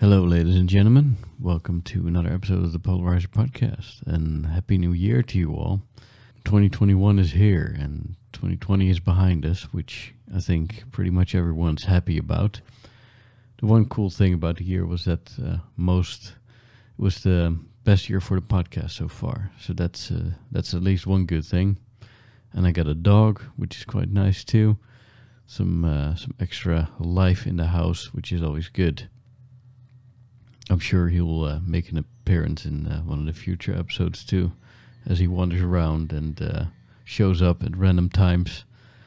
Hello, ladies and gentlemen. Welcome to another episode of the Polarizer Podcast, and Happy New Year to you all. 2021 is here, and 2020 is behind us, which I think pretty much everyone's happy about. The one cool thing about the year was that uh, most it was the best year for the podcast so far, so that's uh, that's at least one good thing. And I got a dog, which is quite nice too. Some uh, some extra life in the house, which is always good. I'm sure he'll uh, make an appearance in uh, one of the future episodes too, as he wanders around and uh, shows up at random times.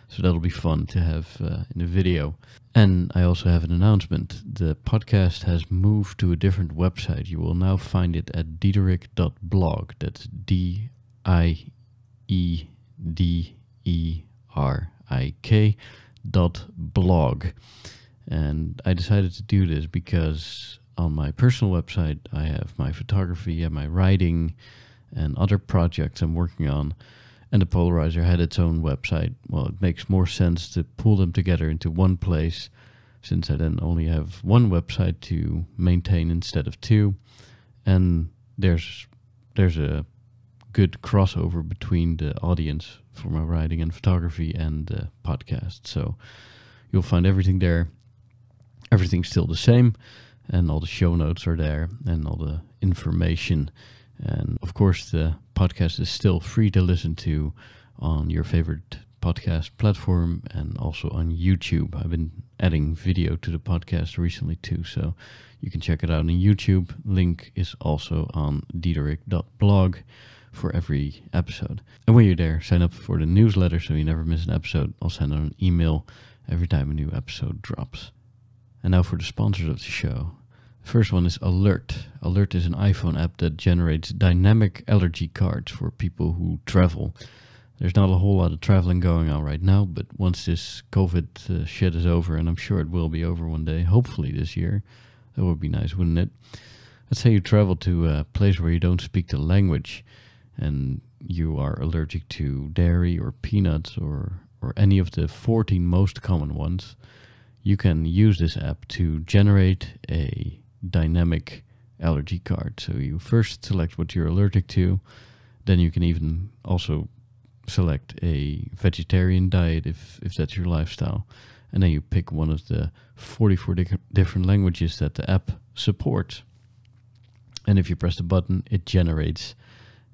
So that'll be fun to have uh, in the video. And I also have an announcement. The podcast has moved to a different website. You will now find it at diederik.blog. That's D I E D E R I K dot blog. And I decided to do this because on my personal website, I have my photography and my writing and other projects I'm working on. And the Polarizer had its own website. Well, it makes more sense to pull them together into one place since I then only have one website to maintain instead of two. And there's there's a good crossover between the audience for my writing and photography and the podcast. So you'll find everything there. Everything's still the same and all the show notes are there and all the information. And of course, the podcast is still free to listen to on your favorite podcast platform and also on YouTube. I've been adding video to the podcast recently too, so you can check it out on YouTube. Link is also on diederik.blog for every episode. And when you're there, sign up for the newsletter so you never miss an episode. I'll send out an email every time a new episode drops. And now for the sponsors of the show. First one is Allert. Allert is an iPhone app that generates dynamic allergy cards for people who travel. There's not a whole lot of traveling going on right now, but once this COVID uh, shit is over, and I'm sure it will be over one day, hopefully this year, that would be nice, wouldn't it? Let's say you travel to a place where you don't speak the language and you are allergic to dairy or peanuts or, or any of the 14 most common ones you can use this app to generate a dynamic allergy card. So you first select what you're allergic to, then you can even also select a vegetarian diet if, if that's your lifestyle. And then you pick one of the 44 di- different languages that the app supports. And if you press the button, it generates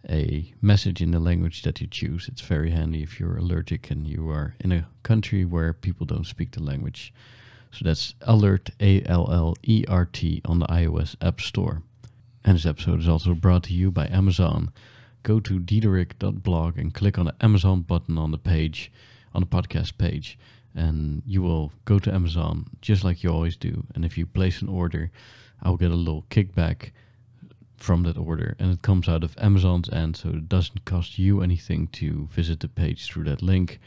a message in the language that you choose. It's very handy if you're allergic and you are in a country where people don't speak the language. So that's Allert, A L L E R T, on the iOS App Store. And this episode is also brought to you by Amazon. Go to diederik.blog and click on the Amazon button on the page, on the podcast page, and you will go to Amazon just like you always do. And if you place an order, I'll get a little kickback from that order, and it comes out of Amazon's end, so it doesn't cost you anything to visit the page through that link.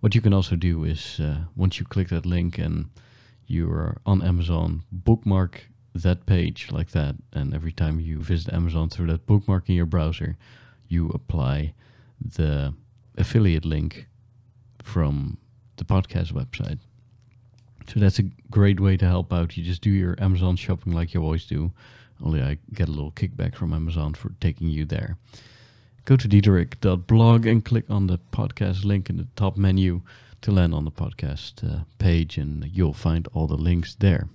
What you can also do is uh, once you click that link and you're on Amazon, bookmark that page like that. And every time you visit Amazon through that bookmark in your browser, you apply the affiliate link from the podcast website. So that's a great way to help out. You just do your Amazon shopping like you always do, only I get a little kickback from Amazon for taking you there. Go to diederik.blog and click on the podcast link in the top menu to land on the podcast uh, page, and you'll find all the links there.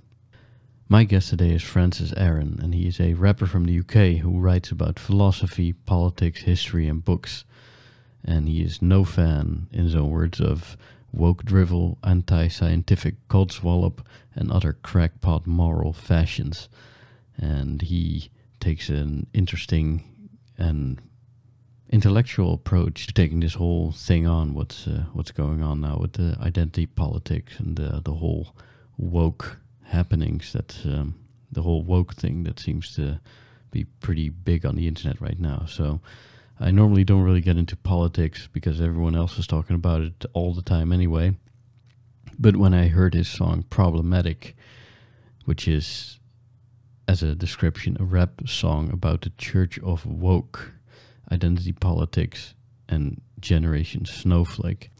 My guest today is Francis Aaron, and he is a rapper from the UK who writes about philosophy, politics, history, and books. And he is no fan, in his own words, of woke drivel, anti scientific codswallop, and other crackpot moral fashions. And he takes an interesting and intellectual approach to taking this whole thing on. What's uh, what's going on now with the identity politics and the the whole woke happenings. That um, the whole woke thing that seems to be pretty big on the internet right now. So. I normally don't really get into politics because everyone else is talking about it all the time anyway. But when I heard his song Problematic, which is, as a description, a rap song about the Church of Woke, identity politics, and Generation Snowflake.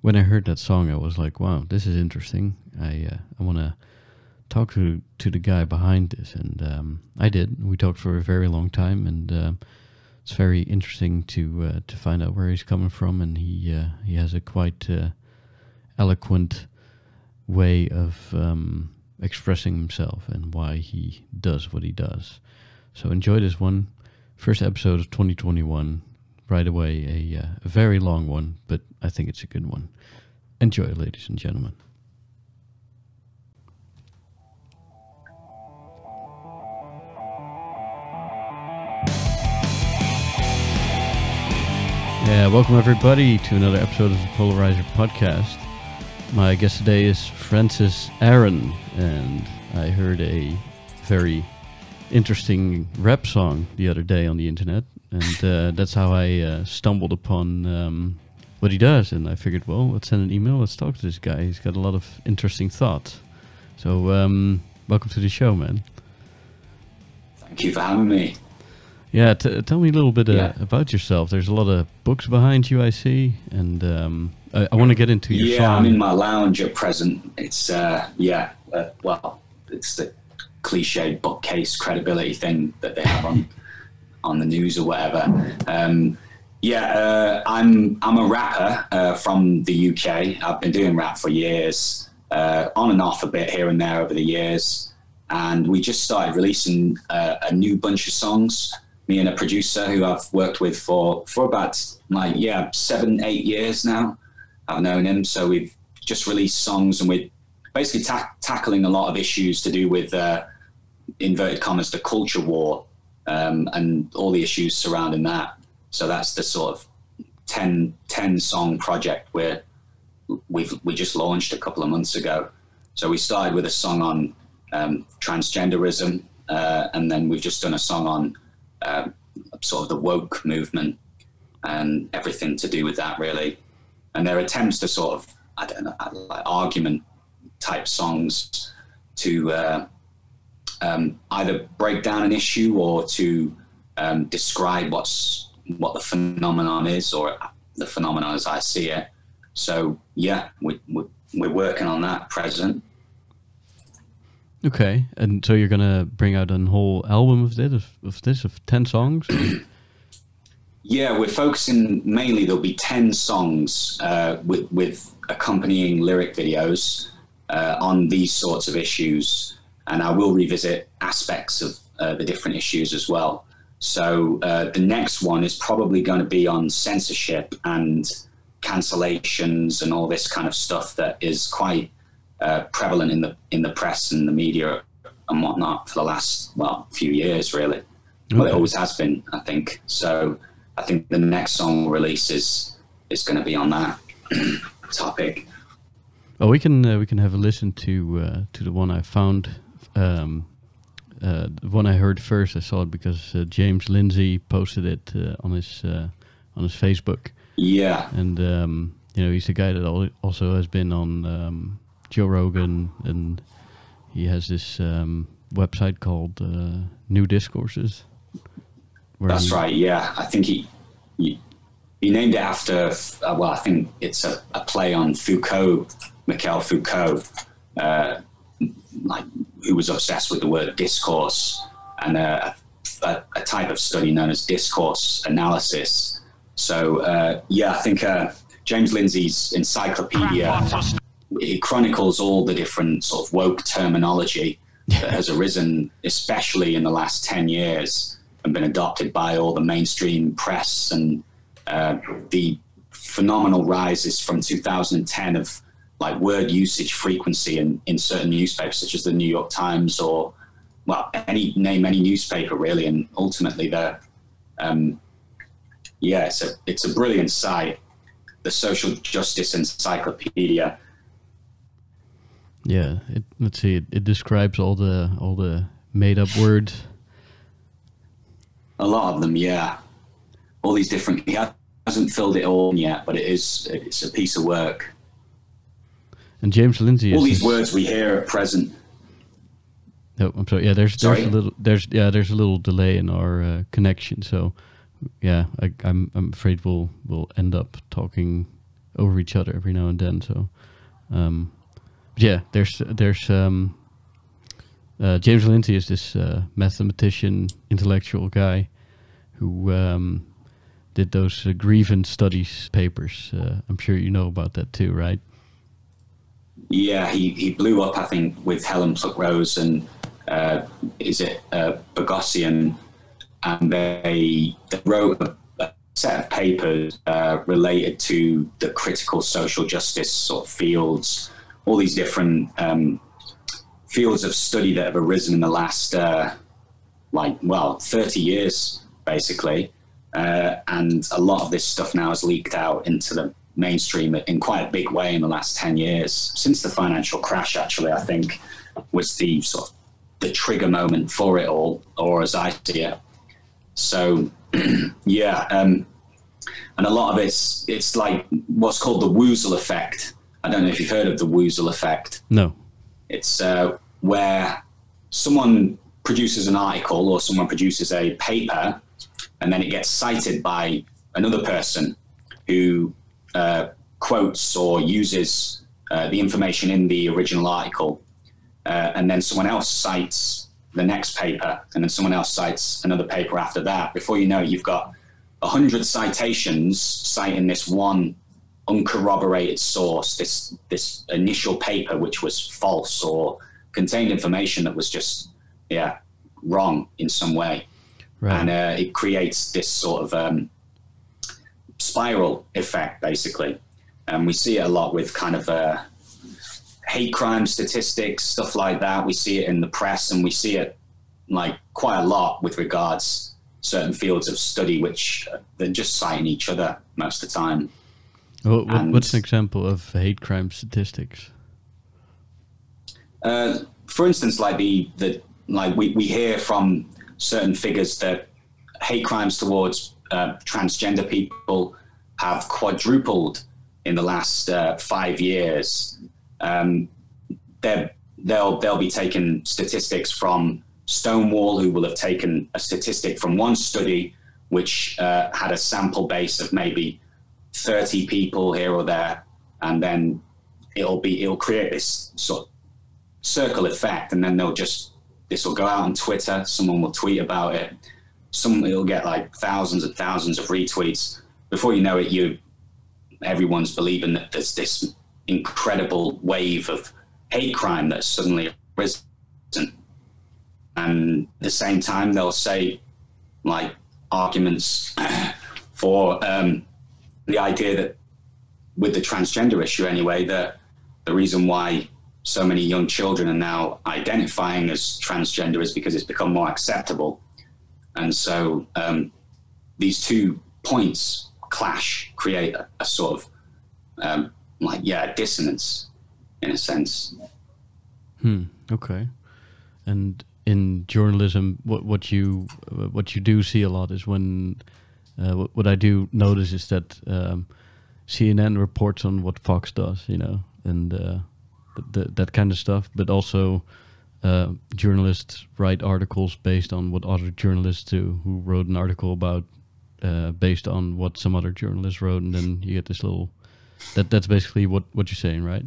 When I heard that song, I was like, wow, this is interesting. I, uh, I want to talk to to the guy behind this, and um, I did. We talked for a very long time, and uh, it's very interesting to uh, to find out where he's coming from, and he uh, he has a quite uh, eloquent way of um, expressing himself and why he does what he does. So enjoy this one, first episode of 2021. Right away, a, uh, a very long one, but I think it's a good one. Enjoy, ladies and gentlemen. Yeah, welcome everybody to another episode of the Polarizer podcast. My guest today is Francis Aaron, and I heard a very interesting rap song the other day on the internet, and uh, that's how I uh, stumbled upon um, what he does. And I figured, well, let's send an email, let's talk to this guy. He's got a lot of interesting thoughts. So, um, welcome to the show, man. Thank you for having me. Yeah, t- tell me a little bit uh, Yeah. about yourself. There's a lot of books behind you, I see, and um, I, I want to get into your Yeah, song. I'm in my lounge at present. It's uh, yeah, uh, well, it's the cliched bookcase credibility thing that they have on on the news or whatever. Um, yeah, uh, I'm I'm a rapper uh, from the UK. I've been doing rap for years, uh, on and off a bit here and there over the years, and we just started releasing uh, a new bunch of songs. Me and a producer who I've worked with for for about like yeah seven eight years now. I've known him, so we've just released songs, and we're basically ta- tackling a lot of issues to do with uh, inverted commas the culture war um, and all the issues surrounding that. So that's the sort of 10, 10 song project where we've we just launched a couple of months ago. So we started with a song on um, transgenderism, uh, and then we've just done a song on uh, sort of the woke movement and everything to do with that, really. And their attempts to sort of I don't know like argument type songs to uh, um, either break down an issue or to um, describe what's what the phenomenon is or the phenomenon as I see it. So yeah, we, we, we're working on that present. Okay, and so you're gonna bring out a whole album of this, of, this, of ten songs. Yeah, we're focusing mainly. There'll be ten songs uh, with with accompanying lyric videos uh, on these sorts of issues, and I will revisit aspects of uh, the different issues as well. So uh, the next one is probably going to be on censorship and cancellations and all this kind of stuff that is quite uh, prevalent in the in the press and the media and whatnot for the last well few years, really. Well, it always has been, I think. So I think the next song release is is going to be on that topic. Well, we can uh, we can have a listen to uh, to the one I found. Um, uh, the one I heard first, I saw it because uh, James Lindsay posted it uh, on his uh, on his Facebook, Yeah, and um, you know he's the guy that also has been on um, Joe Rogan, and he has this um, website called uh, New Discourses. that's he- right. Yeah, I think he he, he named it after. Uh, well, I think it's a, a play on Foucault, Michel Foucault, uh, like who was obsessed with the word discourse and a, a, a type of study known as discourse analysis. So uh, yeah, I think uh, James Lindsay's encyclopedia it chronicles all the different sort of woke terminology that has arisen, especially in the last 10 years, and been adopted by all the mainstream press and uh, the phenomenal rises from 2010 of like word usage frequency in, in certain newspapers, such as the New York Times or, well, any name any newspaper really. And ultimately, the, um, yeah, it's a, it's a brilliant site, the Social Justice Encyclopedia. Yeah, it, let's see. It, it describes all the all the made up words. A lot of them, yeah. All these different. He hasn't filled it all in yet, but it is. It's a piece of work. And James Lindsay is All these this- words we hear at present. Oh, I'm sorry. Yeah, there's there's Sorry? a little there's yeah there's a little delay in our uh, connection. So yeah, I, I'm I'm afraid we'll we'll end up talking over each other every now and then. So um, yeah, there's there's um, uh, James Lindsay is this uh, mathematician, intellectual guy who um, did those uh, grievance studies papers. Uh, I'm sure you know about that too, right? Yeah, he, he blew up, I think, with Helen Pluckrose and uh, is it uh, Boghossian, and they, they wrote a, a, set of papers uh, related to the critical social justice sort of fields, all these different um, fields of study that have arisen in the last, uh, like, well, 30 years, basically. Uh, and a lot of this stuff now has leaked out into the mainstream in quite a big way in the last 10 years. Since the financial crash, actually, I think was the sort of the trigger moment for it all, or as I see it. So, yeah, um, and a lot of it's it's like what's called the Woozle effect. I don't know if you've heard of the Woozle effect. No. It's uh, where someone produces an article or someone produces a paper, and then it gets cited by another person who uh, quotes or uses uh, the information in the original article, uh, and then someone else cites the next paper, and then someone else cites another paper after that. Before you know it, you've got a hundred citations citing this one uncorroborated source, this this initial paper which was false or contained information that was just yeah wrong in some way, right. and uh, it creates this sort of um, spiral effect basically, and we see it a lot with kind of. Uh, hate crime statistics, stuff like that. We see it in the press, and we see it like quite a lot with regards certain fields of study, which uh, they're just citing each other most of the time. Well, what's an example of hate crime statistics? Uh, for instance, like the the like we, we hear from certain figures that hate crimes towards uh, transgender people have quadrupled in the last uh, five years um, they'll they'll be taking statistics from Stonewall, who will have taken a statistic from one study which uh, had a sample base of maybe 30 people here or there, and then it'll be it'll create this sort of circle effect, and then they'll just this will go out on Twitter. Someone will tweet about it. Some it'll get like thousands and thousands of retweets. Before you know it, you everyone's believing that there's this incredible wave of hate crime that's suddenly risen. And at the same time, they'll say, like, arguments for um, the idea that, with the transgender issue anyway, that the reason why so many young children are now identifying as transgender is because it's become more acceptable. And so um, these two points clash, create a, a sort of um, like yeah dissonance in a sense. Hmm. Okay. And in journalism, what what you what you do see a lot is when uh, what, I do notice is that um, CNN reports on what Fox does, you know, and uh, that kind of stuff. But also, uh, journalists write articles based on what other journalists do, who wrote an article about uh, based on what some other journalist wrote, and then you get this little that that's basically what what you're saying, right?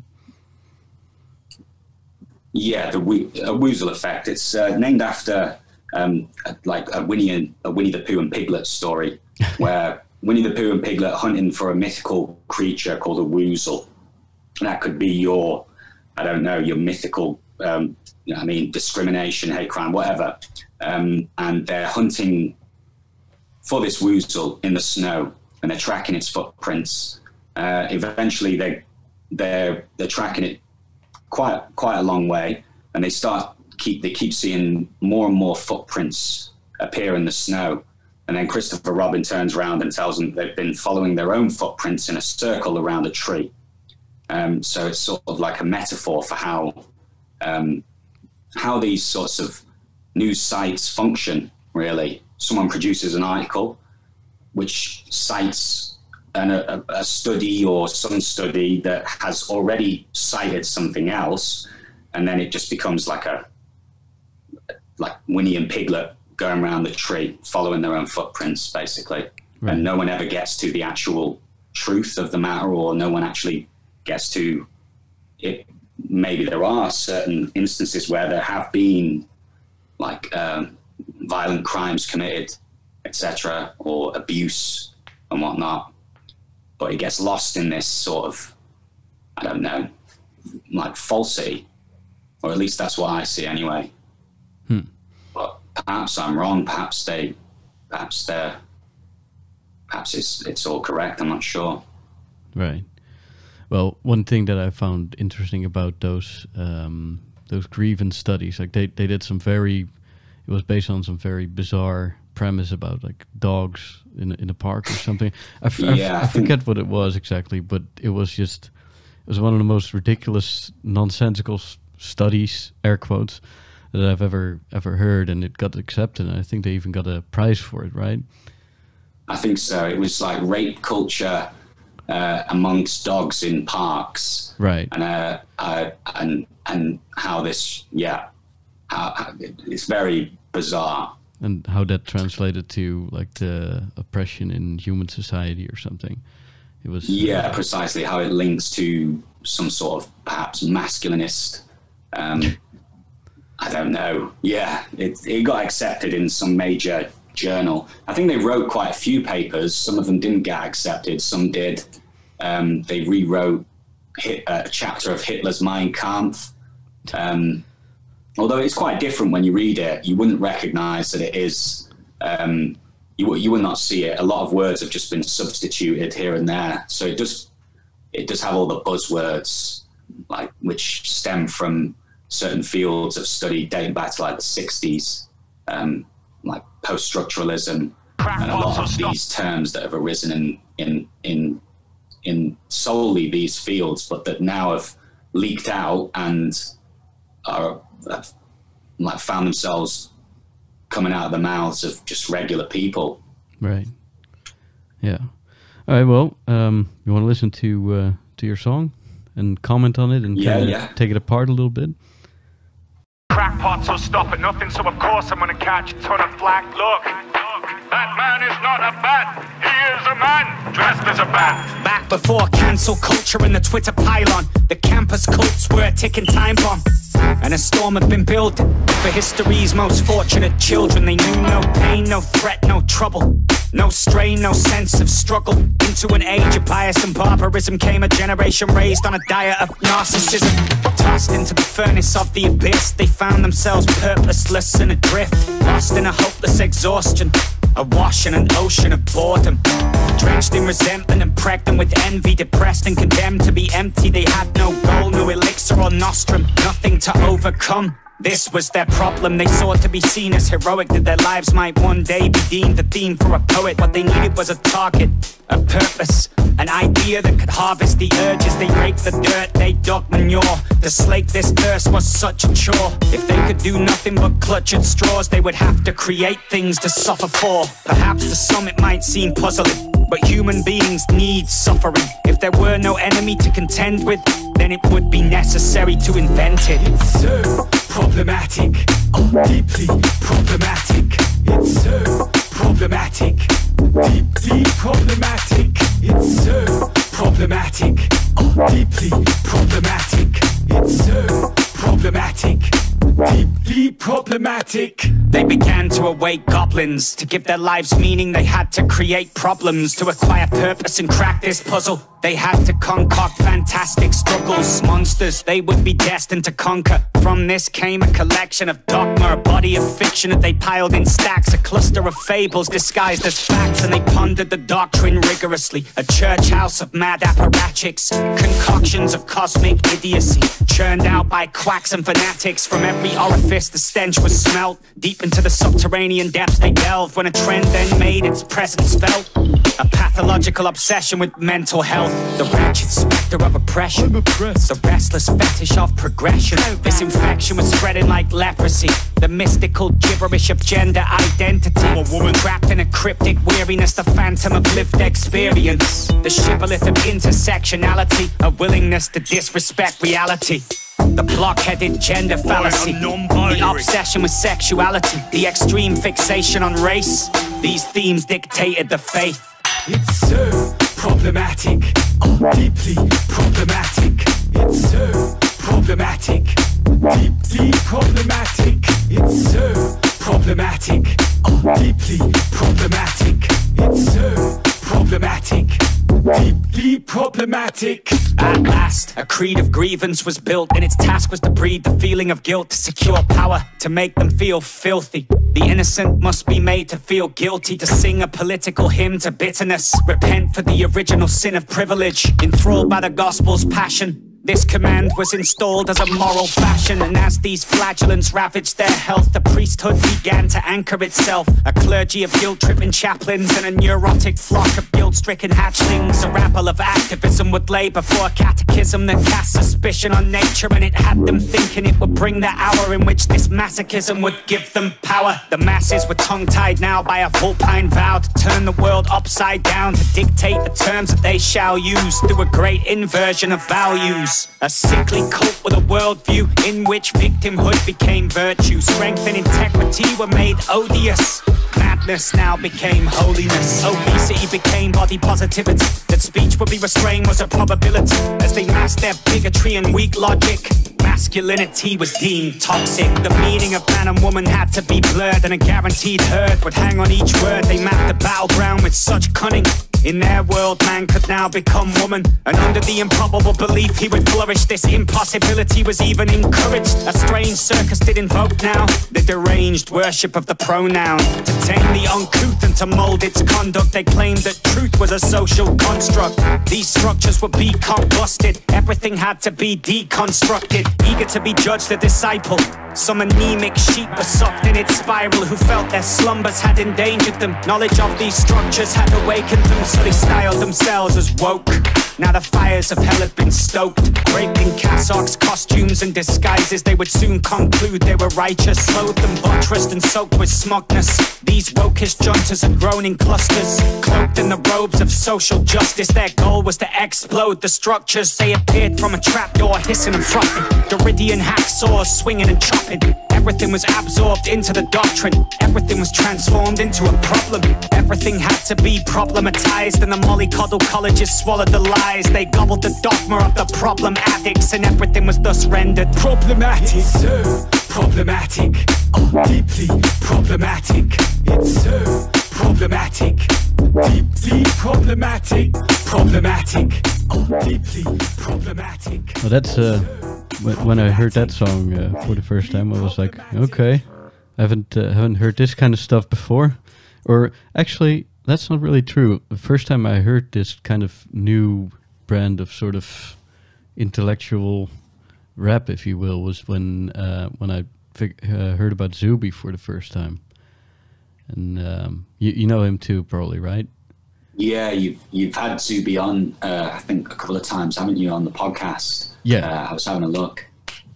Yeah, the a Woozle effect. It's uh, named after um, like a Winnie and a Winnie the Pooh and Piglet story, where Winnie the Pooh and Piglet hunting for a mythical creature called a Woozle. That could be your, I don't know, your mythical. Um, I mean, discrimination, hate crime, whatever. Um, and they're hunting for this Woozle in the snow, and they're tracking its footprints uh, eventually they they're they're tracking it quite quite a long way, and they start keep they keep seeing more and more footprints appear in the snow. And then Christopher Robin turns around and tells them they've been following their own footprints in a circle around a tree. Um, so it's sort of like a metaphor for how um, how these sorts of news sites function. Really, someone produces an article which cites an, a, a, study or some study that has already cited something else, and then it just becomes like a like Winnie and Piglet going around the tree, following their own footprints, basically, right. and no one ever gets to the actual truth of the matter, or no one actually gets to it maybe there are certain instances where there have been like um, violent crimes committed, etc., or abuse and whatnot. But it gets lost in this sort of, I don't know, like falsity, or at least that's what I see anyway. Hmm. But perhaps I'm wrong. Perhaps they, perhaps they're, perhaps it's it's all correct. I'm not sure. Right. Well, one thing that I found interesting about those um, those grievance studies, like they, they did some very, it was based on some very bizarre premise about like dogs in in a park or something. I, f- I f- Yeah, I I forget what it was exactly, but it was just it was one of the most ridiculous, nonsensical s- studies, air quotes, that I've ever ever heard, and it got accepted. And I think they even got a prize for it, right? I think so. It was like rape culture uh, amongst dogs in parks, Right. and uh, uh, and and how this, yeah, how, it's very bizarre. and how that translated to like the oppression in human society or something. It was Yeah, precisely how it links to some sort of perhaps masculinist. Um, I don't know. Yeah, it, it got accepted in some major journal. I think they wrote quite a few papers. Some of them didn't get accepted. Some did. Um, they rewrote hit, a chapter of Hitler's Mein Kampf. Um, although it's quite different when you read it, you wouldn't recognize that it is. Um, you you would not see it. A lot of words have just been substituted here and there, so it does it does have all the buzzwords like which stem from certain fields of study dating back to like the '60s, um, like post-structuralism, and a lot of these terms that have arisen in in in in solely these fields, but that now have leaked out and are have, like found themselves coming out of the mouths of just regular people. right. Yeah. All right. Well, um, you want to listen to uh, to your song and comment on it and Yeah, yeah. take it apart a little bit. Crackpot, so stop at nothing, so of course I'm gonna catch a ton of flack. Look, that man is not a bat, he is a man dressed as a bat. Back before cancel culture and the Twitter pylon, the campus cults were a ticking time bomb. And a storm had been built for history's most fortunate children. They knew no pain, no threat, no trouble. No strain, no sense of struggle. Into an age of bias and barbarism came a generation raised on a diet of narcissism. Tossed into the furnace of the abyss, they found themselves purposeless and adrift. Lost in a hopeless exhaustion. Awash in an ocean of boredom. Drenched in resentment and pregnant with envy, depressed and condemned to be empty. They had no goal, no elixir or nostrum, nothing to overcome. This was their problem. They sought to be seen as heroic, that their lives might one day be deemed a theme for a poet. What they needed was a target, a purpose, an idea that could harvest the urges. They rake the dirt, they dug manure. To slake this thirst was such a chore. If they could do nothing but clutch at straws, they would have to create things to suffer for. Perhaps to some it might seem puzzling. But human beings need suffering. If there were no enemy to contend with, then it would be necessary to invent it. So problematic, oh, deeply problematic. It's so problematic, deeply problematic. It's so problematic, oh, deeply problematic. It's so problematic, deeply problematic. They began to awake goblins. To give their lives meaning, they had to create problems. To acquire purpose and crack this puzzle, they had to concoct fantastic struggles. Monsters they would be destined to conquer. From this came a collection of dogma, a body of fiction that they piled in stacks. A cluster of fables disguised as facts, and they pondered the doctrine rigorously. A church house of mad apparatchiks, concoctions of cosmic idiocy, churned out by quacks and fanatics. From every orifice, the stench was smelt. Deep into the subterranean depths they delved when a trend then made its presence felt. A pathological obsession with mental health, the wretched specter of oppression, the restless fetish of progression. This infection was spreading like leprosy. The mystical gibberish of gender identity. A woman trapped in a cryptic weariness, the phantom of lived experience. The shibboleth of intersectionality, a willingness to disrespect reality. The block-headed gender fallacy, the obsession with sexuality, the extreme fixation on race. These themes dictated the faith. It's so problematic, deeply problematic. It's so problematic. Deeply problematic. It's so problematic. Deeply problematic. It's so problematic. Deeply problematic. At last, a creed of grievance was built, and its task was to breed the feeling of guilt to secure power, to make them feel filthy. The innocent must be made to feel guilty, to sing a political hymn to bitterness. Repent for the original sin of privilege, enthralled by the gospel's passion. This command was installed as a moral fashion, and as these flagellants ravaged their health, the priesthood began to anchor itself. A clergy of guilt tripping chaplains and a neurotic flock of guilt stricken A rabble of activism would lay before a catechism that cast suspicion on nature, and it had them thinking it would bring the hour in which this masochism would give them power. The masses were tongue tied now by a vulpine vow to turn the world upside down, to dictate the terms that they shall use through a great inversion of values. A sickly cult with a worldview in which victimhood became virtue. Strength and integrity were made odious. Madness now became holiness. Obesity became body positivity. That speech would be restrained was a probability as they masked their bigotry and weak logic. Masculinity was deemed toxic. The meaning of man and woman had to be blurred, and a guaranteed herd would hang on each word. They mapped the battleground with such cunning. In their world, man could now become woman. And under the improbable belief he would flourish, this impossibility was even encouraged. A strange circus did invoke now the deranged worship of the pronoun. To tame the uncouth and to mold its conduct, they claimed that truth was a social construct. These structures would be combusted, everything had to be deconstructed. Eager to be judged, the disciple. Some anemic sheep were sucked in its spiral who felt their slumbers had endangered them. Knowledge of these structures had awakened them, so they styled themselves as woke. Now the fires of hell have been stoked. Draped cassocks, costumes, and disguises, they would soon conclude they were righteous. Clothed and buttressed and soaked with smugness. These wokish junters had grown in clusters. Cloaked in the robes of social justice, their goal was to explode the structures. They appeared from a trapdoor, hissing and frothing. Doridian hacksaws swinging and chopping. Everything was absorbed into the doctrine. Everything was transformed into a problem. Everything had to be problematized, and the mollycoddle colleges swallowed the lies. They gobbled the dogma of the problem addicts, and everything was thus rendered problematic. It's so problematic, oh, deeply problematic. It's so problematic, deeply problematic, problematic, oh, deeply problematic. Well, that's uh, when, I heard that song uh, for the first time, I was like, okay, I haven't uh, haven't heard this kind of stuff before, or actually, that's not really true. The first time I heard this kind of new brand of sort of intellectual rap, if you will, was when uh, when I uh, heard about Zuby for the first time, and um, you you know him too, probably, right? Yeah, you've you've had Zuby on, uh, I think, a couple of times, haven't you, on the podcast? Yeah. Uh, I was having a look.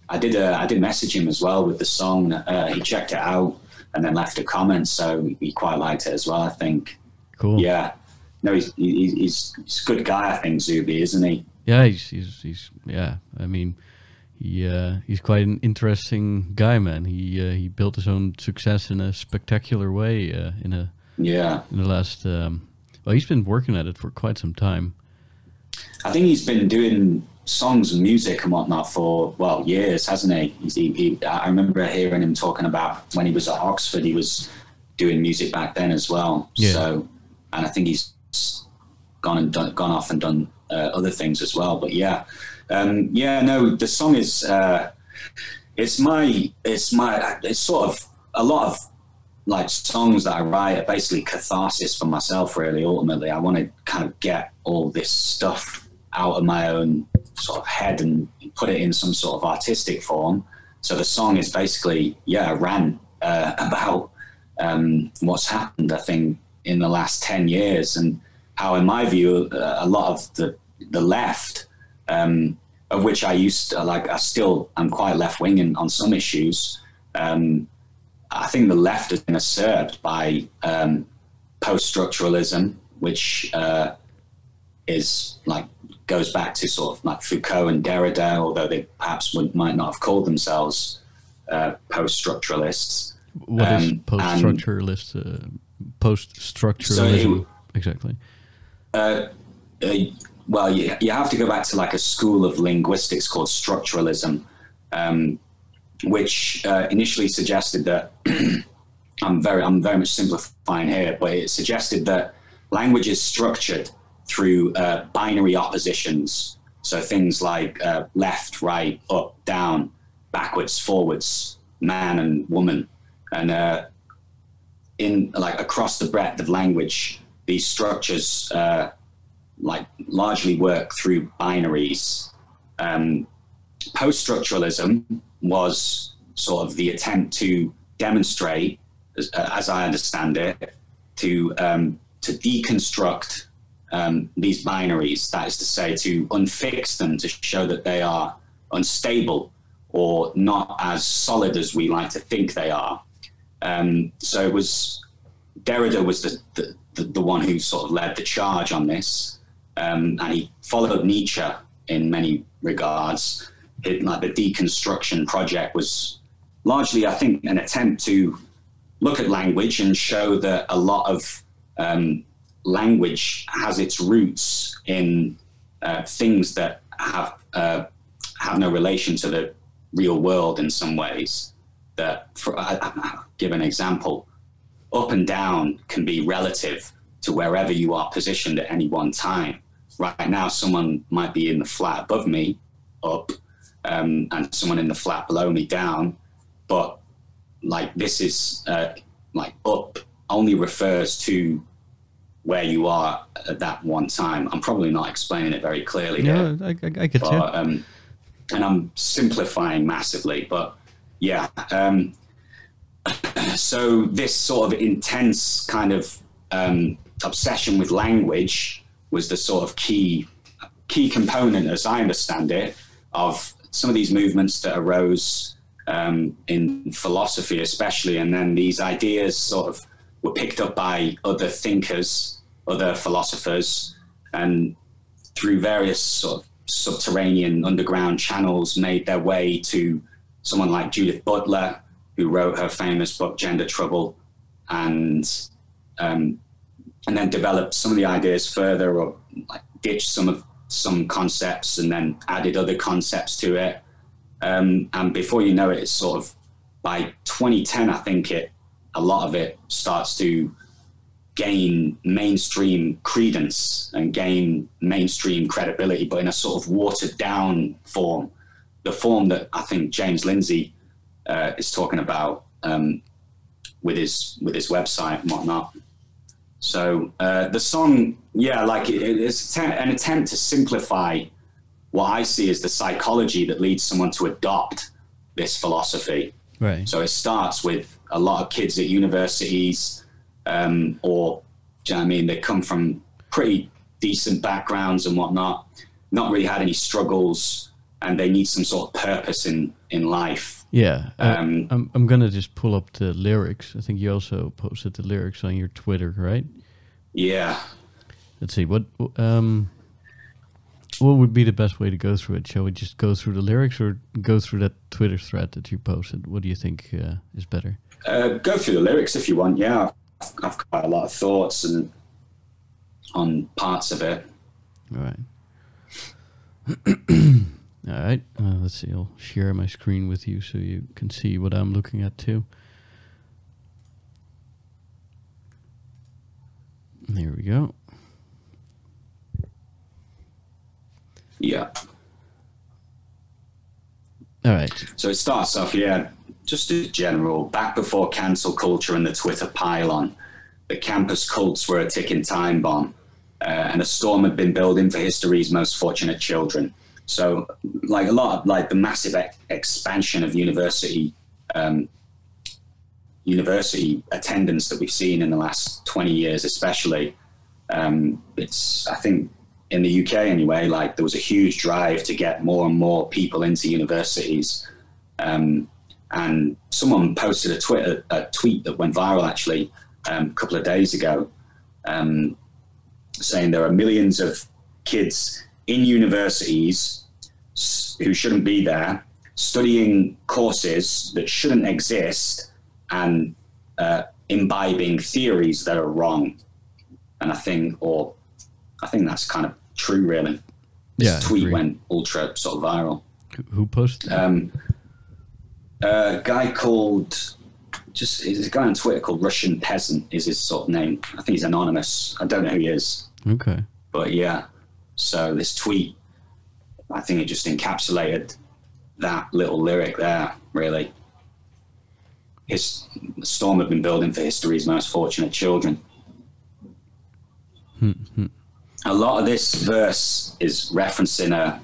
I did. Uh, I did message him as well with the song. Uh, he checked it out and then left a comment, so he quite liked it as well. I think. Cool. Yeah. No, he's he's he's, he's a good guy. I think Zuby, isn't he? Yeah, he's he's, he's yeah. I mean, he uh, he's quite an interesting guy, man. He uh, he built his own success in a spectacular way uh, in a Yeah. in the last. Um, well, he's been working at it for quite some time. I think he's been doing songs and music and whatnot for well years, hasn't he? He, he? I remember hearing him talking about when he was at Oxford, he was doing music back then as well. Yeah. So, and I think he's gone and done, gone off and done uh, other things as well. But yeah, um, yeah, no, the song is uh, it's my it's my it's sort of a lot of like songs that I write are basically catharsis for myself. Really, ultimately, I want to kind of get all this stuff out of my own sort of head and put it in some sort of artistic form. So the song is basically yeah, a rant uh, about um, what's happened. I think in the last ten years and how, in my view, uh, a lot of the the left. Um, of which I used to like, I still, I'm quite left wing on some issues. Um, I think the left has been usurped by um, post structuralism, which uh, is like goes back to sort of like Foucault and Derrida, although they perhaps would, might not have called themselves uh, post structuralists. What is Um, post structuralist? Uh, post structuralism So exactly. Uh, uh, well, you, you have to go back to like a school of linguistics called structuralism, um, which uh, initially suggested that I'm very I'm very much simplifying here, but it suggested that language is structured through uh, binary oppositions. So things like uh, left, right, up, down, backwards, forwards, man and woman, and uh, in like across the breadth of language, these structures uh, like largely work through binaries. Um, Post structuralism was sort of the attempt to demonstrate, as, as I understand it, to um, to deconstruct um, these binaries. That is to say, to unfix them to show that they are unstable or not as solid as we like to think they are. Um, so it was Derrida was the, the, the, one who sort of led the charge on this, um, and he followed Nietzsche in many regards. It, like the deconstruction project was largely, I think, an attempt to look at language and show that a lot of um, language has its roots in uh, things that have uh, have no relation to the real world in some ways. That, for I, I give an example, up and down can be relative to wherever you are positioned at any one time. Right now, someone might be in the flat above me, up, um, and someone in the flat below me, down. But like this is uh, like up only refers to where you are at that one time. I'm probably not explaining it very clearly. Yeah, I, I, I get but. Um, and I'm simplifying massively, but yeah. Um, so this sort of intense kind of um, obsession with language was the sort of key key component, as I understand it, of some of these movements that arose um, in philosophy, especially, and then these ideas sort of were picked up by other thinkers, other philosophers, and through various sort of subterranean underground channels made their way to someone like Judith Butler, who wrote her famous book Gender Trouble, and um, and then developed some of the ideas further, or like ditched some of some concepts and then added other concepts to it. Um, and before you know it, it's sort of by 2010, I think it a lot of it starts to gain mainstream credence and gain mainstream credibility, but in a sort of watered down form, the form that I think James Lindsay uh, is talking about um, with his with his website and whatnot. So uh, the song, yeah, like it, it's an attempt to simplify what I see as the psychology that leads someone to adopt this philosophy. Right. So it starts with a lot of kids at universities, um, or do you know I mean? They come from pretty decent backgrounds and whatnot, not really had any struggles, and they need some sort of purpose in in life. Yeah, uh, um, I'm I'm gonna just pull up the lyrics. I think you also posted the lyrics on your Twitter, right? Yeah. Let's see what um what would be the best way to go through it? Shall we just go through the lyrics or go through that Twitter thread that you posted? What do you think uh, is better? Uh, go through the lyrics if you want. Yeah, I've, I've got a lot of thoughts and on parts of it. All right. All right. Uh, let's see. I'll share my screen with you so you can see what I'm looking at too. There we go. Yeah. All right. So it starts off, yeah, just a general, back before cancel culture and the Twitter pylon, the campus cults were a ticking time bomb, uh, and a storm had been building for history's most fortunate children. So, like a lot of like the massive e- expansion of university um, university attendance that we've seen in the last 20 years, especially, um, it's I think in the UK anyway, like there was a huge drive to get more and more people into universities. Um, and someone posted a Twitter a tweet that went viral actually um, a couple of days ago, um, saying there are millions of kids in universities who shouldn't be there, studying courses that shouldn't exist, and uh, imbibing theories that are wrong. And I think, or I think that's kind of true, really. This Yeah, tweet agree. went ultra sort of viral. Who- posted? Um, a guy called just there's a guy on Twitter called Russian Peasant is his sort of name. I think he's anonymous. I don't know who he is, okay. but yeah. So this tweet, I think it just encapsulated that little lyric there. Really, his the storm had been building for history's most fortunate children. a lot of this verse is referencing a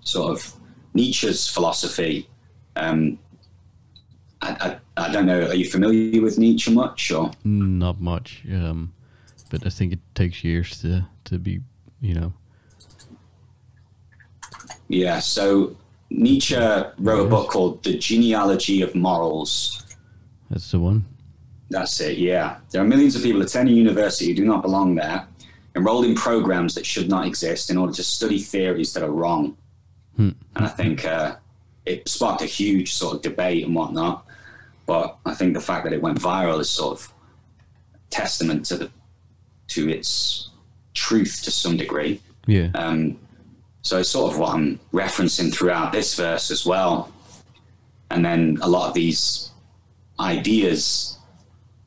sort of Nietzsche's philosophy. Um, I, I, I don't know. Are you familiar with Nietzsche much, or Not much. Um, but I think it takes years to to be, you know. Yeah? So Nietzsche wrote a book called The Genealogy of Morals. That's the one. That's it, yeah. There are millions of people attending university who do not belong there, enrolled in programs that should not exist in order to study theories that are wrong. And I think uh, it sparked a huge sort of debate and whatnot. But I think the fact that it went viral is sort of testament to the to its truth to some degree. Yeah. Um, so it's sort of what I'm referencing throughout this verse as well. And then a lot of these ideas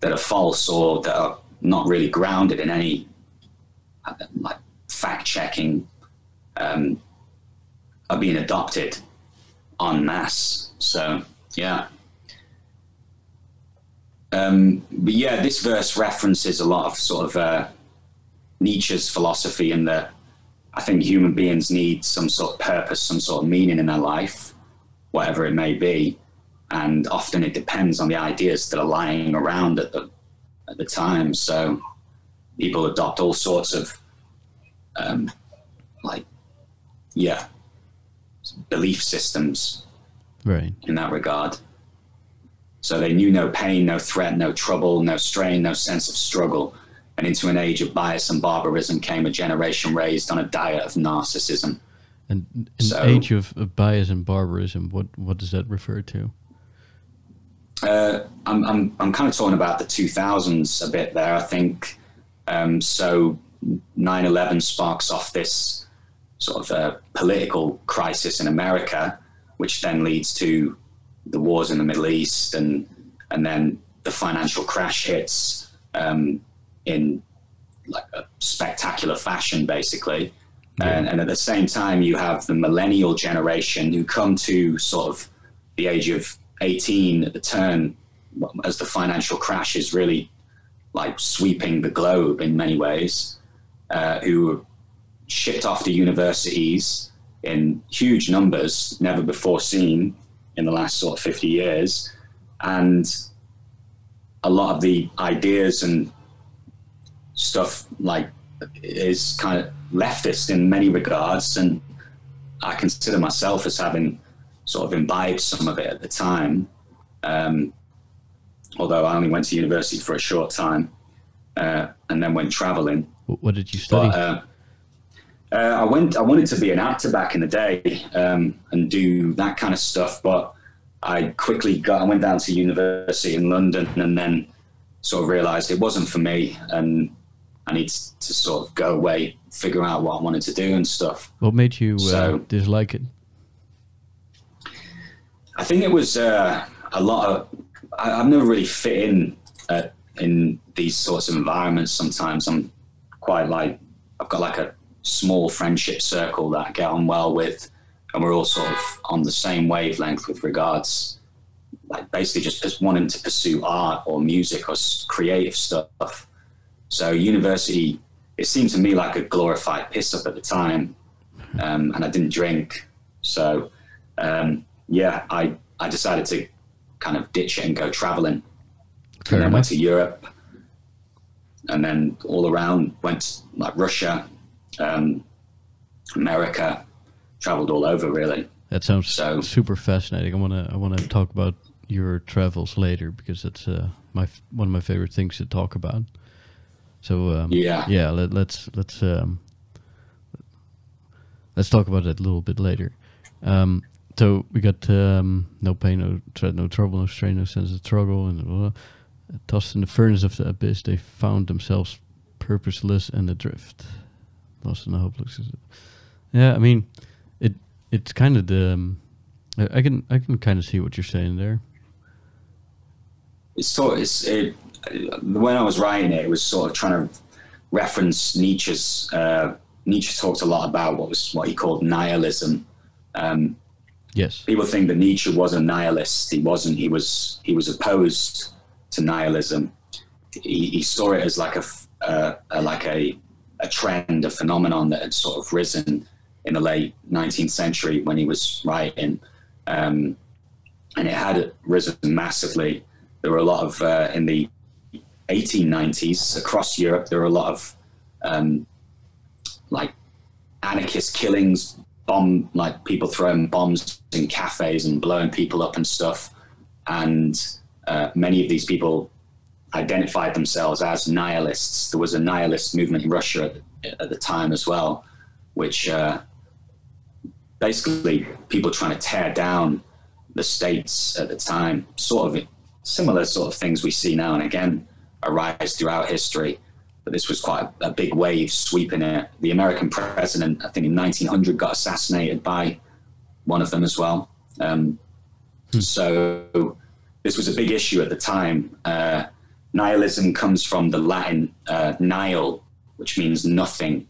that are false or that are not really grounded in any like fact checking um, are being adopted en masse. So yeah. Um, but yeah, this verse references a lot of sort of uh, Nietzsche's philosophy and that I think human beings need some sort of purpose, some sort of meaning in their life, whatever it may be, and often it depends on the ideas that are lying around at the at the time. So people adopt all sorts of um, like yeah belief systems Right. in that regard. So they knew no pain, no threat, no trouble, no strain, no sense of struggle. And into an age of bias and barbarism came a generation raised on a diet of narcissism. And in So- age of, of bias and barbarism, what what does that refer to? Uh, I'm, I'm, I'm kind of talking about the 2000s a bit there, I think. Um, so 9 11 sparks off this sort of uh, political crisis in America, which then leads to the wars in the Middle East, and, and then the financial crash hits um, in like a spectacular fashion, basically. And, and at the same time, you have the millennial generation who come to sort of the age of 18 at the turn as the financial crash is really like sweeping the globe in many ways, uh, who were shipped off to universities in huge numbers, never before seen in the last sort of 50 years. And a lot of the ideas and stuff like is kind of leftist in many regards. And I consider myself as having sort of imbibed some of it at the time. Um, although I only went to university for a short time uh, and then went traveling. What, what did you study? But uh, uh, I went. I wanted to be an actor back in the day um, and do that kind of stuff. But I quickly got. I went down to university in London and then sort of realised it wasn't for me, and I need to sort of go away, figure out what I wanted to do and stuff. what made you uh, dislike it? I think it was uh, a lot of. I, I've never really fit in uh, in these sorts of environments. Sometimes I'm quite like I've got like a small friendship circle that I get on well with, and we're all sort of on the same wavelength with regards, like basically just, just wanting to pursue art or music or creative stuff. So university, it seemed to me like a glorified piss up at the time, um, and I didn't drink, so. Um, yeah, I, I decided to kind of ditch it and go traveling. Fair and then went to Europe and then all around, went like Russia, um, America, traveled all over really. That sounds So- super fascinating. I wanna I wanna talk about your travels later because that's uh, my one of my favorite things to talk about. So um, Yeah. yeah. Let, let's let's um, let's talk about that a little bit later. Um, so we got um, no pain, no threat, no trouble, no strain, no sense of struggle, and blah, blah. tossed in the furnace of the abyss, they found themselves purposeless and adrift, Lost in the Hopeless. Yeah, I mean, it it's kind of the. Um, I, can I can kind of see what you're saying there. It's sort. It's it, when I was writing it, it was sort of trying to reference Nietzsche's. Uh, Nietzsche talked a lot about what was what he called nihilism. Um, Yes. people think that Nietzsche was a nihilist. He wasn't. He was he was opposed to nihilism. He, he saw it as like a, uh, a like a a trend, a phenomenon that had sort of risen in the late 19th century when he was writing, um, and it had risen massively. There were a lot of uh, in the 1890s across Europe. There were a lot of um, like anarchist killings, bomb like people throwing bombs in cafes and blowing people up and stuff. And uh, many of these people identified themselves as nihilists. There was a nihilist movement in Russia at, at the time as well, which uh, basically people trying to tear down the states at the time, sort of similar sort of things we see now and again arise throughout history but this was quite a, a, big wave sweeping it. The American president, I think in 1900, got assassinated by one of them as well. Um, hmm. So this was a big issue at the time. Uh, nihilism comes from the Latin uh, nihil, which means nothing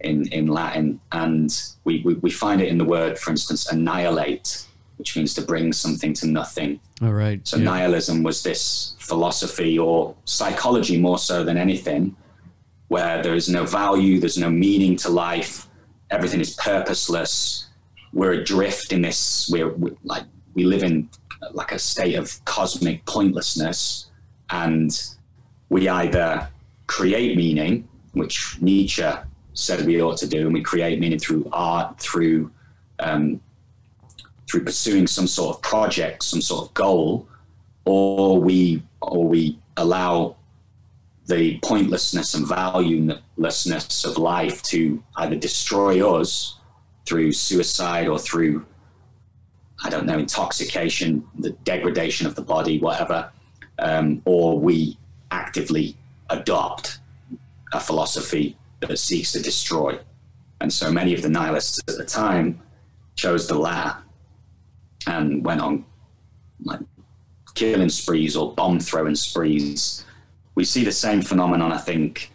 in, in Latin. And we, we, we find it in the word, for instance, annihilate, which means to bring something to nothing. All right. So yeah. nihilism was this philosophy or psychology more so than anything where there is no value, there's no meaning to life, everything is purposeless. We're adrift in this. We're, we're like we live in like a state of cosmic pointlessness, and we either create meaning, which Nietzsche said we ought to do, and we create meaning through art, through um, through pursuing some sort of project, some sort of goal, or we or we allow the pointlessness and valuelessness of life to either destroy us through suicide or through, I don't know, intoxication, the degradation of the body, whatever, um, or we actively adopt a philosophy that seeks to destroy. And so many of the nihilists at the time chose the latter and went on like killing sprees or bomb throwing sprees we see the same phenomenon, I think,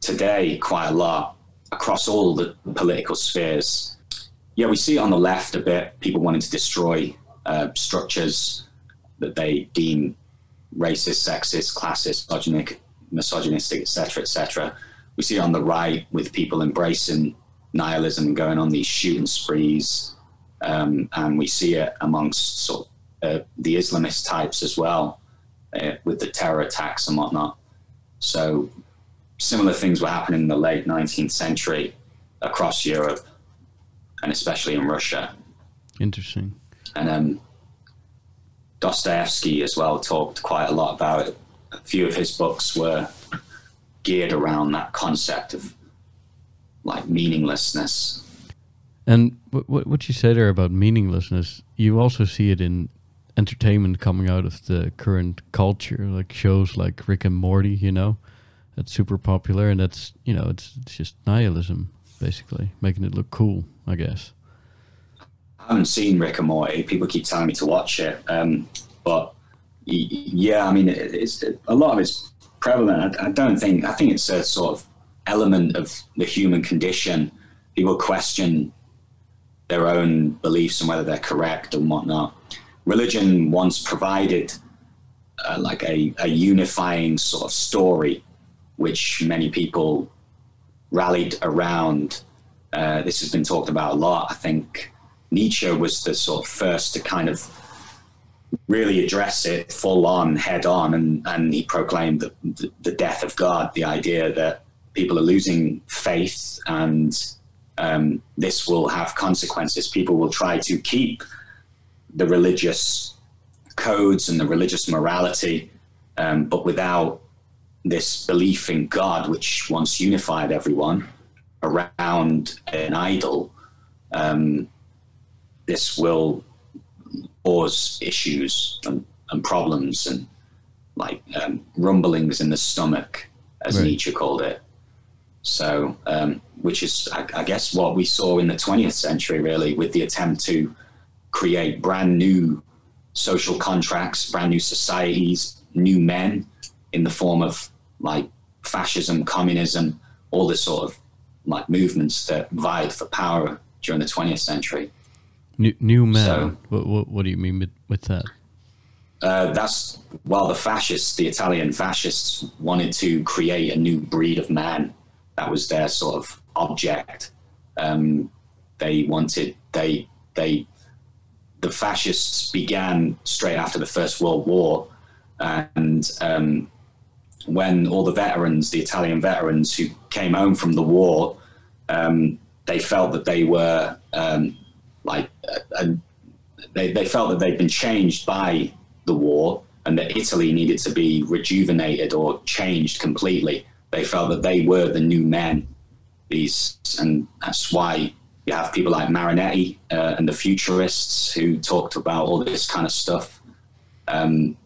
today quite a lot across all the political spheres. Yeah, we see it on the left a bit, people wanting to destroy uh, structures that they deem racist, sexist, classist, misogynistic, etc., etc. We see it on the right with people embracing nihilism and going on these shooting sprees, um, and we see it amongst sort of uh, the Islamist types as well uh, with the terror attacks and whatnot. So similar things were happening in the late 19th century across Europe and especially in Russia. Interesting. And um, Dostoevsky as well talked quite a lot about it. A few of his books were geared around that concept of like meaninglessness. And what what you said there about meaninglessness, you also see it in entertainment coming out of the current culture, like shows like Rick and Morty, you know, that's super popular, and that's you know, it's it's just nihilism basically, making it look cool, I guess. I haven't seen Rick and Morty. People keep telling me to watch it, um, but yeah, I mean, it's a lot of it's prevalent. I, I don't think I think it's a sort of element of the human condition. People question their own beliefs and whether they're correct and whatnot religion once provided uh, like a, a unifying sort of story, which many people rallied around. Uh, this has been talked about a lot. I think Nietzsche was the sort of first to kind of really address it full on, head on, and, and he proclaimed the, the, the death of God, the idea that people are losing faith and um, this will have consequences. People will try to keep the religious codes and the religious morality, um, but without this belief in God, which once unified everyone around an idol, um, this will cause issues and, and problems and like um, rumblings in the stomach, as right. Nietzsche called it. So, um, which is, I, I guess, what we saw in the 20th century, really, with the attempt to create brand new social contracts, brand new societies, new men in the form of like fascism, communism, all this sort of like movements that vied for power during the 20th century. New, new man. So- what, what what do you mean with, with that? Uh, that's while the fascists, the Italian fascists, wanted to create a new breed of man. That was their sort of object. Um, they wanted they they the fascists began straight after the First World War, and um, when all the veterans, the Italian veterans who came home from the war, um, they felt that they were um, like a, a they, they felt that they'd been changed by the war and that Italy needed to be rejuvenated or changed completely. They felt that they were the new men. These, and that's why you have people like Marinetti uh, and the futurists who talked about all this kind of stuff. Um,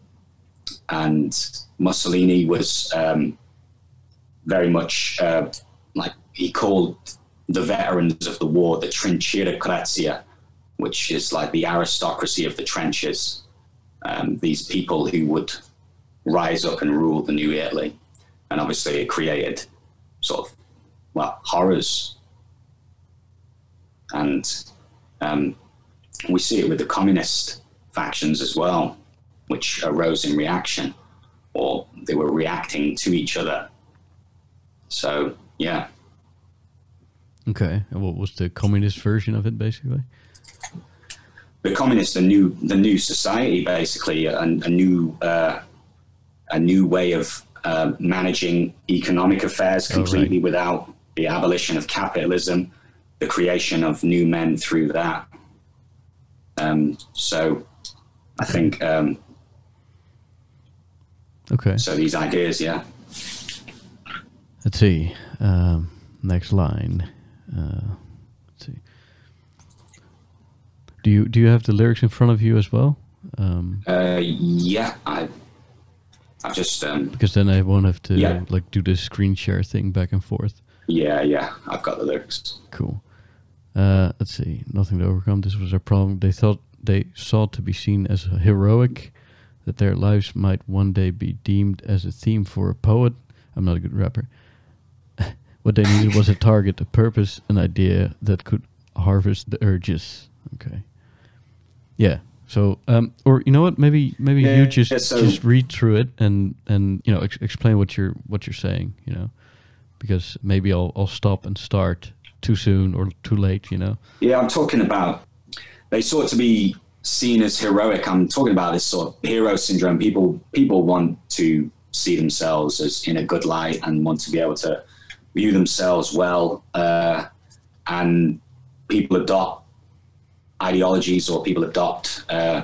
and Mussolini was um, very much uh, like he called the veterans of the war the Trincerocrazia, which is like the aristocracy of the trenches. Um, these people who would rise up and rule the new Italy. And obviously, it created sort of, well, horrors. And um, we see it with the communist factions as well, which arose in reaction, or they were reacting to each other. So, yeah. Okay. And what was the communist version of it, basically? the communist, the new the new society, basically, a, a new uh, a new way of uh, managing economic affairs Oh, right. completely without the abolition of capitalism, the creation of new men through that. Um, so, I think um, Okay. so. These ideas, yeah. Let's see. Um, next line. Uh, let's see. Do you do you have the lyrics in front of you as well? Um, Uh, yeah, I, I just, um, because then I won't have to Yeah. like do the screen share thing back and forth. yeah, yeah, I've got the lyrics. Cool. Uh, let's see. Nothing to overcome. This was a problem. They thought they sought to be seen as heroic, that their lives might one day be deemed as a theme for a poet. I'm not a good rapper. what they needed was a target, a purpose, an idea that could harvest the urges. Okay. Yeah. So, um, or you know what? Maybe maybe you just yeah, so- just read through it and and you know ex- explain what you're what you're saying. You know, because maybe I'll I'll stop and start too soon or too late. You know. Yeah, I'm talking about they sought to be seen as heroic. I'm talking about this sort of hero syndrome. People people want to see themselves as in a good light and want to be able to view themselves well. Uh, and people adopt ideologies or people adopt uh,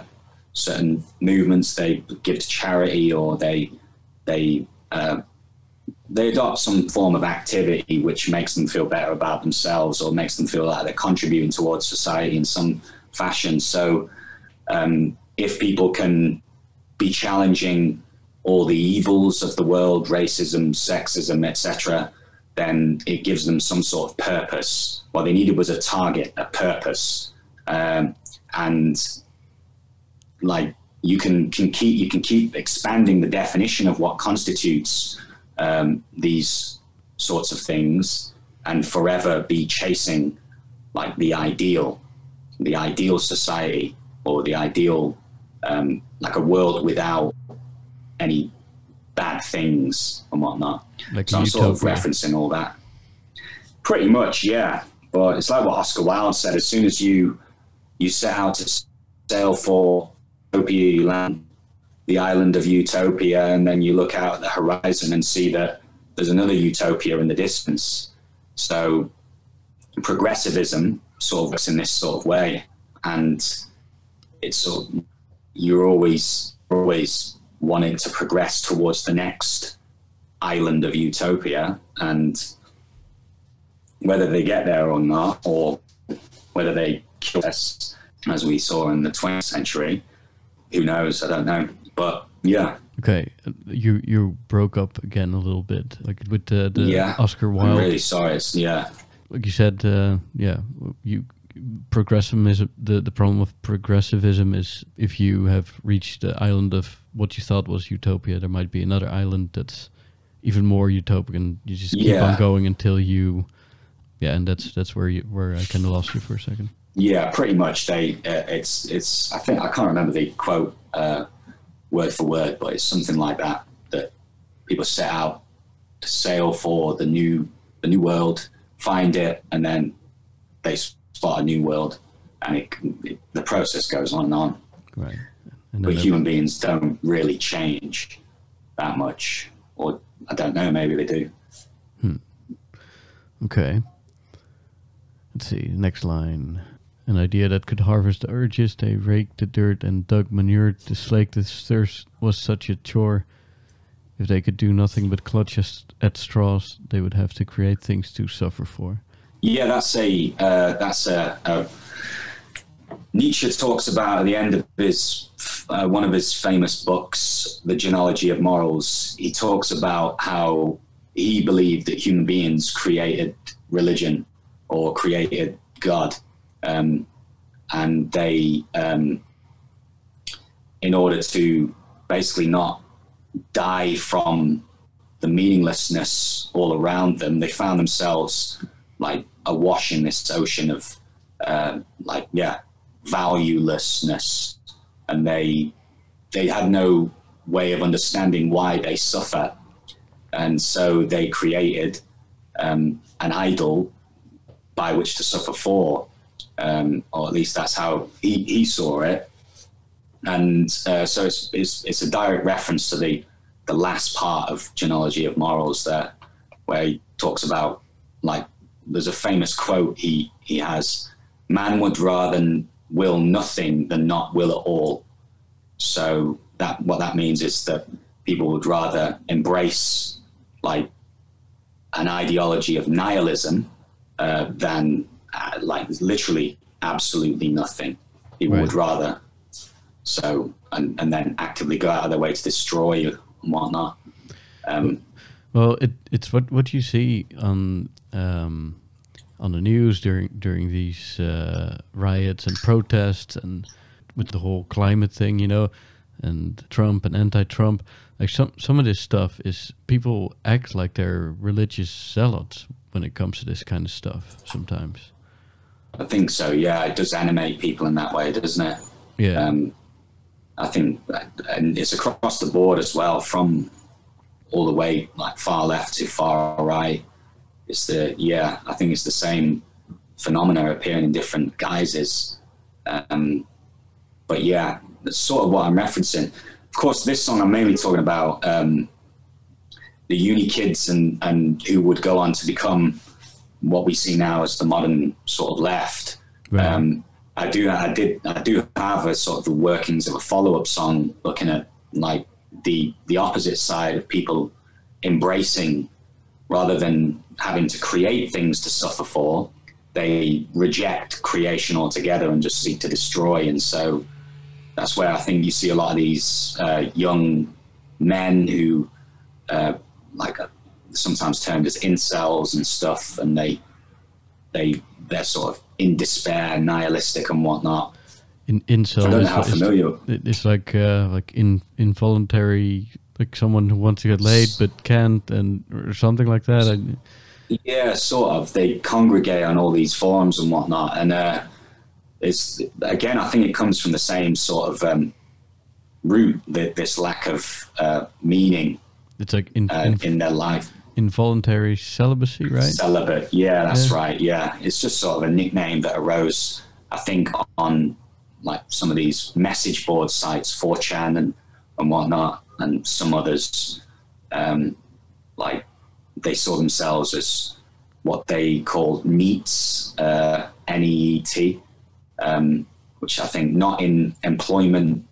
certain movements. They give to charity or they they uh, they adopt some form of activity which makes them feel better about themselves or makes them feel like they're contributing towards society in some fashion. So, um, if people can be challenging all the evils of the world, racism, sexism, etc., then it gives them some sort of purpose. What they needed was a target, a purpose, um, and like you can, can keep you can keep expanding the definition of what constitutes um, these sorts of things and forever be chasing like the ideal, the ideal society or the ideal, um, like a world without any bad things and whatnot. Like so I'm sort of referencing all that. Pretty much, yeah. But it's like what Oscar Wilde said: as soon as you you set out to sail for utopia, you land the island of utopia, and then you look out at the horizon and see that there's another utopia in the distance. So progressivism sort of works in this sort of way, and it's sort of, you're always always wanting to progress towards the next island of utopia, and whether they get there or not, or whether they kill us, as we saw in the 20th century, who knows? I don't know. but yeah, Okay, you you broke up again a little bit, like with the, the yeah. Oscar I'm Wilde. really sorry. It's, yeah, like you said, uh, yeah, you progressivism. The the problem of progressivism is if you have reached the island of what you thought was utopia, there might be another island that's even more utopian. You just keep Yeah. on going until you, yeah, and that's that's where you where I kind of lost you for a second. yeah, pretty much. They uh, it's it's. I think I can't remember the quote uh, word for word, but it's something like that. That people set out to sail for the new the new world, find it, and then they spot a new world, and it, it the process goes on and on. Right, and But human beings don't really change that much, or I don't know. Maybe they do. Okay. Let's see. Next line. An idea that could harvest the urges. They raked the dirt and dug manure to slake the thirst was such a chore. If they could do nothing but clutch at straws, they would have to create things to suffer for. Yeah, that's a uh, that's a, a Nietzsche talks about at the end of his uh, one of his famous books, The Genealogy of Morals. He talks about how he believed that human beings created religion or created God, um, and they, um, in order to basically not die from the meaninglessness all around them, they found themselves like awash in this ocean of uh, like yeah valuelessness. And they they had no way of understanding why they suffer. And so they created um, an idol by which to suffer for um, or at least that's how he, he saw it. And uh, so it's, it's it's a direct reference to the the last part of genealogy of morals there where he talks about like there's a famous quote he he has man would rather will nothing than not will at all. So that what that means is that people would rather embrace like an ideology of nihilism uh, than uh, like literally absolutely nothing people Right. would rather so and, and then actively go out of their way to destroy you and whatnot um, Well, it, it's what what you see on um, on the news during during these uh, riots and protests and with the whole climate thing, you know, and Trump and anti-Trump. Like some some of this stuff is people act like they're religious zealots when it comes to this kind of stuff. Sometimes, I think so. Yeah, it does animate people in that way, doesn't it? yeah, Um, I think, that, and it's across the board as well, from all the way like far left to far right. It's the yeah, I think it's the same phenomena appearing in different guises. Um, but yeah, that's sort of what I'm referencing. Of course, this song I'm mainly talking about um, the uni kids and and who would go on to become what we see now as the modern sort of left. Right. Um, I do, I did, I do have a sort of the workings of a follow-up song, looking at like the the opposite side of people embracing, rather than having to create things to suffer for, they reject creation altogether and just seek to destroy. And so that's where I think you see a lot of these uh, young men who, uh, like, uh, sometimes termed as incels and stuff, and they they they're sort of in despair, nihilistic and whatnot. in incel I don't know how familiar. it's like uh, like in involuntary, like someone who wants to get laid but can't, and or something like that. I, Yeah, sort of. They congregate on all these forums and whatnot, and uh, it's again, I think it comes from the same sort of um, root that this lack of uh, meaning it's like in, uh, in, their life. involuntary celibacy, right? Celibate. Yeah, that's Yeah. right. Yeah, it's just sort of a nickname that arose, I think, on like some of these message board sites, 4chan and and whatnot, and some others. Um, like they saw themselves as what they called NEETs, uh, N-E-E-T, um, which I think not in employment,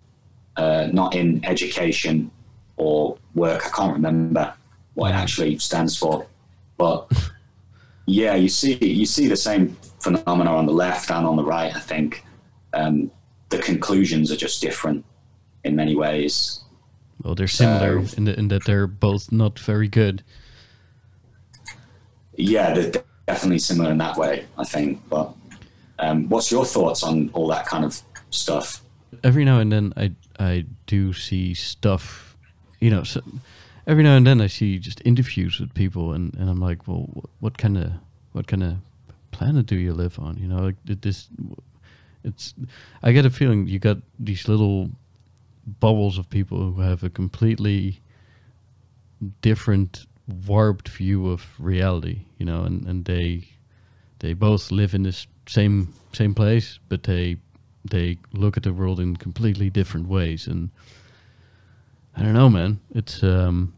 uh, not in education or work. I can't remember what it actually stands for, but yeah, you see you see the same phenomena on the left and on the right. I think um, the conclusions are just different in many ways. well, they're similar So- in, the, in that they're both not very good. Yeah, they're definitely similar in that way, I think. But um, what's your thoughts on all that kind of stuff? every now and then I I do see stuff, you know. So every now and then I see just interviews with people, and, and I'm like, well, wh- what kind of what kind of planet do you live on? You know, like th- this. It's. I get a feeling you got these little bubbles of people who have a completely different warped view of reality you know and, and they they both live in this same same place but they they look at the world in completely different ways and i don't know man it's um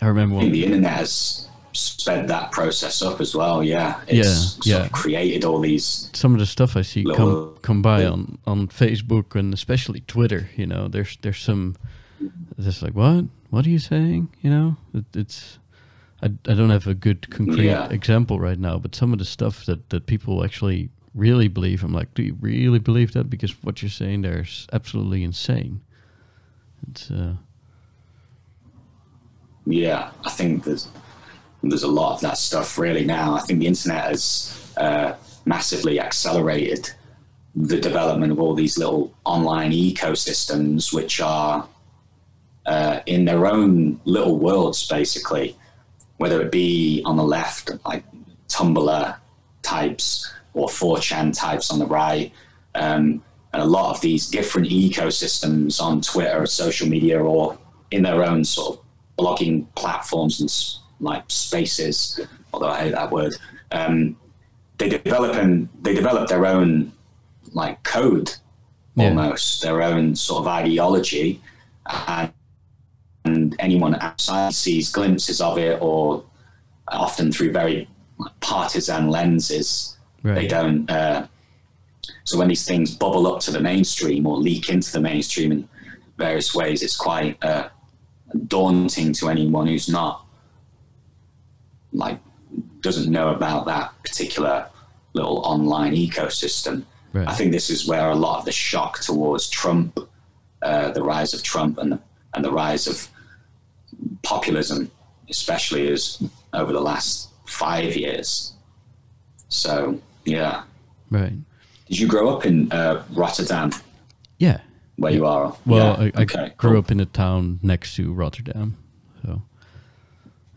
i remember I think when the internet has sped that process up as well. Yeah, it's Yeah, sort yeah. of created all these. some of the stuff i see come come by on on facebook and especially twitter you know there's there's some just like what what are you saying you know it, it's I, I don't have a good concrete Yeah. example right now but some of the stuff that that people actually really believe i'm like do you really believe that because what you're saying there is absolutely insane it's uh Yeah, I think there's there's a lot of that stuff really now. I think the internet has uh, massively accelerated the development of all these little online ecosystems, which are uh, in their own little worlds, basically. Whether it be on the left, like Tumblr types, or 4chan types on the right, um, and a lot of these different ecosystems on Twitter, or social media, or in their own sort of blogging platforms and like spaces. Although I hate that word, um, they develop and they develop their own like code, Yeah. almost their own sort of ideology, and, and anyone outside sees glimpses of it, or often through very partisan lenses. They don't. Uh, so when these things bubble up to the mainstream or leak into the mainstream in various ways, it's quite uh, daunting to anyone who's not like doesn't know about that particular little online ecosystem. Right. I think this is where a lot of the shock towards Trump, uh, the rise of Trump, and and the rise of populism, especially, is over the last five years. So yeah, right did you grow up in uh, Rotterdam, yeah where you are? well Yeah, I, I okay, grew cool. up in a town next to rotterdam so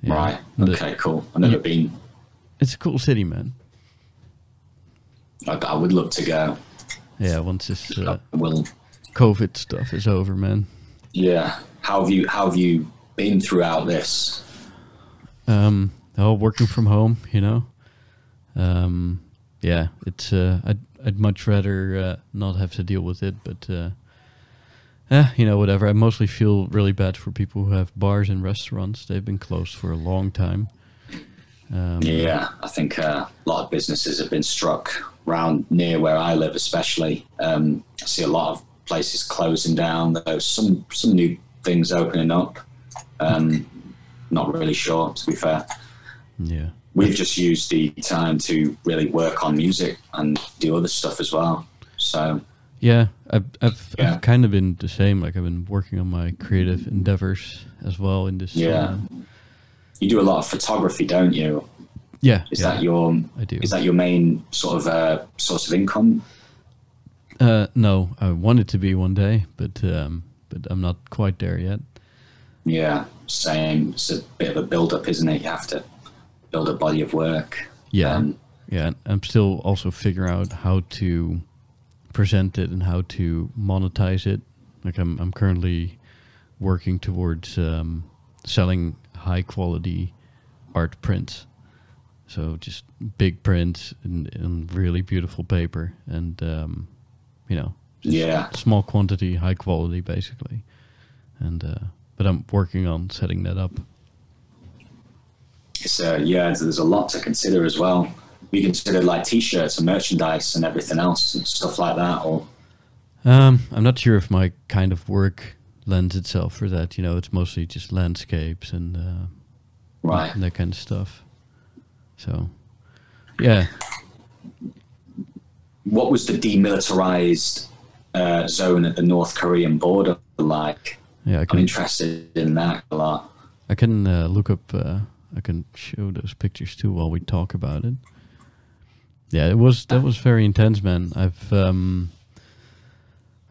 yeah. Right. The- Okay. Cool. I've never been. it's a cool city man I, I would love to go. yeah once this uh, will. covid stuff is over man Yeah. How have you How have you been throughout this? Um, oh, working from home, you know. Um, yeah, it's. Uh, I'd I'd much rather uh, not have to deal with it, but uh, eh, you know, whatever. I mostly feel really bad for people who have bars and restaurants. They've been closed for a long time. Um, Yeah, I think uh, a lot of businesses have been struck round near where I live, especially. Um, I see a lot of places closing down. though some some new things opening up. Um, not really sure, to be fair. yeah, We've just used the time to really work on music and do other stuff as well. So yeah. I've I've, Yeah. I've kind of been the same. Like I've been working on my creative endeavors as well in this. Yeah. uh, you do a lot of photography, don't you? yeah. Is yeah, that your I do. is that your main sort of uh, source of income? Uh, no, I want it to be one day, but um, but I'm not quite there yet. Yeah, same. It's a bit of a build up, isn't it? You have to build a body of work. Yeah, Um, yeah. and I'm still also figuring out how to present it and how to monetize it. Like I'm, I'm currently working towards um, selling high quality art prints. So just big prints in, in really beautiful paper, and um, you know, just Yeah. small quantity, high quality, basically. And uh, but I'm working on setting that up. It's uh, yeah, there's- a lot to consider as well. We considered like t-shirts and merchandise and everything else and stuff like that. Or Um, I'm not sure if my kind of work lends itself for that. You know, it's mostly just landscapes and, uh, right, and that kind of stuff. So, yeah, what was the demilitarized uh, zone at the North Korean border like? Yeah, I I'm interested in that a lot. I can uh, look up. Uh, I can show those pictures too while we talk about it. Yeah, it was that was very intense, man. I've um,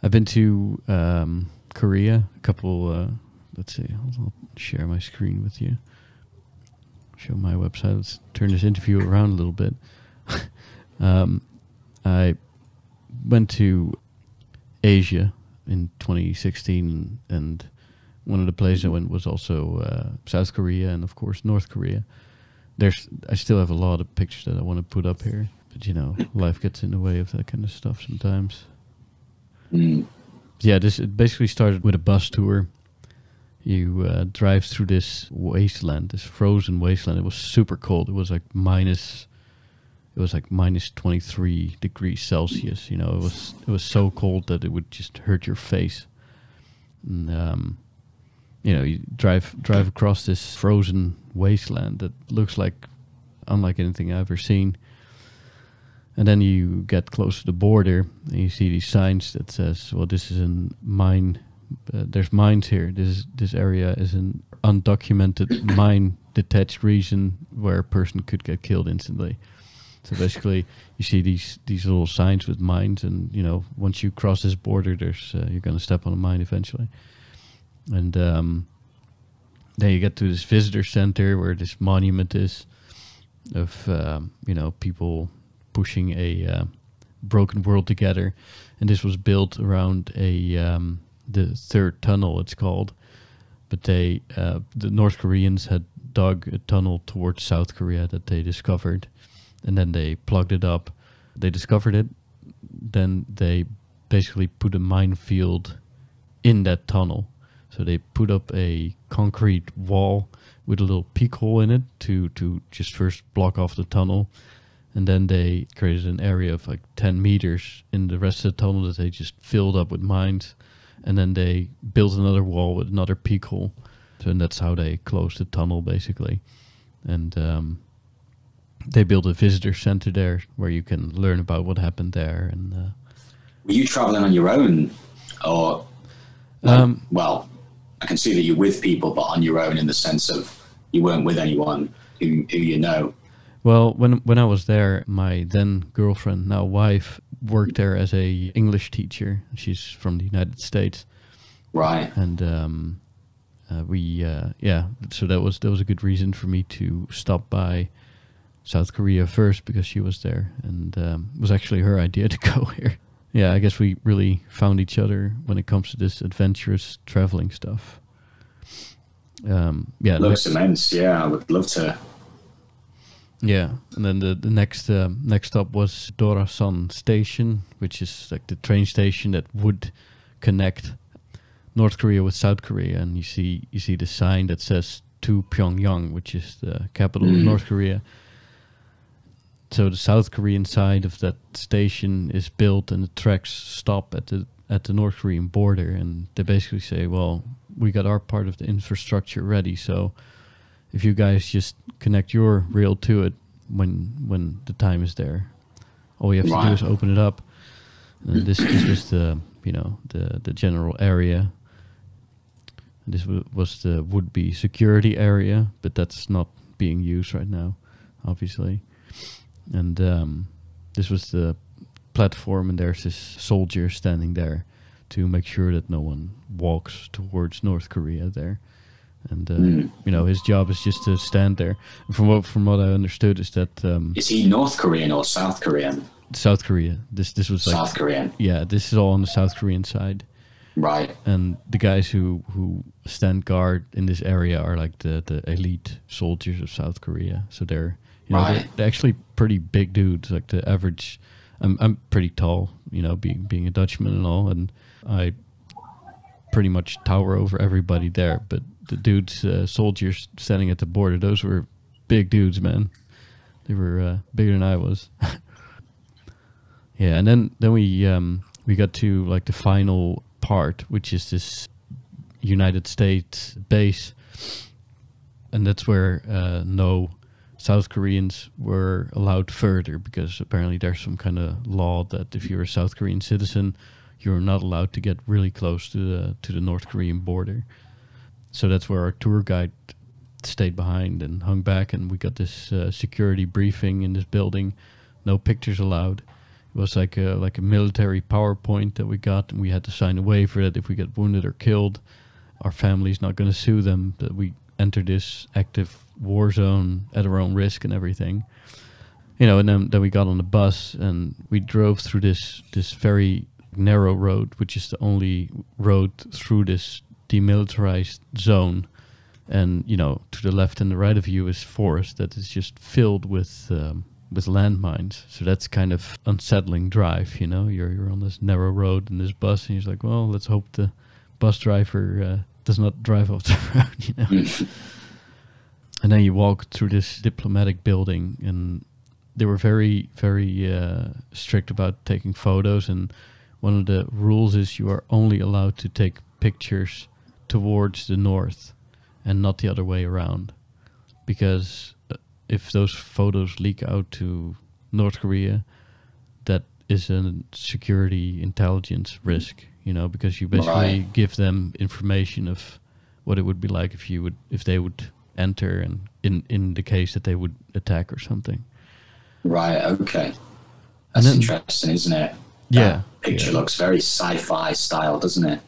I've been to um, Korea a couple. Uh, let's see, I'll, share my screen with you. Show my website. Let's turn this interview around a little bit. um, I went to Asia in 2016, and one of the places I went was also uh, South Korea and of course North Korea. There's I still have a lot of pictures that I want to put up here, but you know, life gets in the way of that kind of stuff sometimes. Mm. Yeah, this it basically started with a bus tour. You uh, drive through this wasteland, this frozen wasteland. It was super cold. It was like minus, it was like minus twenty three degrees Celsius. You know, it was it was so cold that it would just hurt your face. And, um, you know, you drive drive across this frozen wasteland that looks like unlike anything I've ever seen. And then you get close to the border and you see these signs that says, "Well, this is a mine. Uh, there's mines here. This this area is an undocumented mine detached region where a person could get killed instantly." So basically, you see these these little signs with mines, and you know, once you cross this border, there's uh, you're going to step on a mine eventually. And um, then you get to this visitor center where this monument is of um, you know people pushing a uh, broken world together, and this was built around a um, the third tunnel. It's called, but they uh, the North Koreans had dug a tunnel towards South Korea that they discovered, and then they plugged it up. They discovered it, then they basically put a minefield in that tunnel. So they put up a concrete wall with a little peek hole in it to to just first block off the tunnel, and then they created an area of like 10 meters in the rest of the tunnel that they just filled up with mines, and then they built another wall with another peek hole. So and that's how they closed the tunnel basically, and um, they built a visitor center there where you can learn about what happened there and. Uh, Were you traveling on your own, or um, well, I can see that you're with people, but on your own in the sense of you weren't with anyone who, who you know. Well, when when I was there, my then girlfriend, now wife, worked there as a English teacher. She's from the United States, Right. and um, uh, we uh, yeah. So that was that was a good reason for me to stop by South Korea first because she was there, and um, it was actually her idea to go here. Yeah, I guess we really found each other when it comes to this adventurous traveling stuff. Um, yeah, Looks immense. Yeah, I would love to. Yeah, and then the the next uh, next stop was Dorasan Station, which is like the train station that would connect North Korea with South Korea, and you see you see the sign that says to Pyongyang, which is the capital of Mm. North Korea. So the South Korean side of that station is built, and the tracks stop at the at the North Korean border, and they basically say, "Well, we got our part of the infrastructure ready, so." if you guys just connect your reel to it when when the time is there, all you have to do is open it up. And this this was the you know the the general area. This wa- was the would be security area, but that's not being used right now, obviously. And um, this was the platform, and there's this soldier standing there to make sure that no one walks towards North Korea there and uh, Mm. you know his job is just to stand there. And from what from what I understood is that um, Is he North Korean or South Korean? South Korea. This this was like South Korean. yeah, this is all on the South Korean side, Right. and the guys who who stand guard in this area are like the the elite soldiers of South Korea. So they're you know they're, Right. they're actually pretty big dudes. Like the average, I'm I'm pretty tall, you know, being being a Dutchman and all, and I pretty much tower over everybody there. But the dudes, uh, soldiers standing at the border, those were big dudes, man. They were uh, bigger than I was. yeah, and then then we um, we got to like the final part, which is this United States base, and that's where uh, no South Koreans were allowed further because apparently there's some kind of law that if you're a South Korean citizen, you're not allowed to get really close to the to the North Korean border. So that's where our tour guide stayed behind and hung back, and we got this uh, security briefing in this building. No pictures allowed. It was like a like a military PowerPoint that we got, and we had to sign a waiver that if we get wounded or killed, our family's not going to sue them. That we enter this active war zone at our own risk and everything. You know, and then then we got on the bus and we drove through this this very narrow road, which is the only road through this demilitarized zone. And you know, to the left and the right of you is forest that is just filled with um, with landmines. So that's kind of unsettling drive. You know, you're you're on this narrow road in this bus, and you're like, well, let's hope the bus driver uh, does not drive off the road. You know. and then you walk through this diplomatic building, and they were very very uh, strict about taking photos. And one of the rules is you are only allowed to take pictures towards the north and not the other way around because uh, if those photos leak out to North Korea that is a security intelligence risk you know because you basically Right. give them information of what it would be like if you would if they would enter and in in the case that they would attack or something Right. Okay. That's then- interesting, isn't it? Yeah, picture yeah. looks very sci-fi style, doesn't it?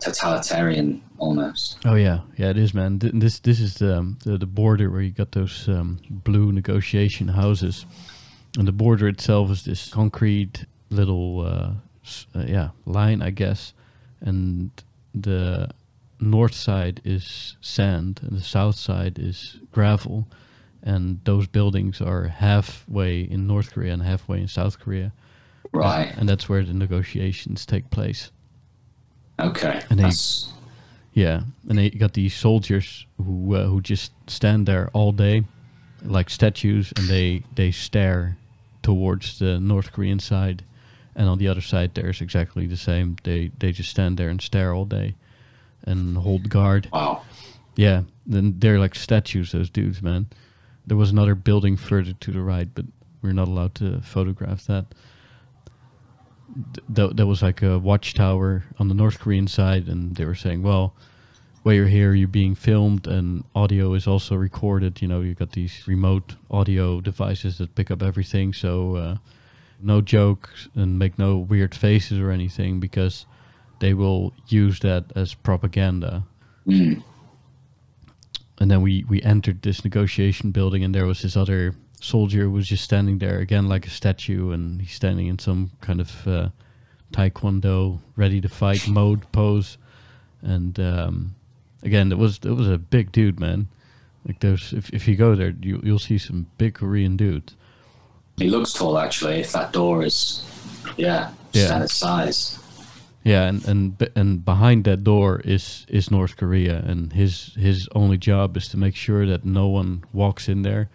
Totalitarian almost. Oh yeah, yeah, it is, man. This this is the um, the, the border where you got those um, blue negotiation houses, and the border itself is this concrete little uh, uh, yeah line, I guess, and the north side is sand and the south side is gravel, and those buildings are halfway in North Korea and halfway in South Korea, Right. and that's where the negotiations take place. Okay. And they- That's, Yeah, and they got these soldiers who uh, who just stand there all day, like statues, and they they stare towards the North Korean side, and on the other side there's exactly the same. They they just stand there and stare all day, and hold guard. wow. Yeah, then they're like statues. Those dudes, man. There was another building further to the right, but we're not allowed to photograph that. Th- th- there was like a watchtower on the North Korean side, and they were saying, "Well, while you're here, you're being filmed, and audio is also recorded. You know, you've got these remote audio devices that pick up everything. So, uh, no jokes and make no weird faces or anything because they will use that as propaganda." Mm. and then we we entered this negotiation building and there was this other soldier who was just standing there again like a statue and he's standing in some kind of uh, taekwondo ready to fight mode pose and um, again it was it was a big dude man like there's if, if you go there you, you'll see some big korean dudes He looks tall, actually. If that door is, yeah, Yeah. standard size. Yeah, and and and behind that door is is North Korea, and his his only job is to make sure that no one walks in there,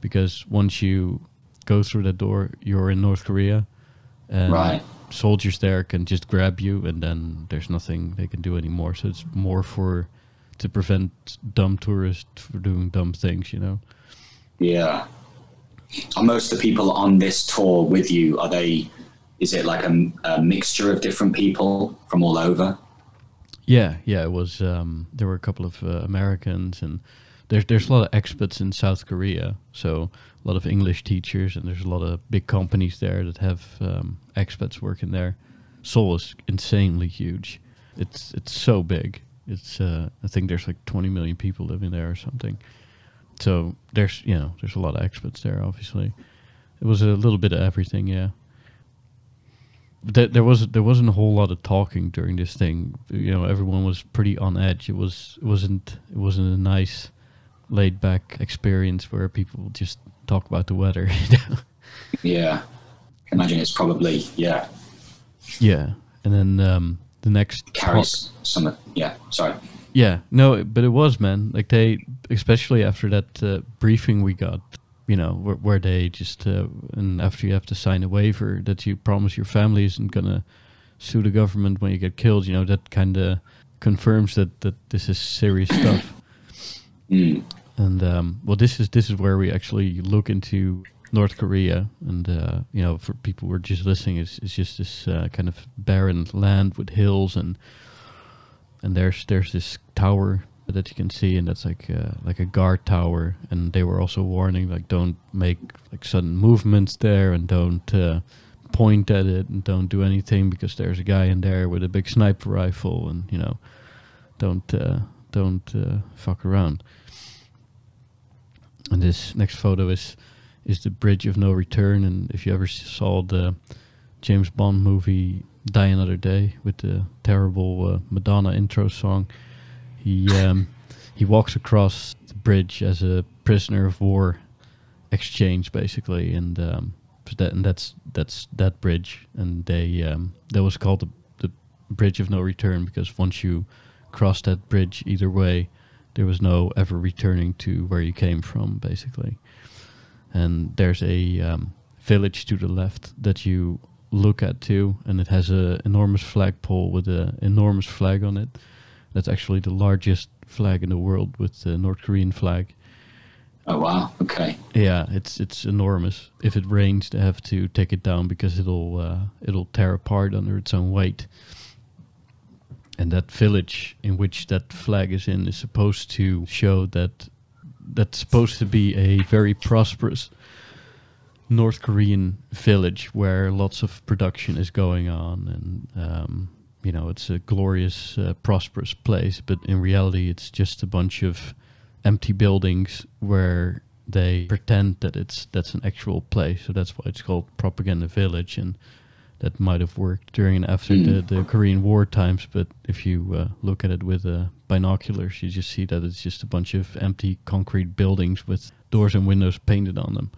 because once you go through that door, you're in North Korea, and Right. soldiers there can just grab you, and then there's nothing they can do anymore. So it's more for to prevent dumb tourists from doing dumb things, you know. Yeah. Are most of the people on this tour with you? Are they? Is it like a, a mixture of different people from all over? Yeah, yeah, it was. Um, there were a couple of uh, Americans, and there's there's a lot of expats in South Korea. So a lot of English teachers, and there's a lot of big companies there that have um, expats working there. Seoul is insanely huge. It's it's so big. It's uh, I think there's like 20 million people living there or something. So there's you know there's a lot of expats there. Obviously, it was a little bit of everything. Yeah. But there, was there wasn't a whole lot of talking during this thing. You know, everyone was pretty on edge. It was it wasn't it wasn't a nice, laid back experience where people just talk about the weather. Yeah. Imagine it's probably yeah yeah, and then um, the next talk- carries some. of- Yeah. Sorry. Yeah, no, but it was man. Like they, especially after that uh, briefing we got, you know, where, where they just uh, and after you have to sign a waiver that you promise your family isn't gonna sue the government when you get killed. You know, that kind of confirms that that this is serious stuff. Mm. And um, well, this is this is where we actually look into North Korea, and uh, you know, for people who are just listening, it's, it's just this uh, kind of barren land with hills, and and there's there's this tower that you can see, and that's like uh, like a guard tower. And they were also warning, like, don't make like sudden movements there, and don't uh, point at it, and don't do anything because there's a guy in there with a big sniper rifle, and you know, don't uh, don't uh, fuck around. And this next photo is is the Bridge of No Return, and if you ever saw the James Bond movie Die Another Day with the terrible uh, Madonna intro song, he um, he walks across the bridge as a prisoner of war exchange, basically, and um, that and that's that's that bridge, and they um, that was called the, the Bridge of No Return because once you cross that bridge, either way, there was no ever returning to where you came from, basically. And there's a um, village to the left that you look at too, and it has a enormous flagpole with an enormous flag on it. That's actually the largest flag in the world with the North Korean flag. Oh wow. Okay. Yeah, it's it's enormous. If it rains, they have to take it down because it'll uh, it'll tear apart under its own weight. And that village in which that flag is in is supposed to show that that's supposed to be a very prosperous North Korean village where lots of production is going on, and um, you know it's a glorious, uh, prosperous place. But in reality, it's just a bunch of empty buildings where they pretend that it's that's an actual place. So that's why it's called Propaganda Village, and that might have worked during and after the, the Korean War times. But if you uh, look at it with uh, binoculars, you just see that it's just a bunch of empty concrete buildings with doors and windows painted on them.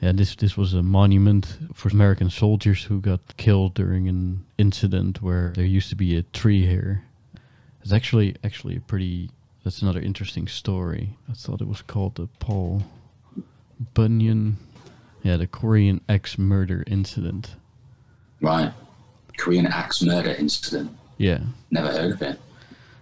Yeah, this this was a monument for American soldiers who got killed during an incident where there used to be a tree here. It's actually actually a pretty. That's another interesting story. I thought it was called the Paul Bunyan. Yeah, the Korean axe murder incident. Right. Korean axe murder incident. Yeah, Never heard of it.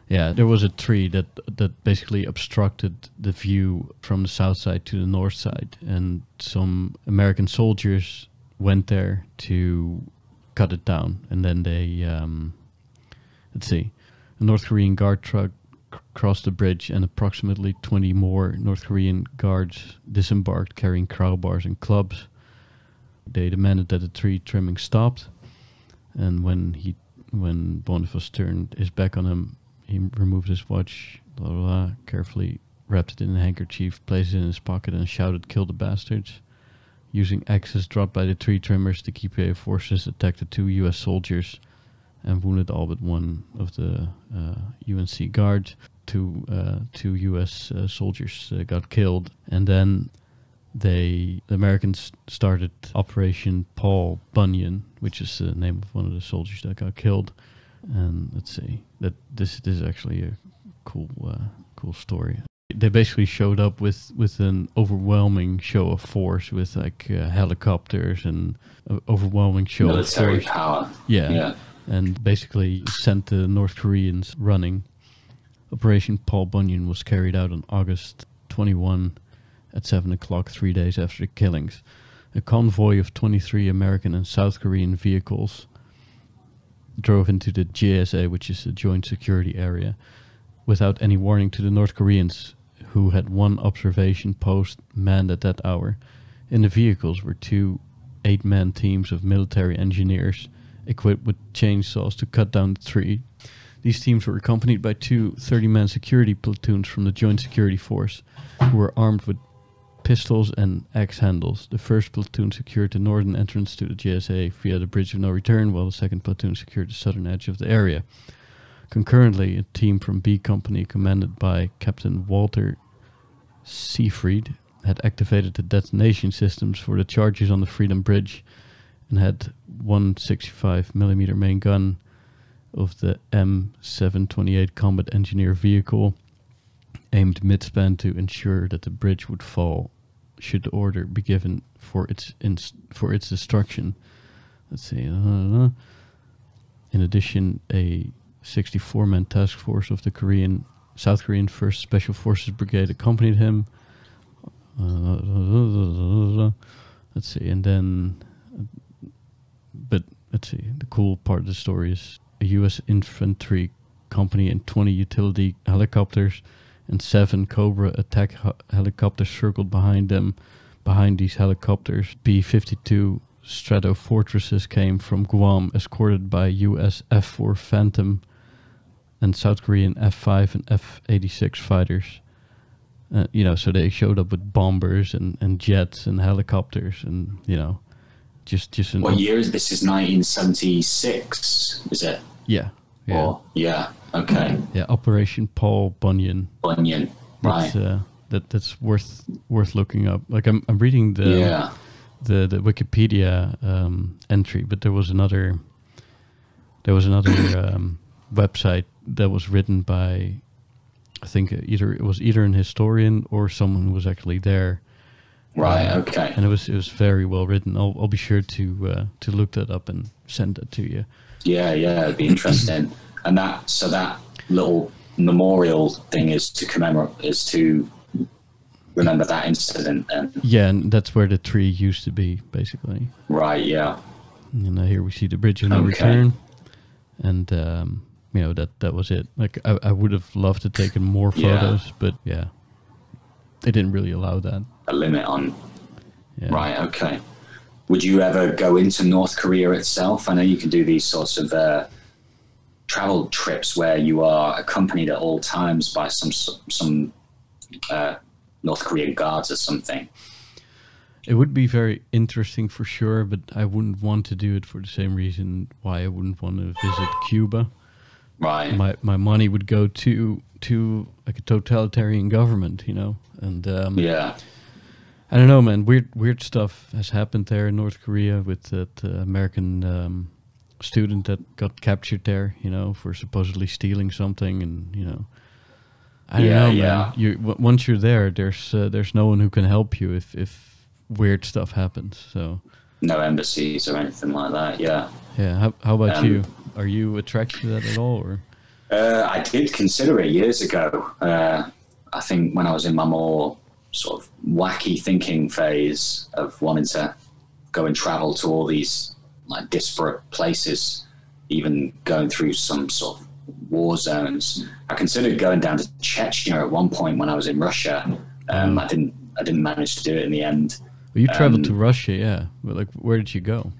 Yeah. There was a tree that that basically obstructed the view from the south side to the north side, and some American soldiers went there to cut it down, and then they um, let's see, a North Korean guard truck crossed the bridge, and approximately 20 more North Korean guards disembarked carrying crowbars and clubs. They demanded that the tree trimming stopped, and when he when Bonifas turned his back on him, he removed his watch, blah, blah, blah, carefully wrapped it in a handkerchief, placed it in his pocket, and shouted, Kill the bastards. Using axes dropped by the tree trimmers, the KPA forces attacked the two U.S. soldiers and wounded all but one of the uh, UNC guards. Two, uh, two U.S. Uh, soldiers uh, got killed. And then they the Americans started Operation Paul Bunyan, which is the name of one of the soldiers that got killed. And let's see that this this is actually a cool uh, cool story. They basically showed up with with an overwhelming show of force, with like uh, helicopters and overwhelming show Military of force. power. Yeah. Yeah. And basically sent the North Koreans running. Operation Paul Bunyan was carried out on August 21 at 7 o'clock, three days after the killings. A convoy of 23 American and South Korean vehicles drove into the JSA, which is the Joint Security Area, without any warning to the North Koreans, who had one observation post manned at that hour. In the vehicles were two eight man teams of military engineers equipped with chainsaws to cut down the tree. These teams were accompanied by two 30 man security platoons from the Joint Security Force, who were armed with pistols and axe handles. The first platoon secured the northern entrance to the JSA via the Bridge of No Return, while the second platoon secured the southern edge of the area. Concurrently, a team from B Company, commanded by Captain Walter Seifried, had activated the detonation systems for the charges on the Freedom Bridge and had one 65mm main gun of the M728 combat engineer vehicle aimed midspan to ensure that the bridge would fall should the order be given for its for its destruction. Let's see. uh, in addition, a 64-man task force of the Korean South Korean First Special Forces Brigade accompanied him. Uh, let's see, and then, but let's see. The cool part of the story is a U.S. infantry company and 20 utility helicopters and seven Cobra attack hel- helicopters circled behind them. Behind these helicopters, B-52 Stratofortresses came from Guam, escorted by U.S. F-4 Phantom and South Korean F-5 and F-86 fighters. Uh, you know, so they showed up with bombers and, and jets and helicopters, and you know, just just an What year is this? Is 1976? Is it? yeah, yeah, Or yeah. Okay. yeah. Operation Paul Bunyan. Bunyan. Right. That's, uh, that that's worth worth looking up. Like I'm I'm reading the yeah. the the Wikipedia um, entry, but there was another there was another um, website that was written by I think either it was either an historian or someone who was actually there, Right. Uh, Okay. and it was it was very well written. I'll I'll be sure to uh, to look that up and send that to you. Yeah. Yeah. It'd be interesting. and that so that little memorial thing is to commemorate is to remember that incident. And Yeah, and that's where the tree used to be, basically. right. Yeah. And here we see the bridge of no Okay. return, and um, you know that that was it. Like I, I would have loved to taken more Yeah. photos, but yeah, they didn't really allow that. A limit on Yeah. Right. Okay. Would you ever go into North Korea itself? I know you can do these sorts of uh, travel trips where you are accompanied at all times by some some uh, North Korean guards or something. It would be very interesting for sure, but I wouldn't want to do it for the same reason why I wouldn't want to visit Cuba. Right. My my money would go to to like a totalitarian government, you know, and um, yeah. I don't know, man. Weird, weird stuff has happened there in North Korea with that uh, American um, student that got captured there. You know, for supposedly stealing something, and you know, I don't Yeah, know, yeah. man. You w- once you're there, there's uh, there's no one who can help you if if weird stuff happens. So No embassies or anything like that. Yeah. yeah, how how about Um, you? Are you attracted to that at all, or Uh, I did consider it years ago. Uh, I think when I was in my more sort of wacky thinking phase of wanting to go and travel to all these like disparate places, even going through some sort of war zones. I considered going down to Chechnya at one point when I was in Russia. Um, I didn't. I didn't manage to do it in the end. well, you traveled um, to Russia? Yeah, but like, where did you go?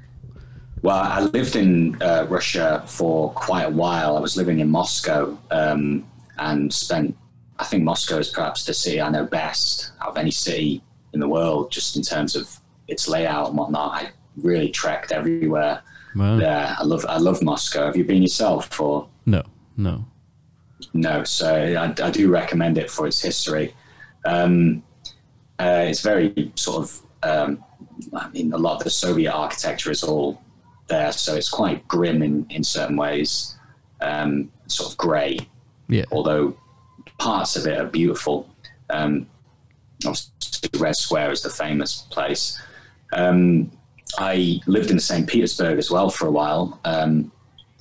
Well, I lived in uh, Russia for quite a while. I was living in Moscow um, and spent, I think Moscow is perhaps the city I know best out of any city in the world, just in terms of its layout and whatnot. I really trekked everywhere. Well, Yeah, I love, I love Moscow. Have you been yourself? Or no, no. no? So I, I do recommend it for its history. Um, uh, it's very sort of, um, I mean, a lot of the Soviet architecture is all there, so it's quite grim in, in certain ways, um, sort of grey, Yeah, although parts of it are beautiful. Um, obviously, Red Square is the famous place. Um, I lived in St. Petersburg as well for a while. Um,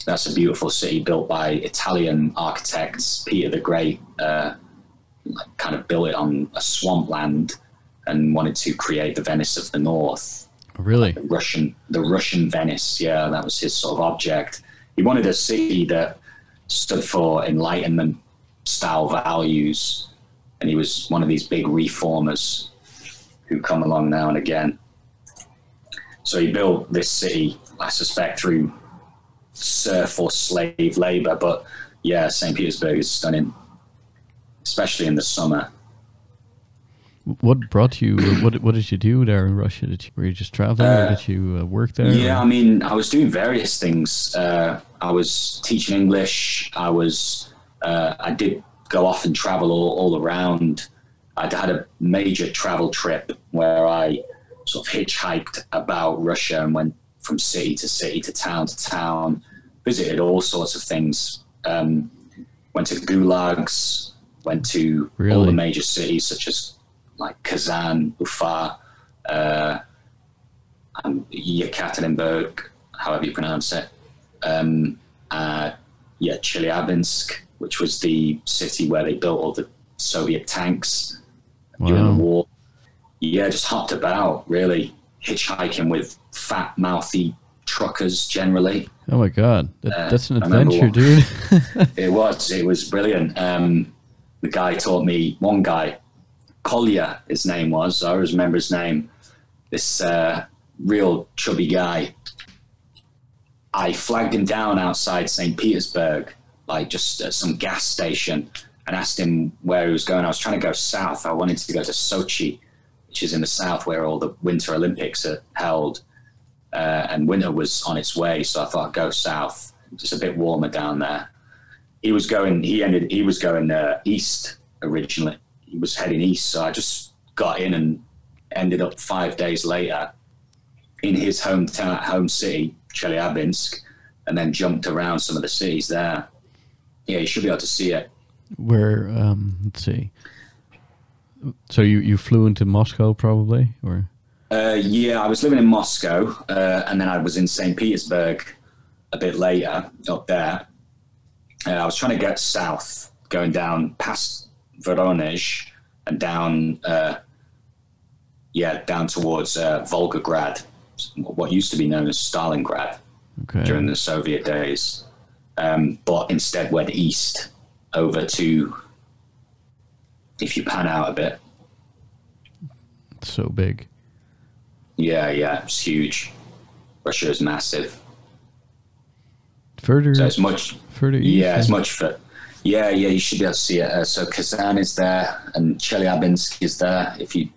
that's a beautiful city built by Italian architects. Peter the Great uh, kind of built it on a swampland and wanted to create the Venice of the North. really. Russian, the Russian Venice. Yeah, that was his sort of object. He wanted a city that stood for Enlightenment style values, and he was one of these big reformers who come along now and again. So he built this city, I suspect, through serf or slave labor. But yeah, St. Petersburg is stunning, especially in the summer. What brought you? what What did you do there in Russia? Did you, were you just traveling, or Uh, did you uh, work there? Yeah, I mean, I was doing various things. Uh, I was teaching English. I was, uh, I did go off and travel all, all around. I'd had a major travel trip where I sort of hitchhiked about Russia and went from city to city to town to town, visited all sorts of things. Um, went to gulags, went to all the major cities such as like Kazan, Ufa, uh, um, Yekaterinburg, however you pronounce it. Um, uh, yeah, Chelyabinsk, which was the city where they built all the Soviet tanks during the war. yeah, just hopped about really, hitchhiking with fat, mouthy truckers generally. Oh my god, that, Uh, that's an adventure, one- dude. It was, it was brilliant. Um, the guy taught me, one guy, Collier, his name was, I always remember his name, this uh, real chubby guy. I flagged him down outside St. Petersburg, like just at some gas station, and asked him where he was going. I was trying to go south. I wanted to go to Sochi, which is in the south where all the Winter Olympics are held. Uh, and winter was on its way, so I thought I'd go south. It's a bit warmer down there. He was going. He ended. He was going uh, east originally. He was heading east, so I just got in and ended up five days later in his hometown, home city, Chelyabinsk, and then jumped around some of the cities there. Yeah, you should be able to see it. Where um, let's see. So you you flew into Moscow probably, or Uh, yeah, I was living in Moscow, uh, and then I was in St. Petersburg a bit later up there. Uh, I was trying to get south, going down past Voronezh and down, uh, yeah, down towards uh, Volgograd, what used to be known as Stalingrad okay, during the Soviet days. Um, but instead went east over to, if you pan out a bit, so big. yeah, yeah, it's huge. Russia is massive. Further, So it's much, further east. yeah, it's much for, yeah, yeah, you should be able to see it. Uh, so Kazan is there and Chelyabinsk is there. If you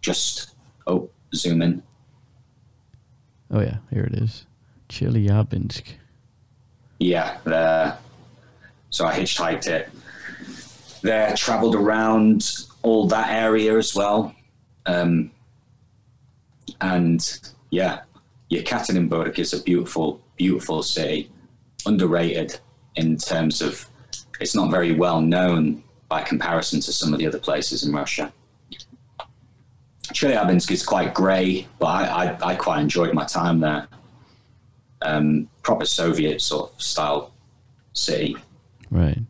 just, oh, zoom in. Oh yeah, here it is. Chelyabinsk. Yeah, there. So I hitchhiked it there, traveled around all that area as well. Um, and yeah, Yekaterinburg is a beautiful, beautiful city, underrated in terms of it's not very well known by comparison to some of the other places in Russia. Chelyabinsk is quite grey, but I, I, I quite enjoyed my time there. Um, proper Soviet sort of style city. Right.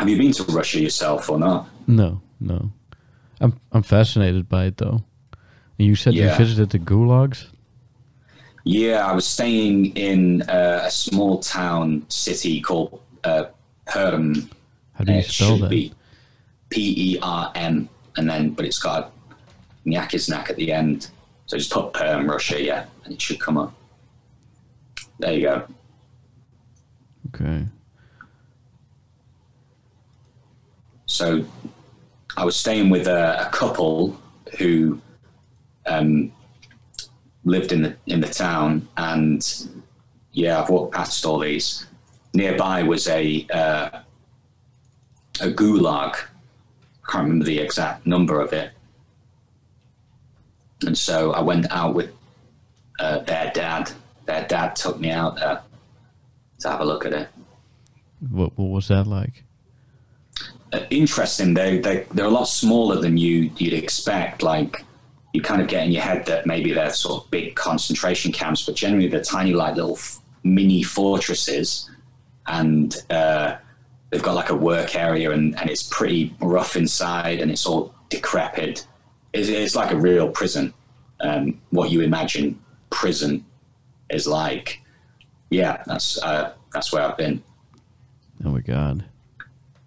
Have you been to Russia yourself or not? No, no. I'm I'm fascinated by it though. And you said you visited the gulags. Yeah, I was staying in uh, a small town city called uh, Perm. How do you spell that? P E R M, and then but it's got Nyakiznak at the end. So just put Perm Russia, yeah, and it should come up. There you go. Okay. So I was staying with a, a couple who um, lived in the in the town, and yeah, I've walked past all these. Nearby was a uh, a gulag. I can't remember the exact number of it. And so I went out with uh, their dad. Their dad took me out there to have a look at it. What what was that like? uh, interesting. They they they're a lot smaller than you you'd expect. Like you kind of get in your head that maybe they're sort of big concentration camps, but generally they're tiny, like little f- mini fortresses, and uh, they've got like a work area, and and it's pretty rough inside, and it's all decrepit. It's, it's like a real prison. Um, what you imagine prison is like. Yeah, that's uh, that's where I've been. Oh my god.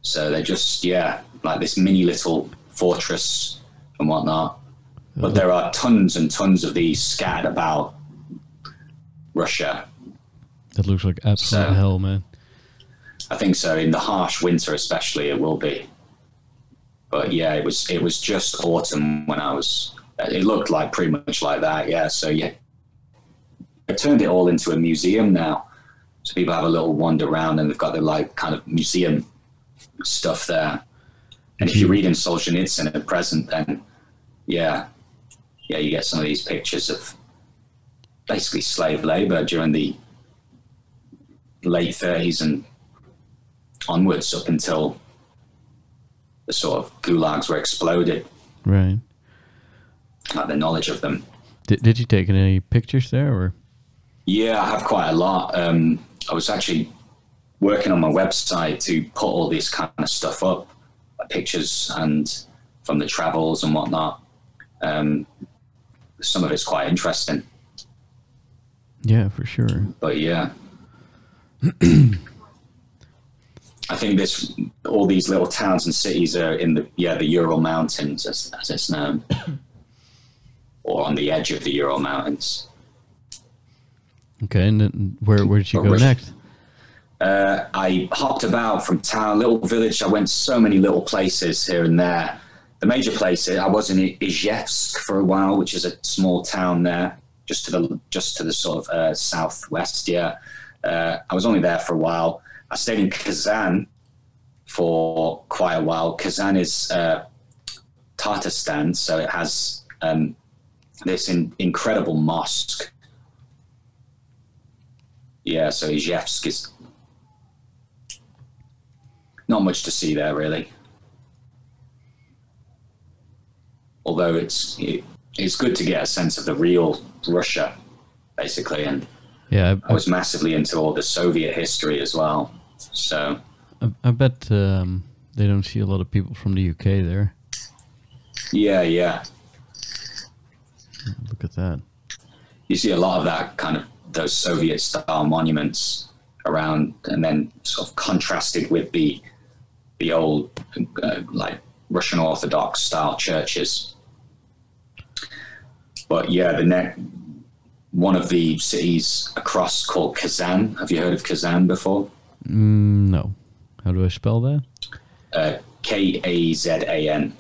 So they're just, yeah, like this mini little fortress and whatnot. But there are tons and tons of these scattered about Russia. That looks like absolute So- hell, man. I think so. In the harsh winter, especially, it will be. But yeah, it was it was just autumn when I was. It looked like pretty much like that. Yeah. So yeah, I turned it all into a museum now. So people have a little wander around, and they've got their like kind of museum stuff there. And if you read in Solzhenitsyn at present, then yeah, yeah, you get some of these pictures of basically slave labor during the late 30s and onwards up until the sort of gulags were exploded, Right. like the knowledge of them. Did did you take any pictures there or? Yeah, I have quite a lot. Um, I was actually working on my website to put all this kind of stuff up, like pictures and from the travels and whatnot. Um, some of it's quite interesting, Yeah, for sure. but yeah. I think this all these little towns and cities are in the yeah the Ural Mountains as, as it's known, or on the edge of the Ural Mountains. Okay, and then where where did you go next? Uh, I hopped about from town, little village. I went so many little places here and there. The major places I was in Izhevsk for a while, which is a small town there, just to the just to the sort of uh, southwest. Yeah, uh, I was only there for a while. I stayed in Kazan for quite a while. Kazan is uh, Tatarstan, so it has um, this in, incredible mosque. Yeah, so Izhevsk is not much to see there really. Although it's it, it's good to get a sense of the real Russia, basically, and Yeah, I was massively into all the Soviet history as well. So I, I, bet um, they don't see a lot of people from the UK there. yeah, yeah, Look at that. you see a lot of that kind of those Soviet style monuments around, and then sort of contrasted with the the old uh, like Russian Orthodox style churches. But yeah, the next one of the cities across called Kazan. Have you heard of Kazan before? Mm, no. How do I spell that? uh, K A Z A N.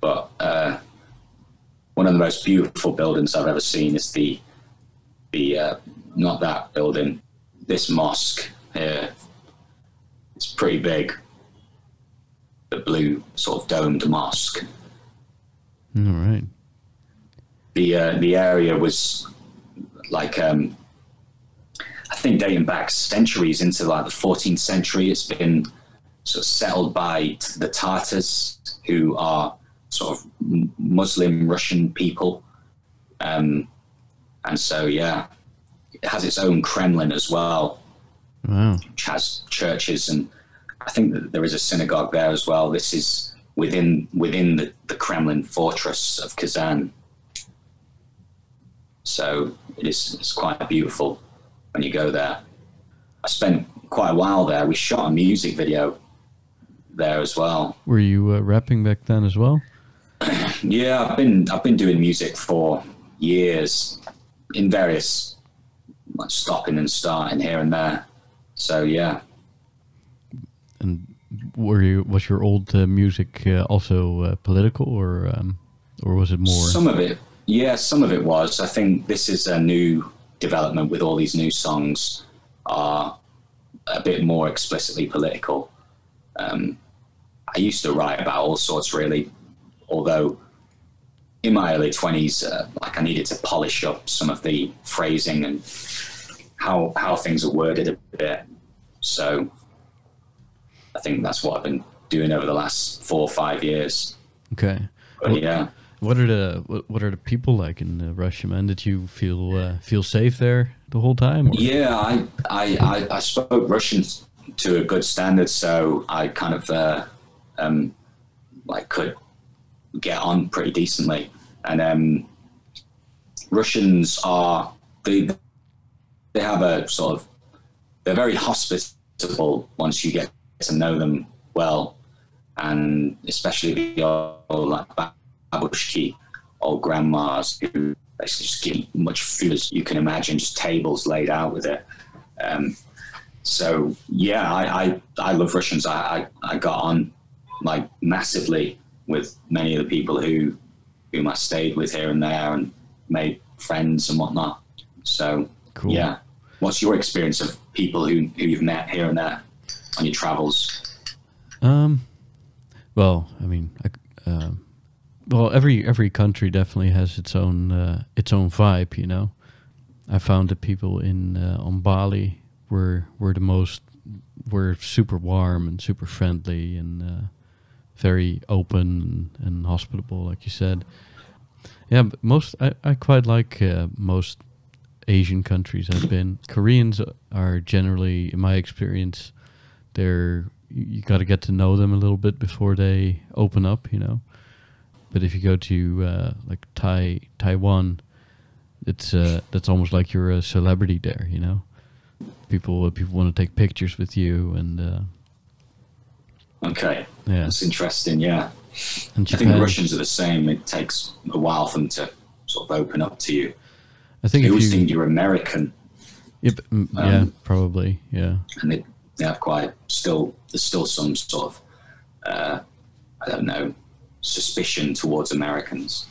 But uh, one of the most beautiful buildings I've ever seen is the the uh, not that building, this mosque here. It's pretty big. The blue sort of domed mosque. All right. The uh, the area was like um, I think dating back centuries into like the 14th century. It's been sort of settled by the Tartars, who are sort of Muslim Russian people. Um, and so, yeah, it has its own Kremlin as well, Wow. which has churches, and I think that there is a synagogue there as well. This is within within the, the Kremlin fortress of Kazan. So it is it's quite beautiful when you go there. I spent quite a while there. We shot a music video there as well. Were you uh, rapping back then as well? Yeah, I've been I've been doing music for years in various like stopping and starting here and there. So yeah, And were you was your old uh, music uh, also uh, political or um, or was it more? some of it, yeah, some of it was. I think this is a new development with all these new songs are a bit more explicitly political. Um, I used to write about all sorts, really, although in my early twenties, uh, like I needed to polish up some of the phrasing and how how things are worded a bit. So I think that's what I've been doing over the last four or five years. okay. But Well- yeah. What are the what, are the people like in uh, Russia, man? Did you feel uh, feel safe there the whole time? Or? Yeah, I, I, I, I spoke Russian to a good standard, so I kind of uh, um, like could get on pretty decently. And um, Russians are they they have a sort of they're very hospitable once you get to know them well, and especially the old like babushki, old grandmas who basically just give much food as you can imagine, just tables laid out with it. Um, so yeah, I, I, I love Russians. I, I, I got on like massively with many of the people who whom I stayed with here and there and made friends and whatnot. So Cool. yeah. What's your experience of people who, who you've met here and there on your travels? Um, well, I mean, I, um well, every every country definitely has its own uh, its own vibe, you know. I found that people in uh, on Bali were were the most were super warm and super friendly and uh, very open and, hospitable, like you said. Yeah, most I, I quite like uh, most Asian countries I've been. Koreans are generally, in my experience, they're you got to get to know them a little bit before they open up, you know. But if you go to uh, like Tai Taiwan, it's uh, that's almost like you're a celebrity there, you know. People people want to take pictures with you, and uh, Okay, yeah, that's interesting. Yeah, and I think the Russians are the same. It takes a while for them to sort of open up to you. I think They always you, think you're American, Yep, mm, yeah, Um, probably, yeah. and they, they have quite still. There's still some sort of, uh, I don't know, suspicion towards Americans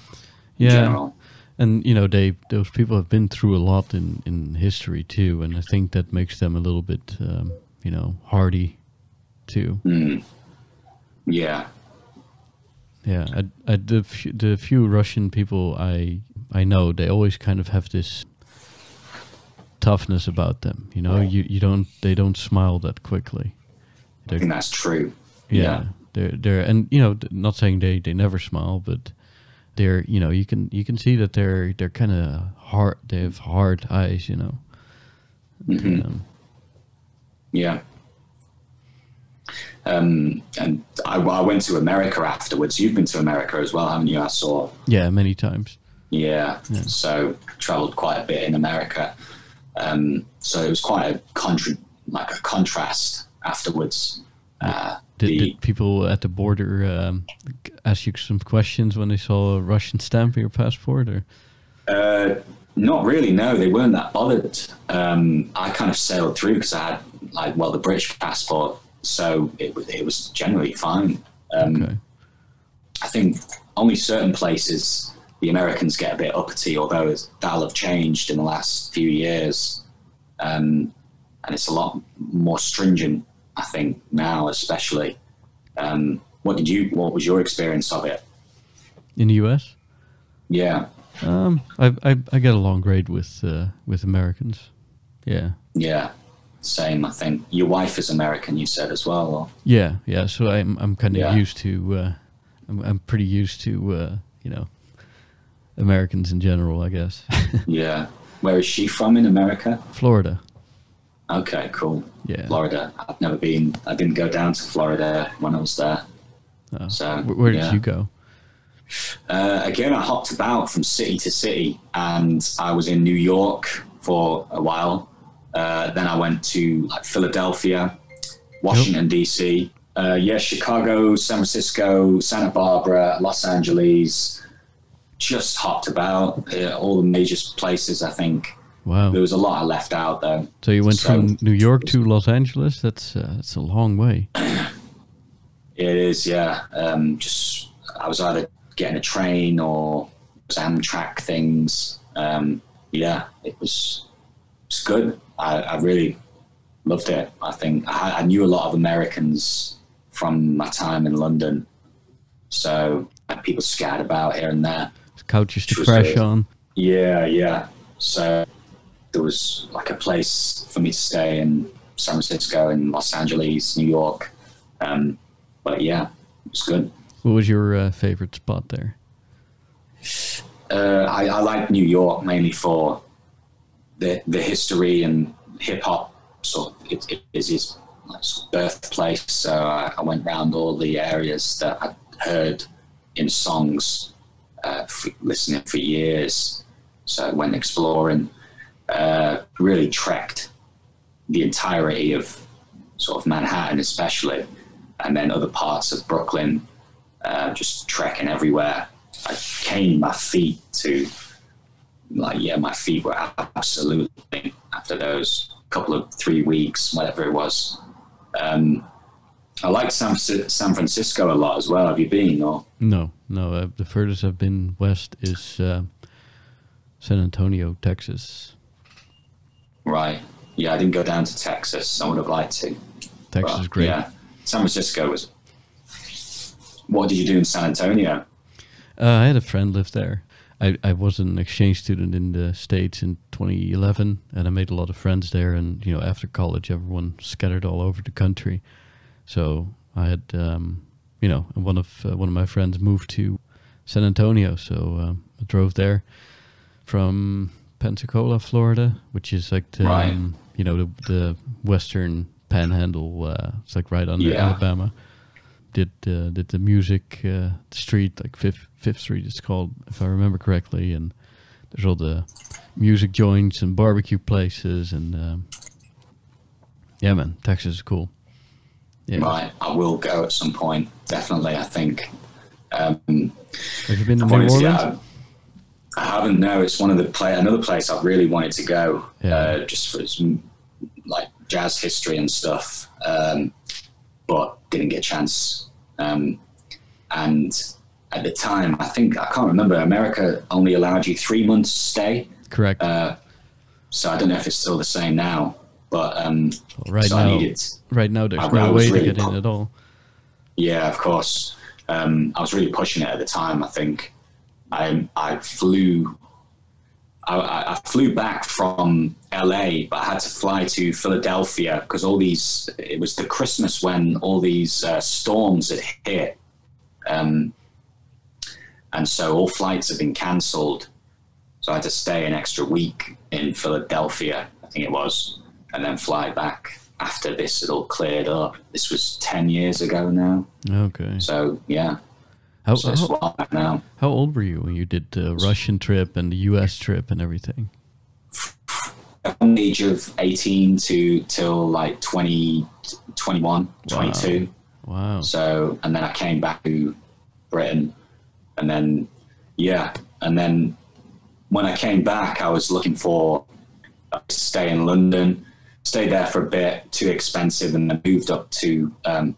in Yeah, general. and you know they those people have been through a lot in in history too, and I think that makes them a little bit um, you know hardy too. Mm. Yeah, Yeah, I, I, the few, the few Russian people I I know, they always kind of have this toughness about them. You know, you you don't they don't smile that quickly. I think that's true. Yeah, Yeah. They're they're and you know not saying they they never smile, but they're you know you can you can see that they're they're kind of hard. They have hard eyes. You know. Mhm. Um, Yeah. Um, and I, I went to America afterwards. You've been to America as well, haven't you? I saw. yeah, many times. Yeah. So traveled quite a bit in America. Um, so it was quite a contra- like a contrast afterwards. Uh, Did, the, did people at the border um, ask you some questions when they saw a Russian stamp on your passport? Or Uh, not really. No, they weren't that bothered. Um, I kind of sailed through because I had like well the British passport, so it was it was generally fine. Um, okay, I think only certain places the Americans get a bit uppity, although that'll have changed in the last few years, um, and it's a lot more stringent. I think now, especially. Um, what did you? What was your experience of it? in the U.S. Yeah, Um, I I I get along great with uh, with Americans. Yeah, yeah, same. I think your wife is American. You said as well. Or? yeah, yeah. So I'm I'm kind of Yeah. used to. Uh, I'm I'm pretty used to uh, you know Americans in general. I guess Yeah. Where is she from in America? Florida. Okay, cool. Yeah. Florida. I've never been. I didn't go down to Florida when I was there. Oh. So Where, did yeah. you go? Uh, again, I hopped about from city to city, and I was in New York for a while. Uh, then I went to like Philadelphia, Washington D.C. Uh, yeah, Chicago, San Francisco, Santa Barbara, Los Angeles. Just hopped about uh, all the major places. I think Wow. there was a lot I left out though. So you went So- from New York to Los Angeles. That's uh, that's a long way. It is, yeah. Um, just I was either getting a train or Amtrak things. Um, yeah, it was it's good. I, I really loved it. I think I, I knew a lot of Americans from my time in London, so people scattered about here and there. Couches to crash on. Yeah, yeah. So there was like a place for me to stay in San Francisco, in Los Angeles, New York. Um, but yeah, it was good. What was your uh, favorite spot there? Uh, I, I like New York mainly for the the history and hip hop. Sort of, it, it is his birthplace. So I, I went round all the areas that I heard in songs, uh, listening for years. So I went exploring. Uh, really trekked the entirety of sort of Manhattan, especially, and then other parts of Brooklyn. Uh, just trekking everywhere. I caned my feet to like yeah, my feet were absolutely after those couple of three weeks, whatever it was. Um, I like San, San Francisco a lot as well. Have you been? Or No, no. Uh, the furthest I've been west is uh, San Antonio, Texas. Right? Yeah, I didn't go down to Texas. I would have liked to. Texas is great. Yeah, San Francisco was. What did you do in San Antonio? Uh, I had a friend live there. I, I was an exchange student in the States in 2011, and I made a lot of friends there. And, you know, after college, everyone scattered all over the country. So I had, um, you know, one of uh, one of my friends moved to San Antonio. So um, I drove there from Pensacola, Florida, which is like the, Right. um, you know, the, the western Panhandle. Uh, it's like right under Yeah. Alabama. Did uh, did the music uh, street like Fifth Fifth Street? It's called, if I remember correctly. And there's all the music joints and barbecue places, and um, yeah, man, Texas is cool. Yeah. Right, I will go at some point. Definitely, I think. Um, Have you been to New Orleans? I, haven't. No, it's one of the play. Another place I really wanted to go, Yeah. uh, just for mm, like jazz history and stuff, um, but didn't get a chance. Um, and at the time, I think I can't remember. America only allowed you three months stay, Correct. uh, so I don't know if it's still the same now. But um, right so I now, needed. right now, there's I- no I way really to get in at all. Yeah, of course. Um, I was really pushing it at the time. I think I I flew. I- I, flew back from LA, but I had to fly to Philadelphia because all these. It was the Christmas when all these uh, storms had hit, um, and so all flights had been cancelled. So I had to stay an extra week in Philadelphia, I think it was, and then fly back after this had all cleared up. This was ten years ago now. Okay. So yeah, How, how, how old were you when you did the Russian trip and the U.S. trip and everything? From the age of 18 to till like 20, 21, 22. Wow. So, and then I came back to Britain and then, yeah. And then when I came back, I was looking for a stay in London, stayed there for a bit, too expensive, and then moved up to um,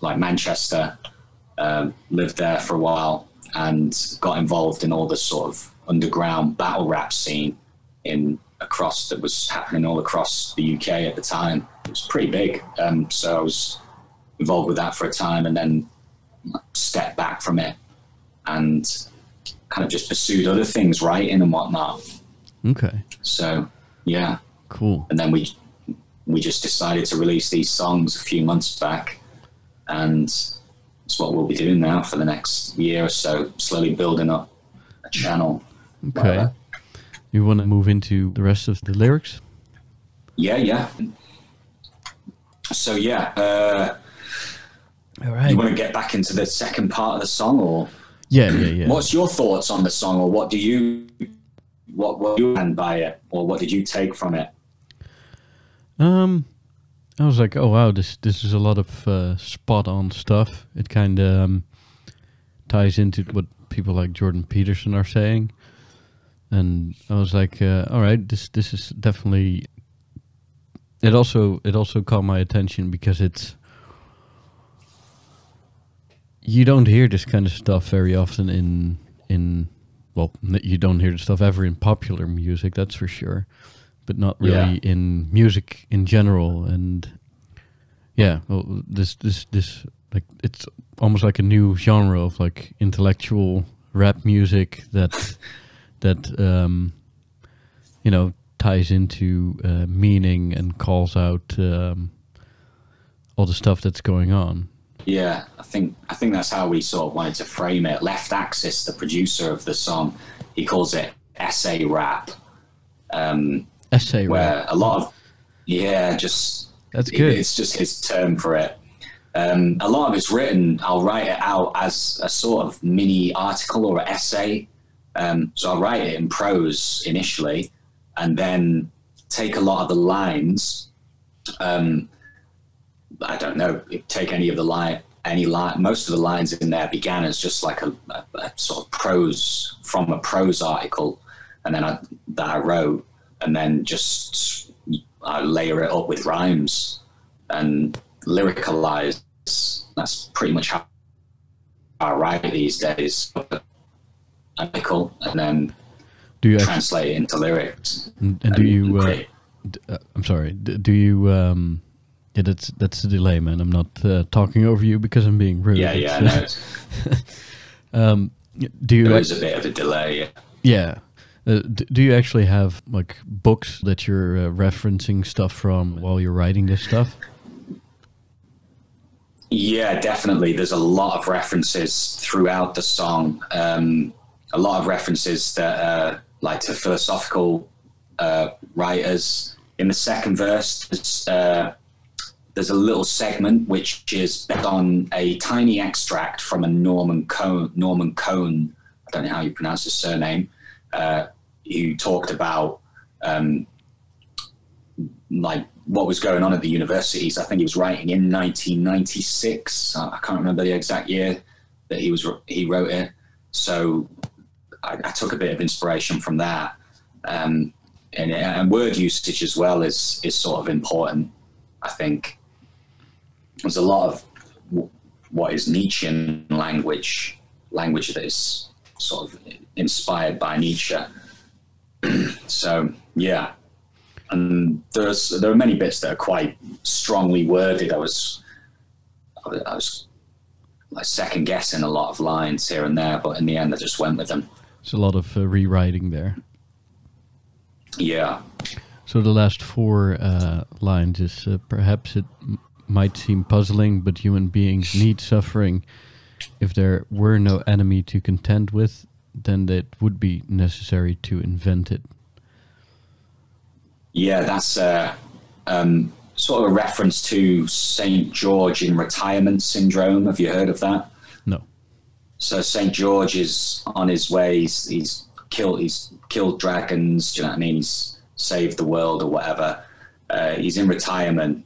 like Manchester, um, lived there for a while, and got involved in all the sort of underground battle rap scene in across that was happening all across the UK at the time. It was pretty big. Um, so I was involved with that for a time and then stepped back from it and kind of just pursued other things, writing and whatnot. Okay. So yeah, Cool. and then we we just decided to release these songs a few months back, and it's what we'll be doing now for the next year or so, slowly building up a channel. Okay. Uh, You want to move into the rest of the lyrics? yeah, yeah. So yeah, uh, All right. you want to get back into the second part of the song, or Yeah, yeah, yeah. what's your thoughts on the song, or what do you what what you meant by it, or what did you take from it? Um, I was like, oh wow, this this is a lot of uh, spot on stuff. It kind of um, ties into what people like Jordan Peterson are saying, and I was like, uh, all right, this this is definitely. It also it also caught my attention because it's. You don't hear this kind of stuff very often in in well, you don't hear the stuff ever in popular music, that's for sure, but not really in music in general. And yeah, well, this this this like it's almost like a new genre of like intellectual rap music that that um, you know ties into uh, meaning and calls out um, all the stuff that's going on. Yeah, I think I think that's how we sort of wanted to frame it. Left Axis, the producer of the song, he calls it essay rap, um, Essay where a lot of yeah, just That's it- good. it's just his term for it. Um, a lot of it's written. I'll write it out as a sort of mini article or essay. Um, so I'll write it in prose initially, and then take a lot of the lines. Um, I don't know. Take any of the line, any line. Most of the lines in there began as just like a, a, a sort of prose from a prose article, and then I, that I wrote, and then just I layer it up with rhymes and lyricalize. That's pretty much how I write these days. Article and then Do you actually, translate it into lyrics. and, and do you? Uh, uh, I'm sorry. D- do you? Um, yeah, that's that's the delay, man. I'm not uh, talking over you because I'm being rude. yeah, yeah. No, um, do you? there was a bit of a delay. Yeah. Uh, do you actually have like books that you're uh, referencing stuff from while you're writing this stuff? Yeah, definitely. There's a lot of references throughout the song. Um, a lot of references that uh, like to philosophical uh, writers. In the second verse, there's, uh, there's a little segment which is based on a tiny extract from a Norman Cohn. Norman Cohn, I don't know how you pronounce his surname, uh, who talked about um, like what was going on at the universities. I think he was writing in 1996. I can't remember the exact year that he was he wrote it. So I, I took a bit of inspiration from that. Um, and, and word usage as well is is sort of important. I think there's a lot of what is Nietzschean language, language that is sort of inspired by Nietzsche. so yeah, and there's there are many bits that are quite strongly worded. I was I was like second guessing a lot of lines here and there, but in the end, I just went with them. It's a lot of uh, rewriting there. Yeah. So the last four uh, lines is uh, perhaps it m- might seem puzzling, but human beings need suffering. If there were no enemy to contend with, then it would be necessary to invent it. Yeah, that's uh, um, sort of a reference to St. George in retirement syndrome. Have you heard of that? No. So St. George is on his way. He's, he's killed. He's killed dragons. Do you know what I mean? He's saved the world or whatever. Uh, he's in retirement,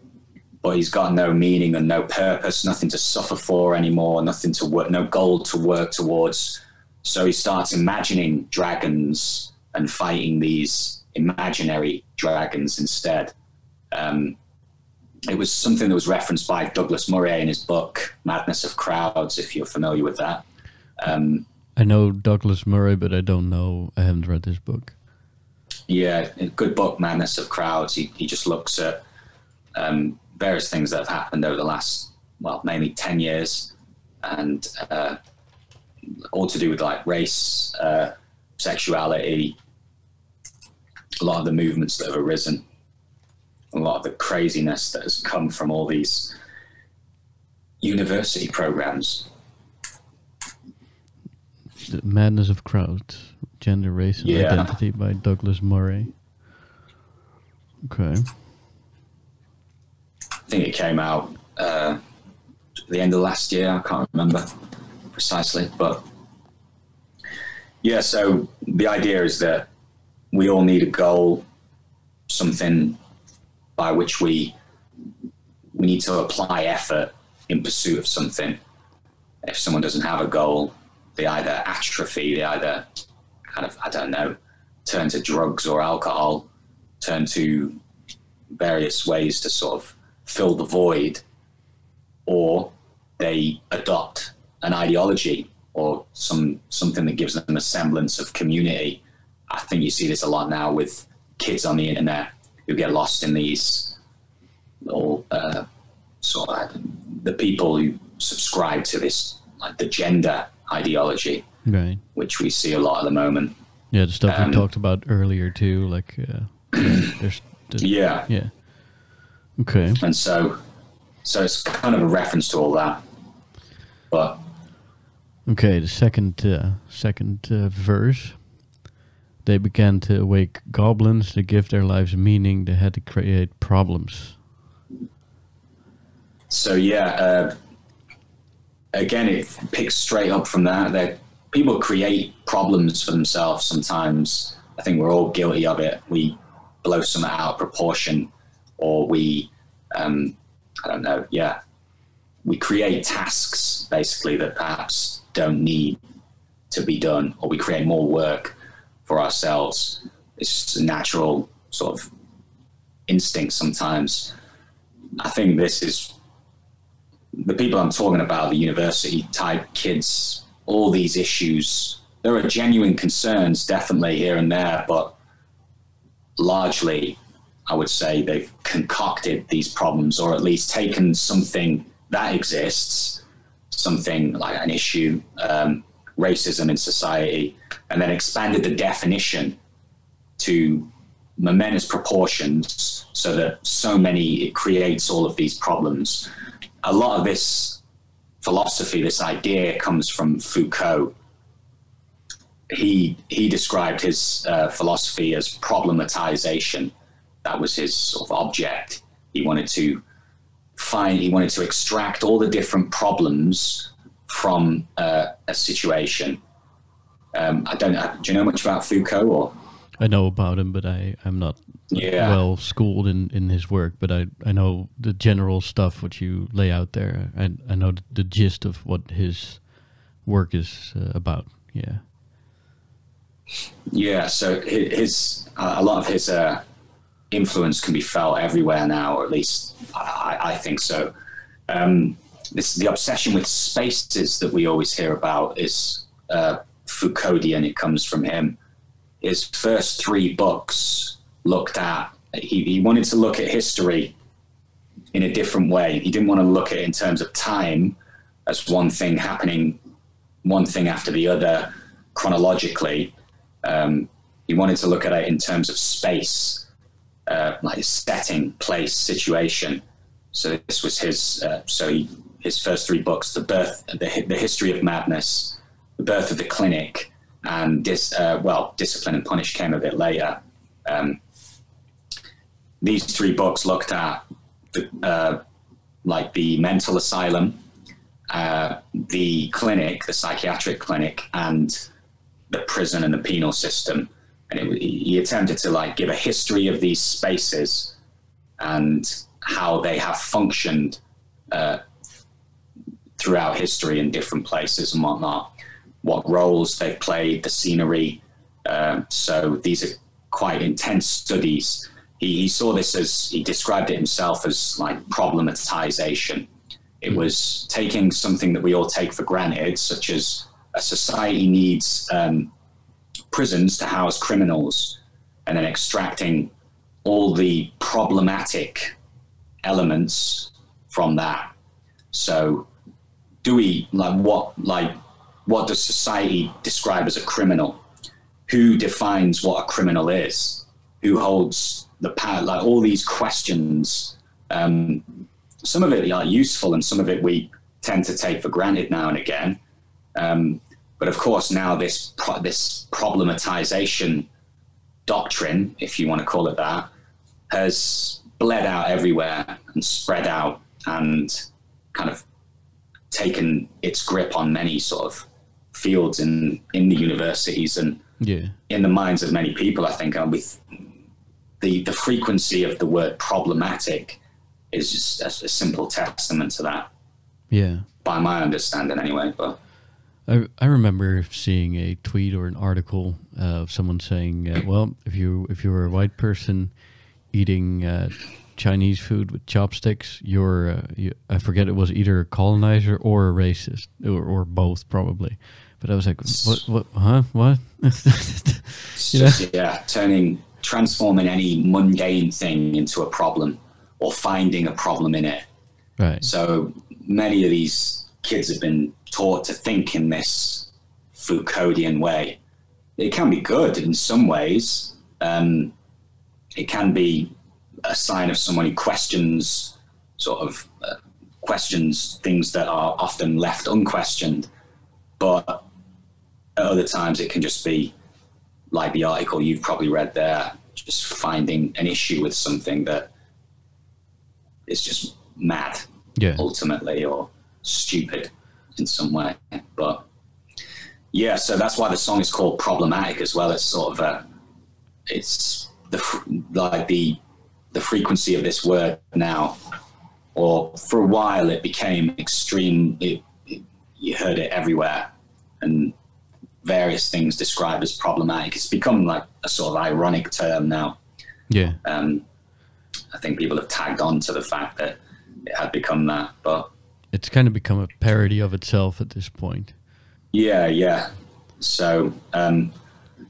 but he's got no meaning and no purpose, nothing to suffer for anymore, nothing to work, no goal to work towards. So he starts imagining dragons and fighting these imaginary dragons instead. Um, it was something that was referenced by Douglas Murray in his book Madness of Crowds, if you're familiar with that. Um, I know Douglas Murray, but I don't know. I haven't read this book. Yeah, good book, Madness of Crowds. He, he just looks at um, various things that have happened over the last, well, mainly 10 years, and uh, all to do with like race, uh, sexuality, a lot of the movements that have arisen, a lot of the craziness that has come from all these university programs. The Madness of Crowds, Gender, Race, and Yeah. Identity by Douglas Murray. Okay. I think it came out uh, at the end of last year. I can't remember precisely, but yeah. So the idea is that we all need a goal, something by which we we need to apply effort in pursuit of something. If someone doesn't have a goal, they either atrophy, they either kind of I don't know, turn to drugs or alcohol, turn to various ways to sort of fill the void, or they adopt an ideology or some something that gives them a semblance of community. I think you see this a lot now with kids on the internet who get lost in these little uh, sort of the people who subscribe to this like the gender ideology, Right. which we see a lot at the moment. Yeah, the stuff Um, we talked about earlier too. Like, uh, yeah, there's, Yeah, yeah. Okay. and so so it's kind of a reference to all that, but Okay. The second, uh, second uh, verse. They began to awake goblins to give their lives meaning. They had to create problems. So yeah, uh, again, it picks straight up from that. That people create problems for themselves sometimes. I think we're all guilty of it. We blow something out of proportion, or we, um, I don't know, yeah, we create tasks basically that perhaps don't need to be done, or we create more work for ourselves. It's a natural sort of instinct sometimes. I think this is the people I'm talking about, the university type kids, all these issues, there are genuine concerns definitely here and there, but largely, I would say they've concocted these problems or at least taken something that exists, something like an issue, um, racism in society, and then expanded the definition to momentous proportions so that so many, it creates all of these problems a lot of this philosophy, this idea, comes from Foucault. He he described his uh, philosophy as problematization. That was his sort of object. He wanted to find he wanted to extract all the different problems from uh, a situation. Um, I don't. Do you know much about Foucault or? I know about him, but I I'm not Yeah. well schooled in in his work. But I I know the general stuff which you lay out there. I I know the, gist of what his work is uh, about. Yeah. Yeah, so hi- his a lot of his uh, influence can be felt everywhere now, or at least I, I think so. Um, this the obsession with spaces that we always hear about is uh, Foucauldian. It comes from him. His first three books looked at. He, he wanted to look at history in a different way. He didn't want to look at it in terms of time as one thing happening, one thing after the other chronologically um, he wanted to look at it in terms of space, uh, like setting, place, situation. So this was his. Uh, so he, his first three books: the birth, the, the history of madness, the birth of the clinic, and dis, uh, well, discipline and punish came a bit later. Um, these three books looked at the, uh, like the mental asylum, uh, the clinic, the psychiatric clinic, and the prison and the penal system. And it, he attempted to like give a history of these spaces and how they have functioned uh, throughout history in different places and whatnot. What roles they've played, the scenery. Um, so these are quite intense studies. He, he saw this as he described it himself as like problematization. It was taking something that we all take for granted, such as a society needs um, prisons to house criminals, and then extracting all the problematic elements from that. So, do we like what like what does society describe as a criminal? Who defines what a criminal is? Who holds the power? Like all these questions. Um, some of it are useful, and some of it we tend to take for granted now and again. Um, but of course, now this pro- this problematization doctrine, if you want to call it that, has bled out everywhere and spread out and kind of taken its grip on many sort of fields in in the universities and Yeah. in the minds of many people. I think and with the the frequency of the word problematic is just a, a simple testament to that, Yeah. by my understanding, anyway. But I, I remember seeing a tweet or an article uh, of someone saying, uh, "Well, if you if you were a white person eating uh, Chinese food with chopsticks, you're uh, you, I forget it was either a colonizer or a racist or, or both probably." But I was like, "What? What? Huh? What?" Yeah. just, yeah, turning, transforming any mundane thing into a problem or finding a problem in it. right. So many of these kids have been taught to think in this Foucauldian way. It can be good in some ways. Um, it can be a sign of someone who questions, sort of uh, questions things that are often left unquestioned. But at other times, it can just be like the article you've probably read there, just finding an issue with something that is just mad Yeah. ultimately or stupid in some way. But yeah, so that's why the song is called problematic as well. It's sort of a, it's the like the the frequency of this word now, or for a while it became extreme. It, it, you heard it everywhere, and various things described as problematic. It's become like a sort of ironic term now. Yeah. Um, I think people have tagged on to the fact that it had become that, but It's kind of become a parody of itself at this point. Yeah, yeah. So um,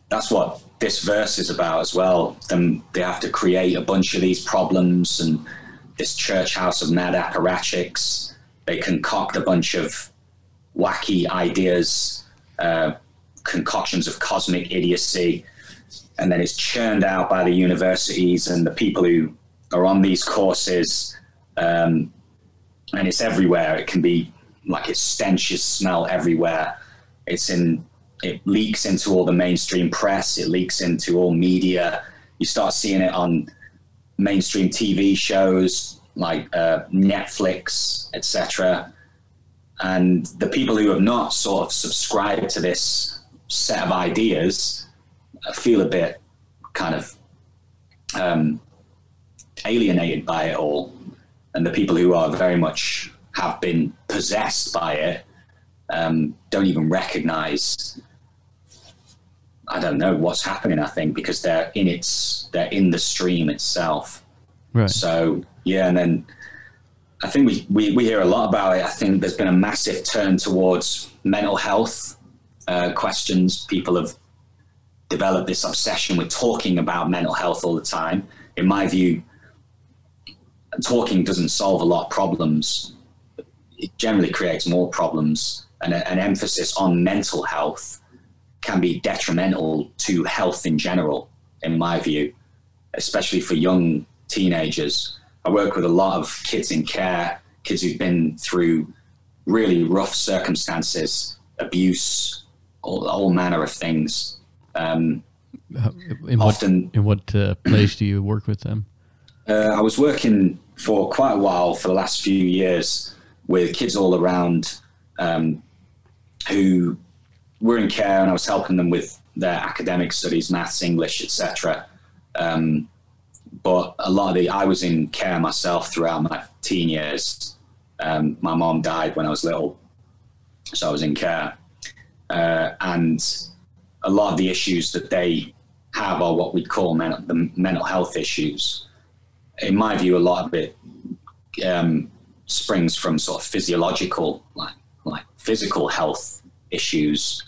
that's what this verse is about as well. Them they have to create a bunch of these problems and this church house of mad apparatchiks. They concoct a bunch of wacky ideas, uh, concoctions of cosmic idiocy, and then it's churned out by the universities and the people who are on these courses. Um, and it's everywhere. It can be like it's stenches smell everywhere. It's in it leaks into all the mainstream press. It leaks into all media. You start seeing it on mainstream TV shows. like uh, Netflix, etc. And the people who have not sort of subscribed to this set of ideas feel a bit kind of um, alienated by it all. And the people who are very much have been possessed by it um, don't even recognize I don't know what's happening. I think because they're in its, they're in the stream itself. Right. So yeah, and then I think we, we, we hear a lot about it. I think there's been a massive turn towards mental health uh, questions. People have developed this obsession with talking about mental health all the time. In my view, talking doesn't solve a lot of problems. It generally creates more problems, and a, an emphasis on mental health can be detrimental to health in general, in my view, especially for young teenagers. I work with a lot of kids in care, kids who've been through really rough circumstances, abuse, all, all manner of things. Um, in often, what, in what uh, place do you work with them? Uh, I was working for quite a while for the last few years with kids all around um, who were in care, and I was helping them with their academic studies, maths, English, etc. Um, but a lot of the I was in care myself throughout my teen years. Um, my mom died when I was little, so I was in care, uh, and a lot of the issues that they have are what we call mental, the mental health issues. In my view, a lot of it um, springs from sort of physiological, like like physical health issues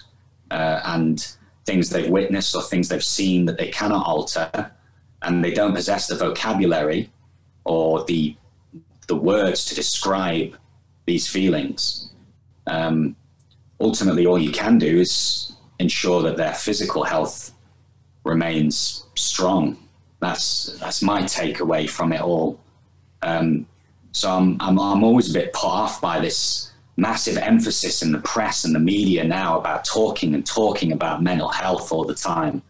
uh, and things they've witnessed or things they've seen that they cannot alter, and they don't possess the vocabulary or the the words to describe these feelings. Um, ultimately, all you can do is ensure that their physical health remains strong. That's that's my takeaway from it all. Um, so I'm, I'm I'm always a bit put off by this massive emphasis in the press and the media now about talking and talking about mental health all the time,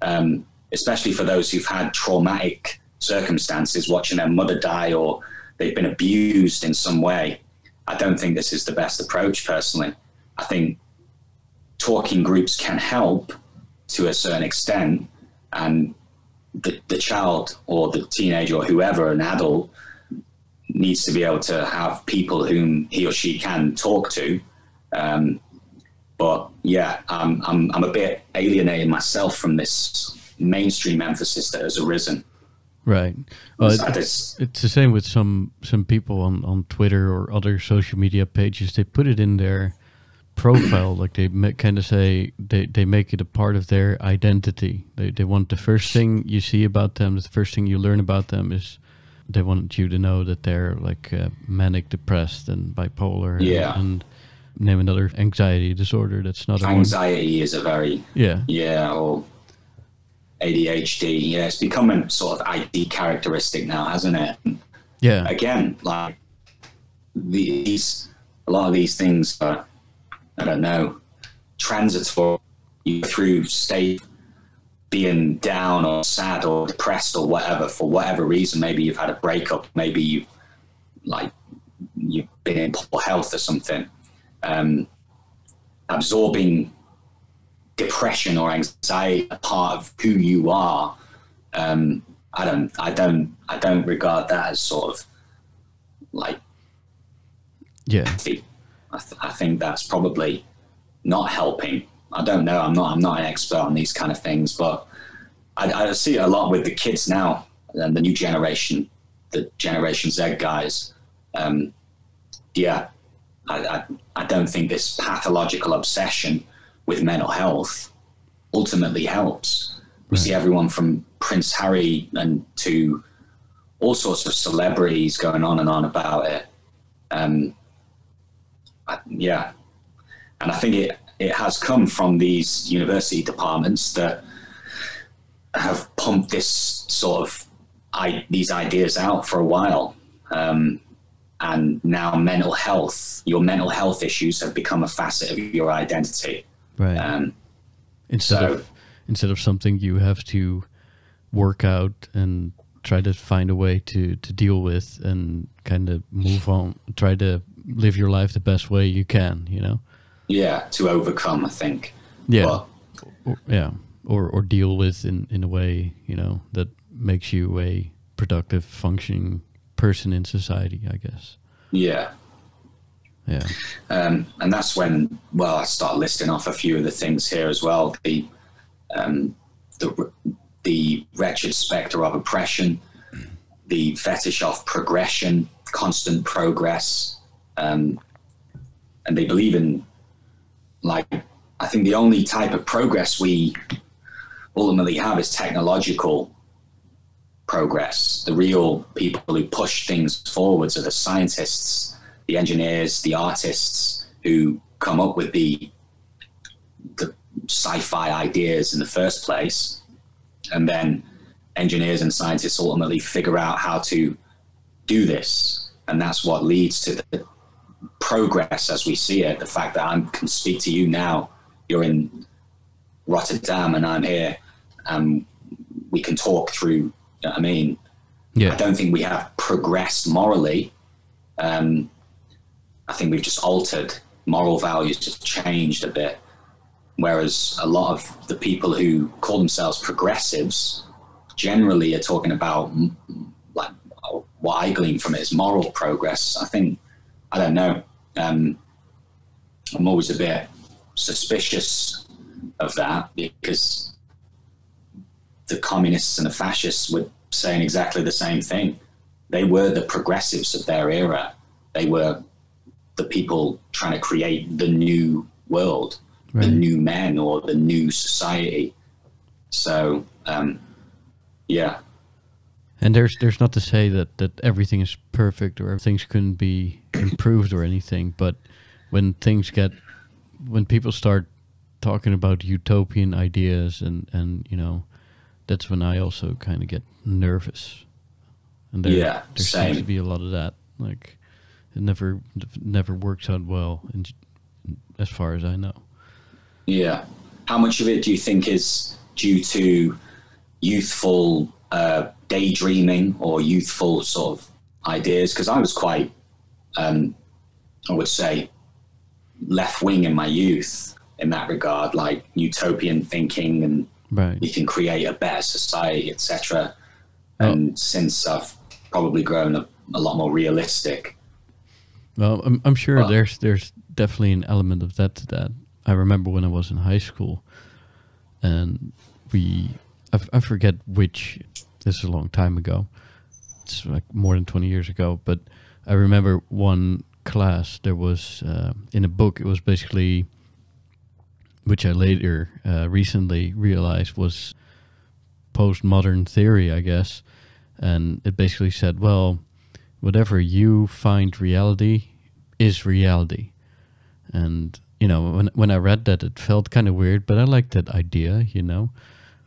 um, especially for those who've had traumatic circumstances, watching their mother die or they've been abused in some way. I don't think this is the best approach personally. I think talking groups can help to a certain extent, and the, the child or the teenager or whoever, an adult, needs to be able to have people whom he or she can talk to. Um, but yeah, I'm, I'm, I'm a bit alienated myself from this mainstream emphasis that has arisen. Right. Well, it, it's the same with some some people on, on Twitter or other social media pages. They put it in their profile, like they kind of say they, they make it a part of their identity. They they want the first thing you see about them, the first thing you learn about them is they want you to know that they're like uh, manic depressed and bipolar yeah. and, and, name another anxiety disorder that's not anxiety is a very yeah. yeah or adhd yeah it's becoming sort of id characteristic now hasn't it? Yeah. Again like these a lot of these things are i don't know transitory through state being down or sad or depressed or whatever for whatever reason. Maybe you've had a breakup. Maybe you like you've been in poor health or something. Um, absorbing depression or anxiety a part of who you are. Um, I don't. I don't. I don't regard that as sort of like. Yeah. I, th- I think that's probably not helping I don't know. I'm not. I'm not an expert on these kind of things, but I, I see it a lot with the kids now and the new generation, the Generation Z guys. Um, yeah, I, I, I don't think this pathological obsession with mental health ultimately helps. We right. see everyone from Prince Harry and to all sorts of celebrities going on and on about it. Um, yeah, and I think it it has come from these university departments that have pumped this sort of I, these ideas out for a while. Um, and now mental health, your mental health issues have become a facet of your identity. Right. Um, instead so, of instead of something you have to work out and try to find a way to to deal with and kind of move on. Try to live your life the best way you can. You know. Yeah, to overcome, I think. Yeah. But, or, yeah, or or deal with in in a way you know that makes you a productive, functioning person in society. I guess. yeah. Yeah. Um, and that's when, well, I start listing off a few of the things here as well. The um, the the wretched specter of oppression, the fetish of progression, constant progress, um, and they believe in like I think the only type of progress we ultimately have is technological progress. The real people who push things forwards are the scientists, the engineers, the artists who come up with the the sci-fi ideas in the first place, and then engineers and scientists ultimately figure out how to do this, and that's what leads to the progress as we see it. The fact that I can speak to you now, you're in Rotterdam, and I'm here, and we can talk through. You know I mean, I don't think we have progressed morally. Um, I think we've just altered moral values, just changed a bit. Whereas a lot of the people who call themselves progressives generally are talking about like what I glean from it is moral progress. I think I don't know. Um, I'm always a bit suspicious of that because the communists and the fascists were saying exactly the same thing. They were the progressives of their era. They were the people trying to create the new world, the new men, or the new society. So, um, yeah, And there's there's not to say that that everything is perfect or things couldn't be improved or anything, but when things get when people start talking about utopian ideas and and you know that's when I also kind of get nervous. And there, Yeah, there seems to be a lot of that. Like it never never works out well, in, as far as I know. Yeah. How much of it do you think is due to youthful uh, daydreaming or youthful sort of ideas? Because I was quite, um, I would say, left wing in my youth in that regard, like utopian thinking and Right. we can create a better society, etc. Oh. And since I've probably grown a, a lot more realistic. Well, I'm, I'm sure there's there's definitely an element of that to that. I remember when I was in high school, and we I, f- I forget which. This is a long time ago. It's like more than twenty years ago. But I remember one class. There was uh, in a book. It was basically, which I later uh, recently realized was postmodern theory, I guess, and it basically said, well, whatever you find reality is reality. And you know, when when I read that, it felt kind of weird, but I liked that idea, you know.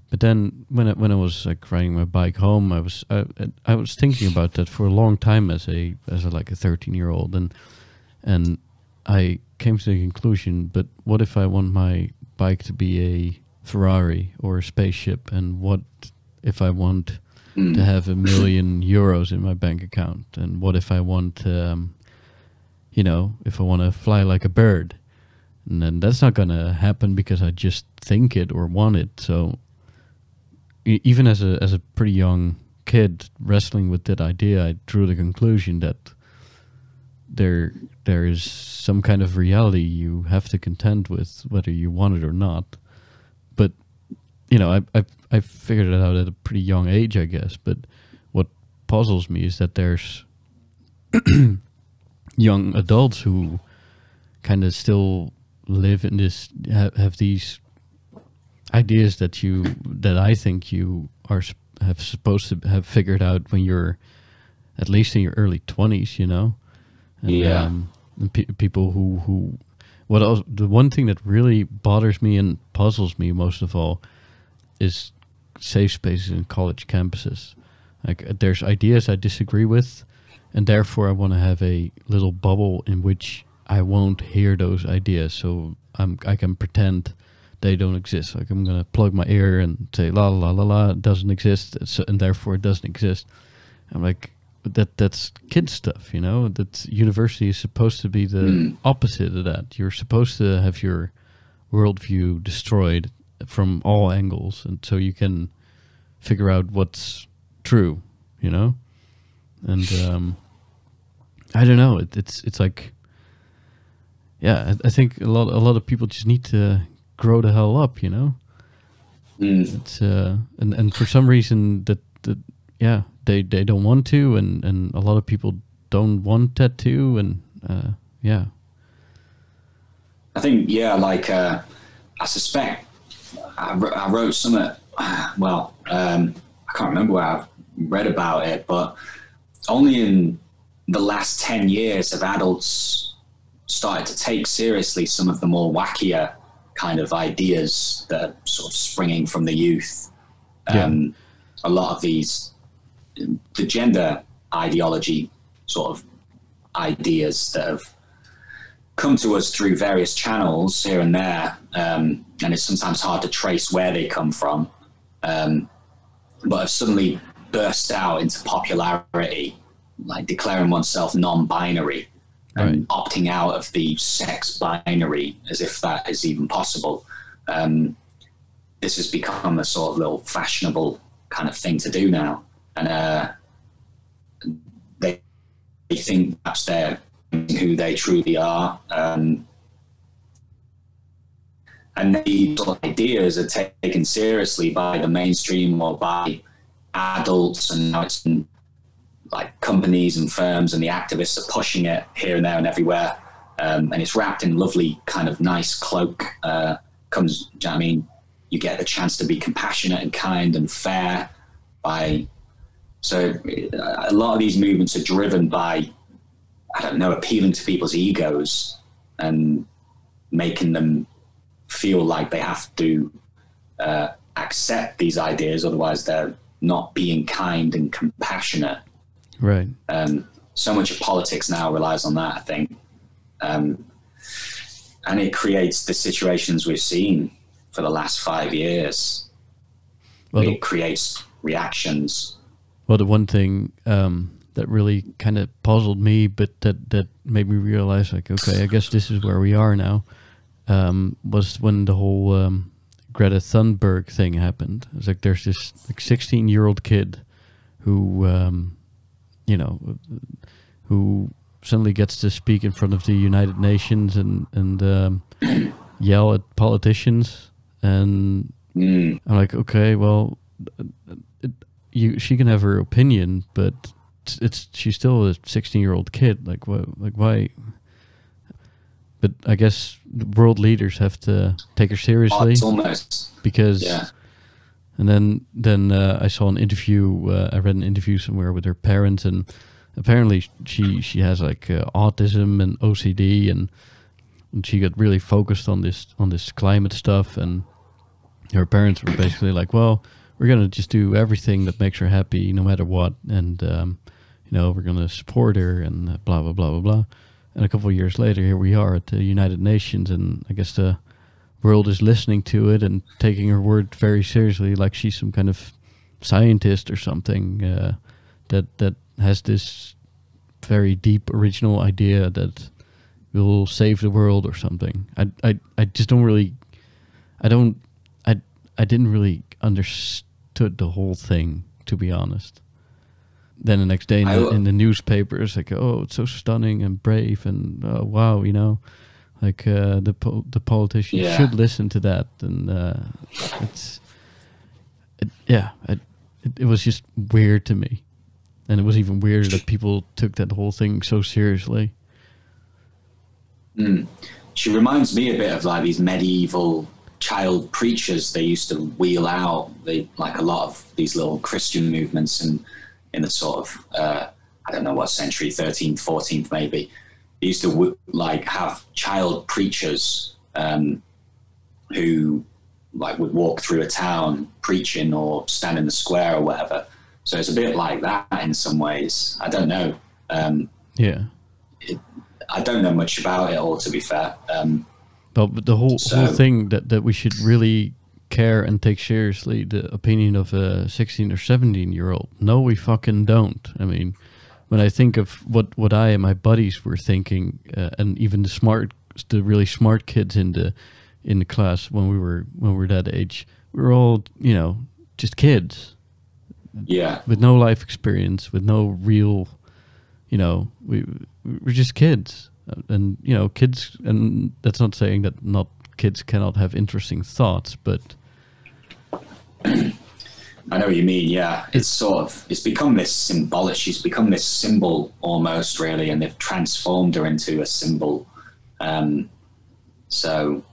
But then when I, when I was like riding my bike home, I was uh, I, I was thinking about that for a long time as a as a, like a thirteen year old, and and I came to the conclusion. But what if I want my bike to be a Ferrari or a spaceship, and what if I want hmm. to have a million euros in my bank account? And what if I want, um, you know, if I want to fly like a bird? And then that's not going to happen because I just think it or want it. So even as a as a pretty young kid wrestling with that idea, I drew the conclusion that there there is some kind of reality you have to contend with, whether you want it or not. But you know, I I I figured it out at a pretty young age, I guess. But what puzzles me is that there's young adults who kind of still live in this have, have these ideas that you that I think you are have supposed to have figured out when you're at least in your early 20s, you know. And, Yeah. um, and pe- people who who what else the one thing that really bothers me and puzzles me most of all is safe spaces in college campuses. Like uh, there's ideas I disagree with, and therefore I want to have a little bubble in which I won't hear those ideas, so I'm I can pretend they don't exist. Like I'm gonna plug my ear and say la la la la it doesn't exist, it's, and therefore it doesn't exist. I'm like that that's kid stuff, you know. That university is supposed to be the Mm. opposite of that. You're supposed to have your worldview destroyed from all angles, and so you can figure out what's true, you know. And um, I don't know. It, it's it's like, yeah, I, I think a lot a lot of people just need to grow the hell up, you know. Mm. It's uh, and and for some reason that that yeah they they don't want to, and and a lot of people don't want that too, and uh, yeah, I think, yeah, like uh, I suspect I, I wrote some, of well, um, I can't remember where I've read about it, but only in the last 10 years have adults started to take seriously some of the more wackier kind of ideas that are sort of springing from the youth. Um, A lot of these, the gender ideology sort of ideas that have come to us through various channels here and there, um, and it's sometimes hard to trace where they come from, um, but have suddenly burst out into popularity, like declaring oneself non-binary and Right. opting out of the sex binary, as if that is even possible. Um, this has become a sort of little fashionable kind of thing to do now, and uh, they they think perhaps they're who they truly are. Um, and these ideas are taken seriously by the mainstream or by adults, and now it's like companies and firms, and the activists are pushing it here and there and everywhere. Um, and it's wrapped in lovely, kind of nice cloak. Uh, comes, you I mean? You get the chance to be compassionate and kind and fair by. So a lot of these movements are driven by I don't know, appealing to people's egos and making them feel like they have to uh, accept these ideas, otherwise they're not being kind and compassionate. Right. Um, so much of politics now relies on that, I think, um, and it creates the situations we've seen for the last five years. Well, the, it creates reactions. well, the one thing um, that really kind of puzzled me, but that that made me realize, like, okay, I guess this is where we are now, um, was when the whole um, Greta Thunberg thing happened. It's like there's this like 16 year old kid who, um, you know, who suddenly gets to speak in front of the United Nations and and um, yell at politicians, and Mm, I'm like, okay, well, it, you she can have her opinion, but it's, it's she's still a 16 year old kid. Like what? Like why? But I guess world leaders have to take her seriously it's almost, because. yeah. And then then uh, I saw an interview. Uh, I read an interview somewhere with her parents, and apparently she she has like uh, autism and OCD, and, and she got really focused on this on this climate stuff. And her parents were basically like, "Well, we're gonna just do everything that makes her happy, no matter what, and um, you know we're gonna support her and uh, blah blah blah blah blah." And a couple of years later, here we are at the United Nations, and I guess the world is listening to it and taking her word very seriously, like she's some kind of scientist or something uh, that that has this very deep original idea that will save the world or something. I I, I just don't really, I don't, I I didn't really understood the whole thing to be honest. Then the next day in the, in the newspapers, like, oh, it's so stunning and brave and uh, wow, you know, like uh, the po- the politicians Yeah. should listen to that, and uh, it's it, yeah, it, it, was just weird to me, and it was even weirder that people took that whole thing so seriously. She reminds me a bit of like these medieval child preachers they used to wheel out. They like a lot of these little Christian movements in in the sort of uh, I don't know what century, thirteenth, fourteenth, maybe. They used to like have child preachers um, who like would walk through a town preaching or stand in the square or whatever. So it's a bit like that in some ways. I don't know. Um, Yeah, I don't know much about it all, to be fair. Um, But, but the whole So- whole thing that that we should really care and take seriously the opinion of a 16 or 17 year old. No, we fucking don't. I mean, when I think of what what I and my buddies were thinking, uh, and even the smart, the really smart kids in the in the class when we were when we were that age, we were all you know just kids Yeah. with no life experience, with no real, you know, we we're just kids, Uh, and you know, kids, and that's not saying that not kids cannot have interesting thoughts, but I know what you mean. Yeah, it's sort of it's become this symbolic. She's become this symbol almost, really, and they've transformed her into a symbol. Um, so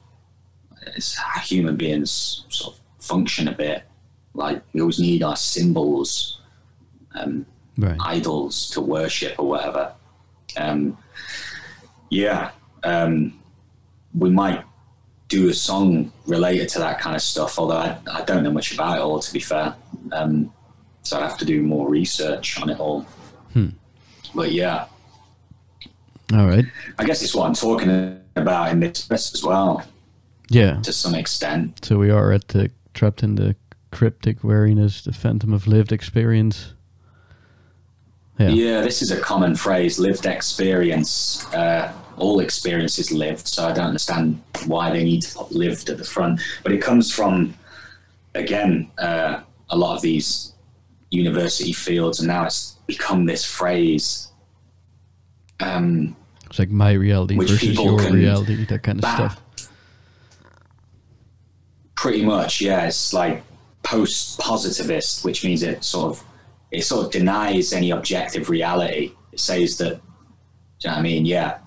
it's how human beings sort of function a bit. Like we always need our symbols, um, right, idols to worship or whatever. Um, yeah, um, we might do a song related to that kind of stuff, although I, I don't know much about it all, to be fair. Um, so I'd have to do more research on it all. But yeah, all right, I guess it's what I'm talking about in this as well, yeah. to some extent. So we are at the trapped in the cryptic wariness, the phantom of lived experience. Yeah, Yeah, this is a common phrase, lived experience. Uh, all experience is lived, so I don't understand why they need to put lived at the front. But it comes from, again, uh, a lot of these university fields, and now it's become this phrase. Um, it's like my reality versus your reality, that kind of stuff. pretty much, yeah, it's like post positivist, which means it sort of it sort of denies any objective reality. It says that, do you know what I mean? Yeah.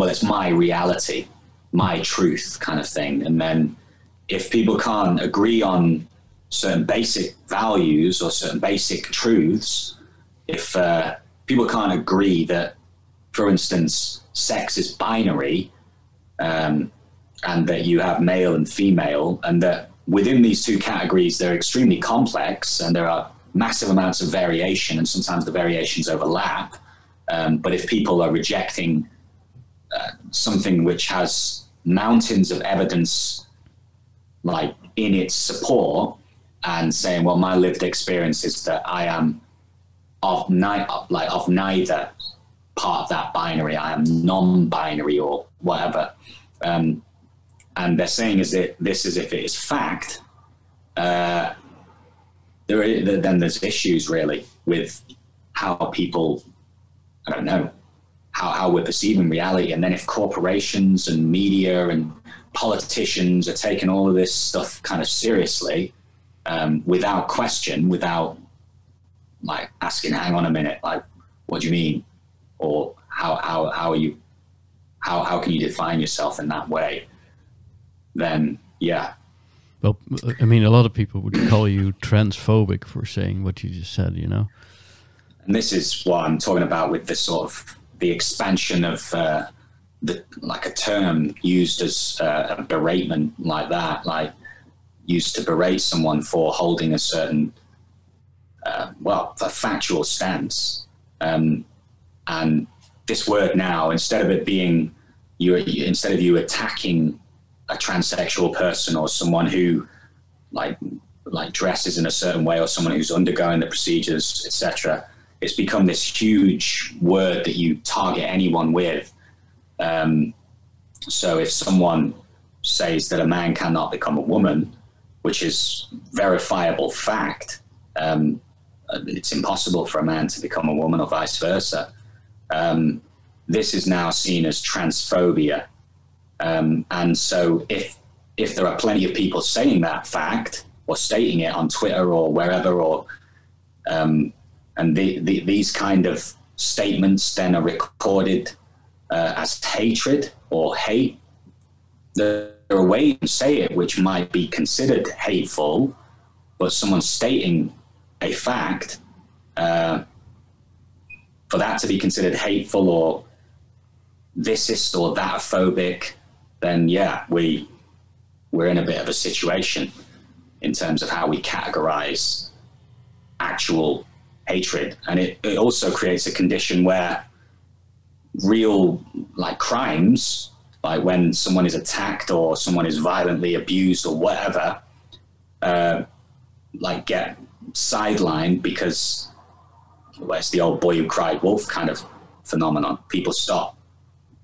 Well, it's my reality, my truth kind of thing. And then if people can't agree on certain basic values or certain basic truths, if uh, people can't agree that, for instance, sex is binary, um, and that you have male and female, and that within these two categories, they're extremely complex and there are massive amounts of variation, and sometimes the variations overlap. Um, but if people are rejecting something which has mountains of evidence, like in its support, and saying, "Well, my lived experience is that I am of like of neither part of that binary. I am non-binary or whatever." Um, and they're saying is that this is if it is fact, uh, then there's issues really with how people, I don't know, how, how we're perceiving reality. And then if corporations and media and politicians are taking all of this stuff kind of seriously, um, without question, without like asking, hang on a minute, like, what do you mean? Or how, how, how are you, how, how can you define yourself in that way? Then yeah, Well, I mean, a lot of people would call you transphobic for saying what you just said. You know, and this is what I'm talking about with the sort of the expansion of uh, the like a term used as uh, a beratement like that, like used to berate someone for holding a certain uh, well a factual stance, um, and this word now instead of it being you instead of you attacking a transsexual person or someone who like like dresses in a certain way or someone who's undergoing the procedures etc it's become this huge word that you target anyone with. Um, so if someone says that a man cannot become a woman which is verifiable fact um, it's impossible for a man to become a woman or vice versa. Um, this is now seen as transphobia. Um, and so if if there are plenty of people saying that fact or stating it on Twitter or wherever, or um, and the, the, these kind of statements then are recorded uh, as hatred or hate, there are ways to say it which might be considered hateful, but someone stating a fact uh, for that to be considered hateful or thisist or that phobic then yeah, we we're in a bit of a situation in terms of how we categorize actual hatred, and it, it also creates a condition where real like crimes like when someone is attacked or someone is violently abused or whatever, uh, like get sidelined because well, it's the old boy who cried wolf kind of phenomenon. People stop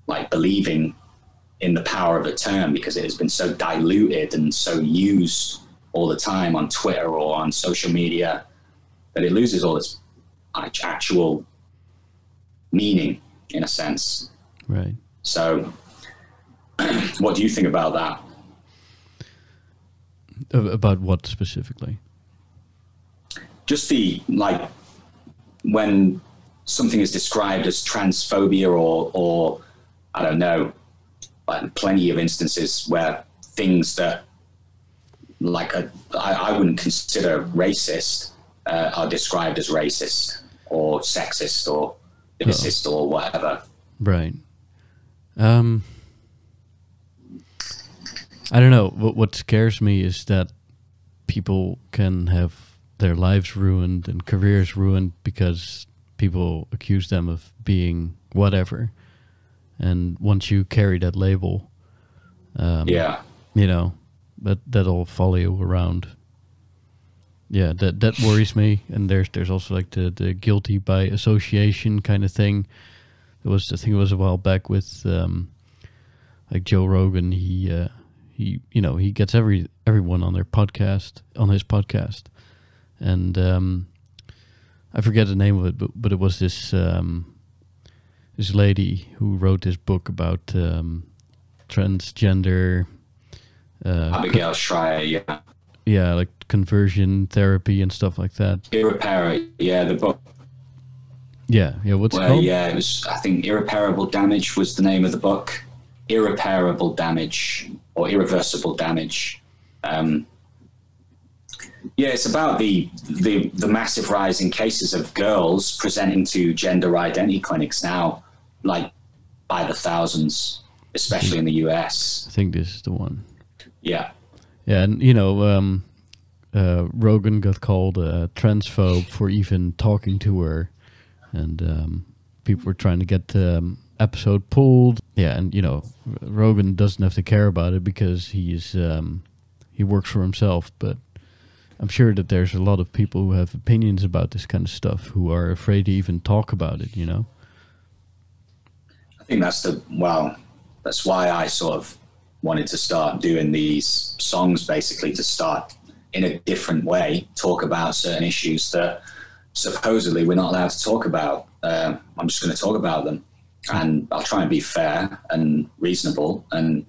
like believing in the power of a term because it has been so diluted and so used all the time on Twitter or on social media that it loses all its actual meaning in a sense. Right. So, what do you think about that? About what specifically? Just the like when something is described as transphobia or or I don't know, like plenty of instances where things that like a, I, I wouldn't consider racist uh, are described as racist or sexist or racist oh. or whatever. Right. Um. I don't know. What what scares me is that people can have their lives ruined and careers ruined because people accuse them of being whatever. And once you carry that label, um, yeah, you know that that'll follow you around. Yeah, that that worries me. And there's there's also like the the guilty by association kind of thing. It was I think it was a while back with um, like Joe Rogan. He uh, he you know he gets every everyone on their podcast on his podcast, and um, I forget the name of it, but but it was this um, this lady who wrote this book about um, transgender. Uh, Abigail Shrier, yeah. Yeah, like conversion therapy and stuff like that. Irreparable, yeah, the book. Yeah, yeah. What's it called? Yeah, it was. I think irreparable damage was the name of the book. Irreparable damage or irreversible damage. Um, yeah, it's about the, the the massive rise in cases of girls presenting to gender identity clinics now, like by the thousands, especially in the US. I think this is the one. Yeah. Yeah, and you know, um, uh, Rogan got called a transphobe for even talking to her, and um, people were trying to get the um, episode pulled. Yeah, and you know, Rogan doesn't have to care about it because he's um, he works for himself. But I'm sure that there's a lot of people who have opinions about this kind of stuff who are afraid to even talk about it. You know. I think that's the well. That's why I sort of wanted to start doing these songs, basically to start in a different way, talk about certain issues that supposedly we're not allowed to talk about. Uh, I'm just going to talk about them, and I'll try and be fair and reasonable, and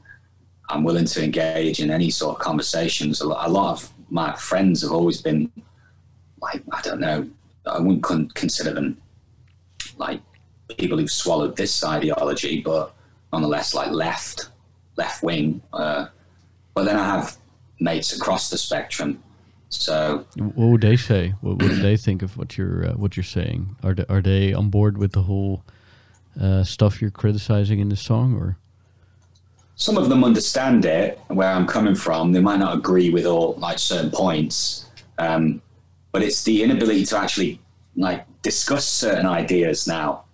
I'm willing to engage in any sort of conversations. A lot of my friends have always been like, I don't know, I wouldn't consider them like people who've swallowed this ideology, but nonetheless like left, left wing. Uh, but then I have mates across the spectrum. So, what would they say? What, do they think of what you're uh, what you're saying? Are they, are they on board with the whole uh, stuff you're criticizing in the song, or? Some of them understand it where I'm coming from. They might not agree with all like certain points, um, but it's the inability to actually like discuss certain ideas now,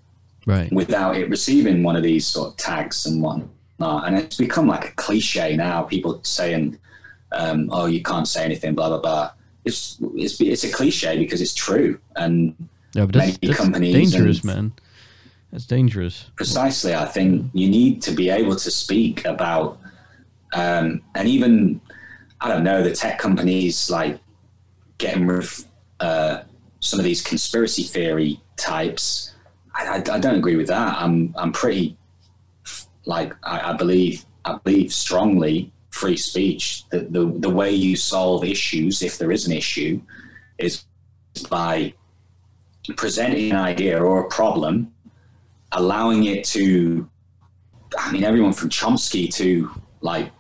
right? Without it receiving one of these sort of tags and whatnot, and it's become like a cliche now. People saying um, oh, you can't say anything, blah blah blah. It's it's it's a cliche because it's true, and yeah, but that's, that's dangerous, and, man. That's dangerous. Precisely, I think you need to be able to speak about, um, and even I don't know the tech companies like getting rid of uh, some of these conspiracy theory types. I, I, I, don't agree with that. I'm I'm pretty like I, I believe I believe strongly free speech. The, the, the way you solve issues, if there is an issue, is by presenting an idea or a problem, allowing it to, I mean, everyone from Chomsky to like,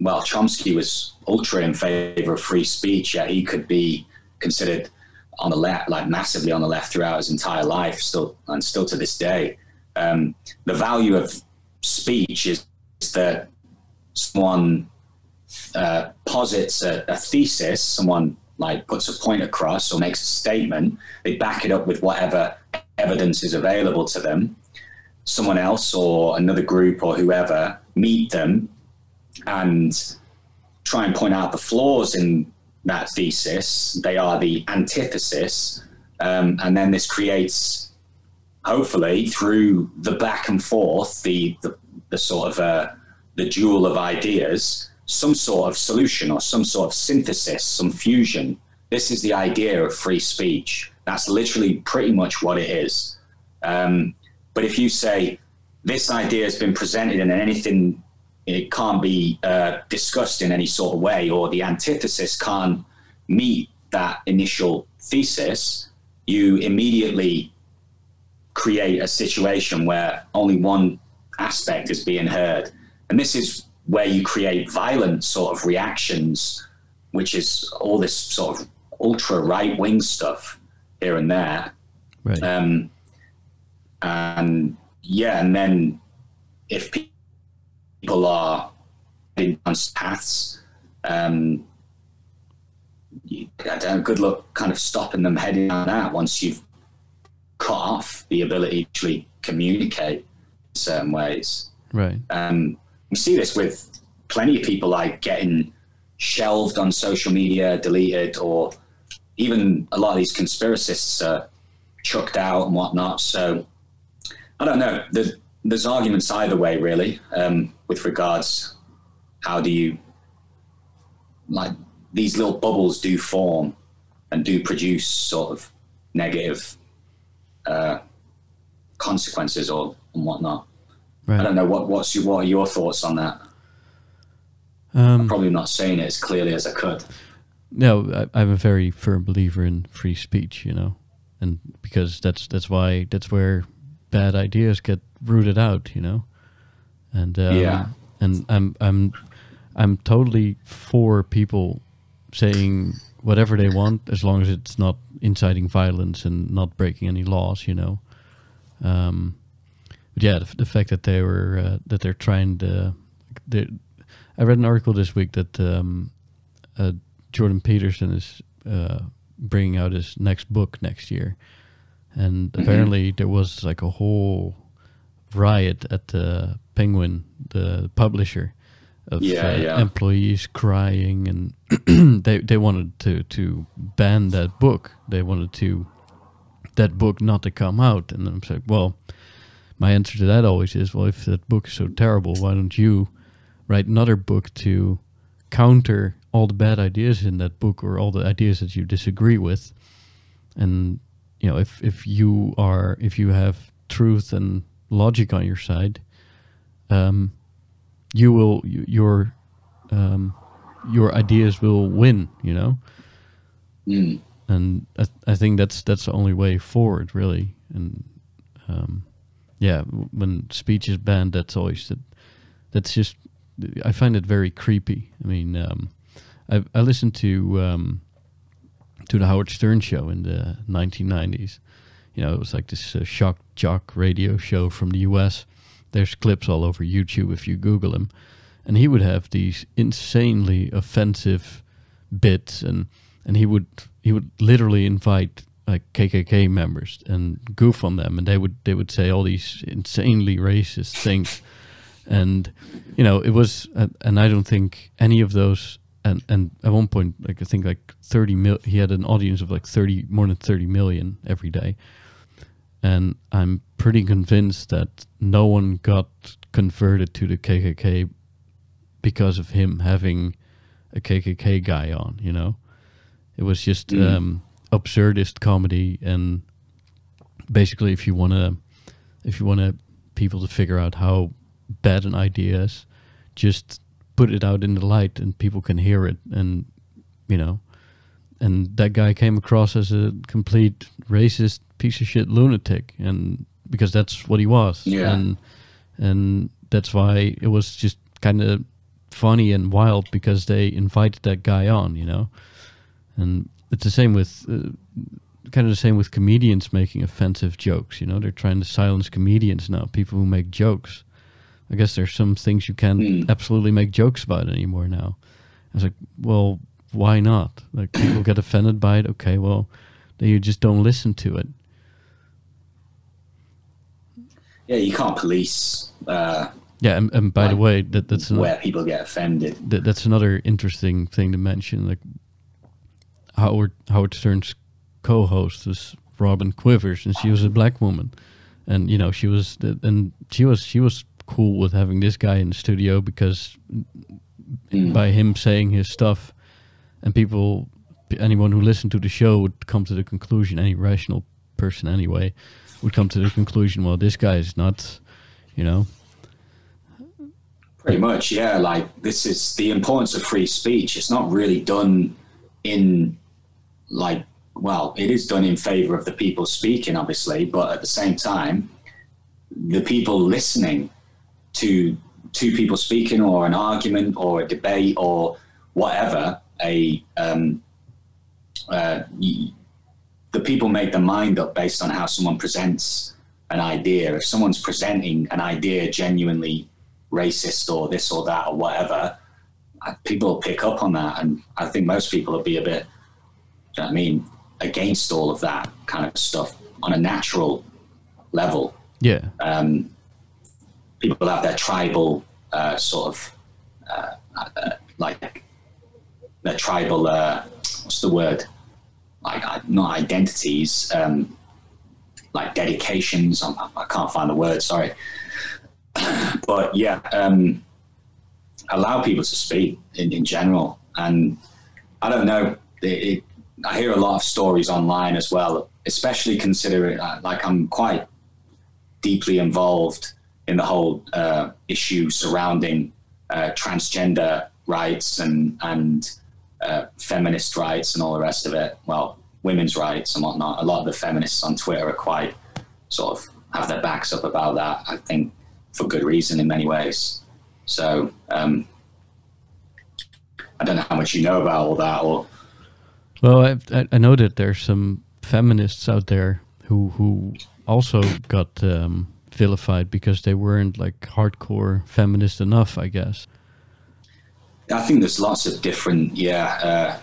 well, Chomsky was ultra in favor of free speech, yet he could be considered on the left, like massively on the left throughout his entire life, still and still to this day. Um, the value of speech is, is that someone uh, posits a, a, thesis, someone like puts a point across or makes a statement, they back it up with whatever evidence is available to them. someone else or another group or whoever meet them and try and point out the flaws in that thesis. They are the antithesis. Um, and then this creates, hopefully, through the back and forth, the, the, the sort of uh, the duel of ideas, some sort of solution or some sort of synthesis, some fusion. This is the idea of free speech. That's literally pretty much what it is. Um, but if you say this idea has been presented and anything, it can't be uh, discussed in any sort of way, or the antithesis can't meet that initial thesis, you immediately create a situation where only one aspect is being heard. And this is where you create violent sort of reactions, which is all this sort of ultra right wing stuff here and there. Right. Um, and yeah, and then if people are in paths, um, you, I don't good luck kind of stopping them heading on that once you've cut off the ability to actually communicate in certain ways. Right. Um, we see this with plenty of people like getting shelved on social media, deleted, or even a lot of these conspiracists are chucked out and whatnot. So I don't know. There's, there's arguments either way, really, um, with regards how do you like these little bubbles do form and do produce sort of negative uh, consequences or and whatnot. Right. I don't know what what's your, what are your thoughts on that. Um, Probably not saying it as clearly as I could. no, I, I'm a very firm believer in free speech. You know, and because that's that's why that's where bad ideas get rooted out. You know, and um, Yeah. and I'm I'm I'm totally for people saying whatever they want as long as it's not inciting violence and not breaking any laws. You know. Um, but yeah, the, the fact that they were uh, that they're trying to, they, I read an article this week that um, uh, Jordan Peterson is uh, bringing out his next book next year, and apparently there was like a whole riot at the Penguin, the publisher, of Yeah, uh, yeah. employees crying, and they they wanted to to ban that book. They wanted to that book not to come out, and I'm like, well my answer to that always is, well, if that book is so terrible, why don't you write another book to counter all the bad ideas in that book or all the ideas that you disagree with? And you know, if if you are if you have truth and logic on your side, um, you will your um, your ideas will win. You know, Mm. and I, I think that's that's the only way forward, really. And um, yeah, when speech is banned, that's always that. That's just I find it very creepy. I mean, um, I I listened to um, to the Howard Stern show in the 1990s. You know, it was like this uh, shock jock radio show from the U.S. There's clips all over YouTube if you Google him, and he would have these insanely offensive bits, and and he would he would literally invite like KKK members and goof on them, and they would they would say all these insanely racist things, and you know it was, uh, and I don't think any of those. And and at one point, like I think like thirty mil, he had an audience of like thirty more than thirty million every day, and I'm pretty convinced that no one got converted to the KKK because of him having a KKK guy on. You know, it was just Mm. um, absurdist comedy, and basically, if you want to, if you want to people to figure out how bad an idea is, just put it out in the light, and people can hear it, and you know. And that guy came across as a complete racist piece of shit lunatic, and because that's what he was, Yeah. and and that's why it was just kind of funny and wild because they invited that guy on, you know. And it's the same with uh, kind of the same with comedians making offensive jokes. You know, they're trying to silence comedians now. People who make jokes. I guess there's some things you can't Hmm. absolutely make jokes about anymore now. I was like, well, why not? Like people get offended by it. Okay, well, then you just don't listen to it. yeah, you can't police uh, Yeah, and, and by the way, that that's another, where people get offended. that, that's another interesting thing to mention. Like Howard Howard Stern's co-host was Robin Quivers, and she was a black woman, and you know she was and she was she was cool with having this guy in the studio because by him saying his stuff, and people anyone who listened to the show would come to the conclusion. Any rational person, anyway, would come to the conclusion. Well, this guy is not, you know. Pretty much, yeah. Like this is the importance of free speech. It's not really done in like well, it is done in favor of the people speaking, obviously, but at the same time, the people listening to two people speaking or an argument or a debate or whatever, a um, uh, the people make their mind up based on how someone presents an idea. If someone's presenting an idea genuinely racist or this or that or whatever, uh, people pick up on that. And I think most people will be a bit, I mean, against all of that kind of stuff on a natural level. Yeah, Um, people have their tribal uh, sort of uh, uh, like their tribal, uh, what's the word? Like, not identities, um, like dedications. I, I can't find the word, sorry. but yeah, um, allow people to speak in, in general. And I don't know, it, it, I hear a lot of stories online as well, especially considering uh, like I'm quite deeply involved in the whole uh, issue surrounding uh, transgender rights and and uh, feminist rights and all the rest of it. Well, women's rights and whatnot. A lot of the feminists on Twitter are quite sort of have their backs up about that. I think for good reason in many ways. So um, I don't know how much you know about all that, or Well, I, I- know that there's some feminists out there who who also got um, vilified because they weren't like hardcore feminist enough. I guess. I think there's lots of different, yeah. Uh,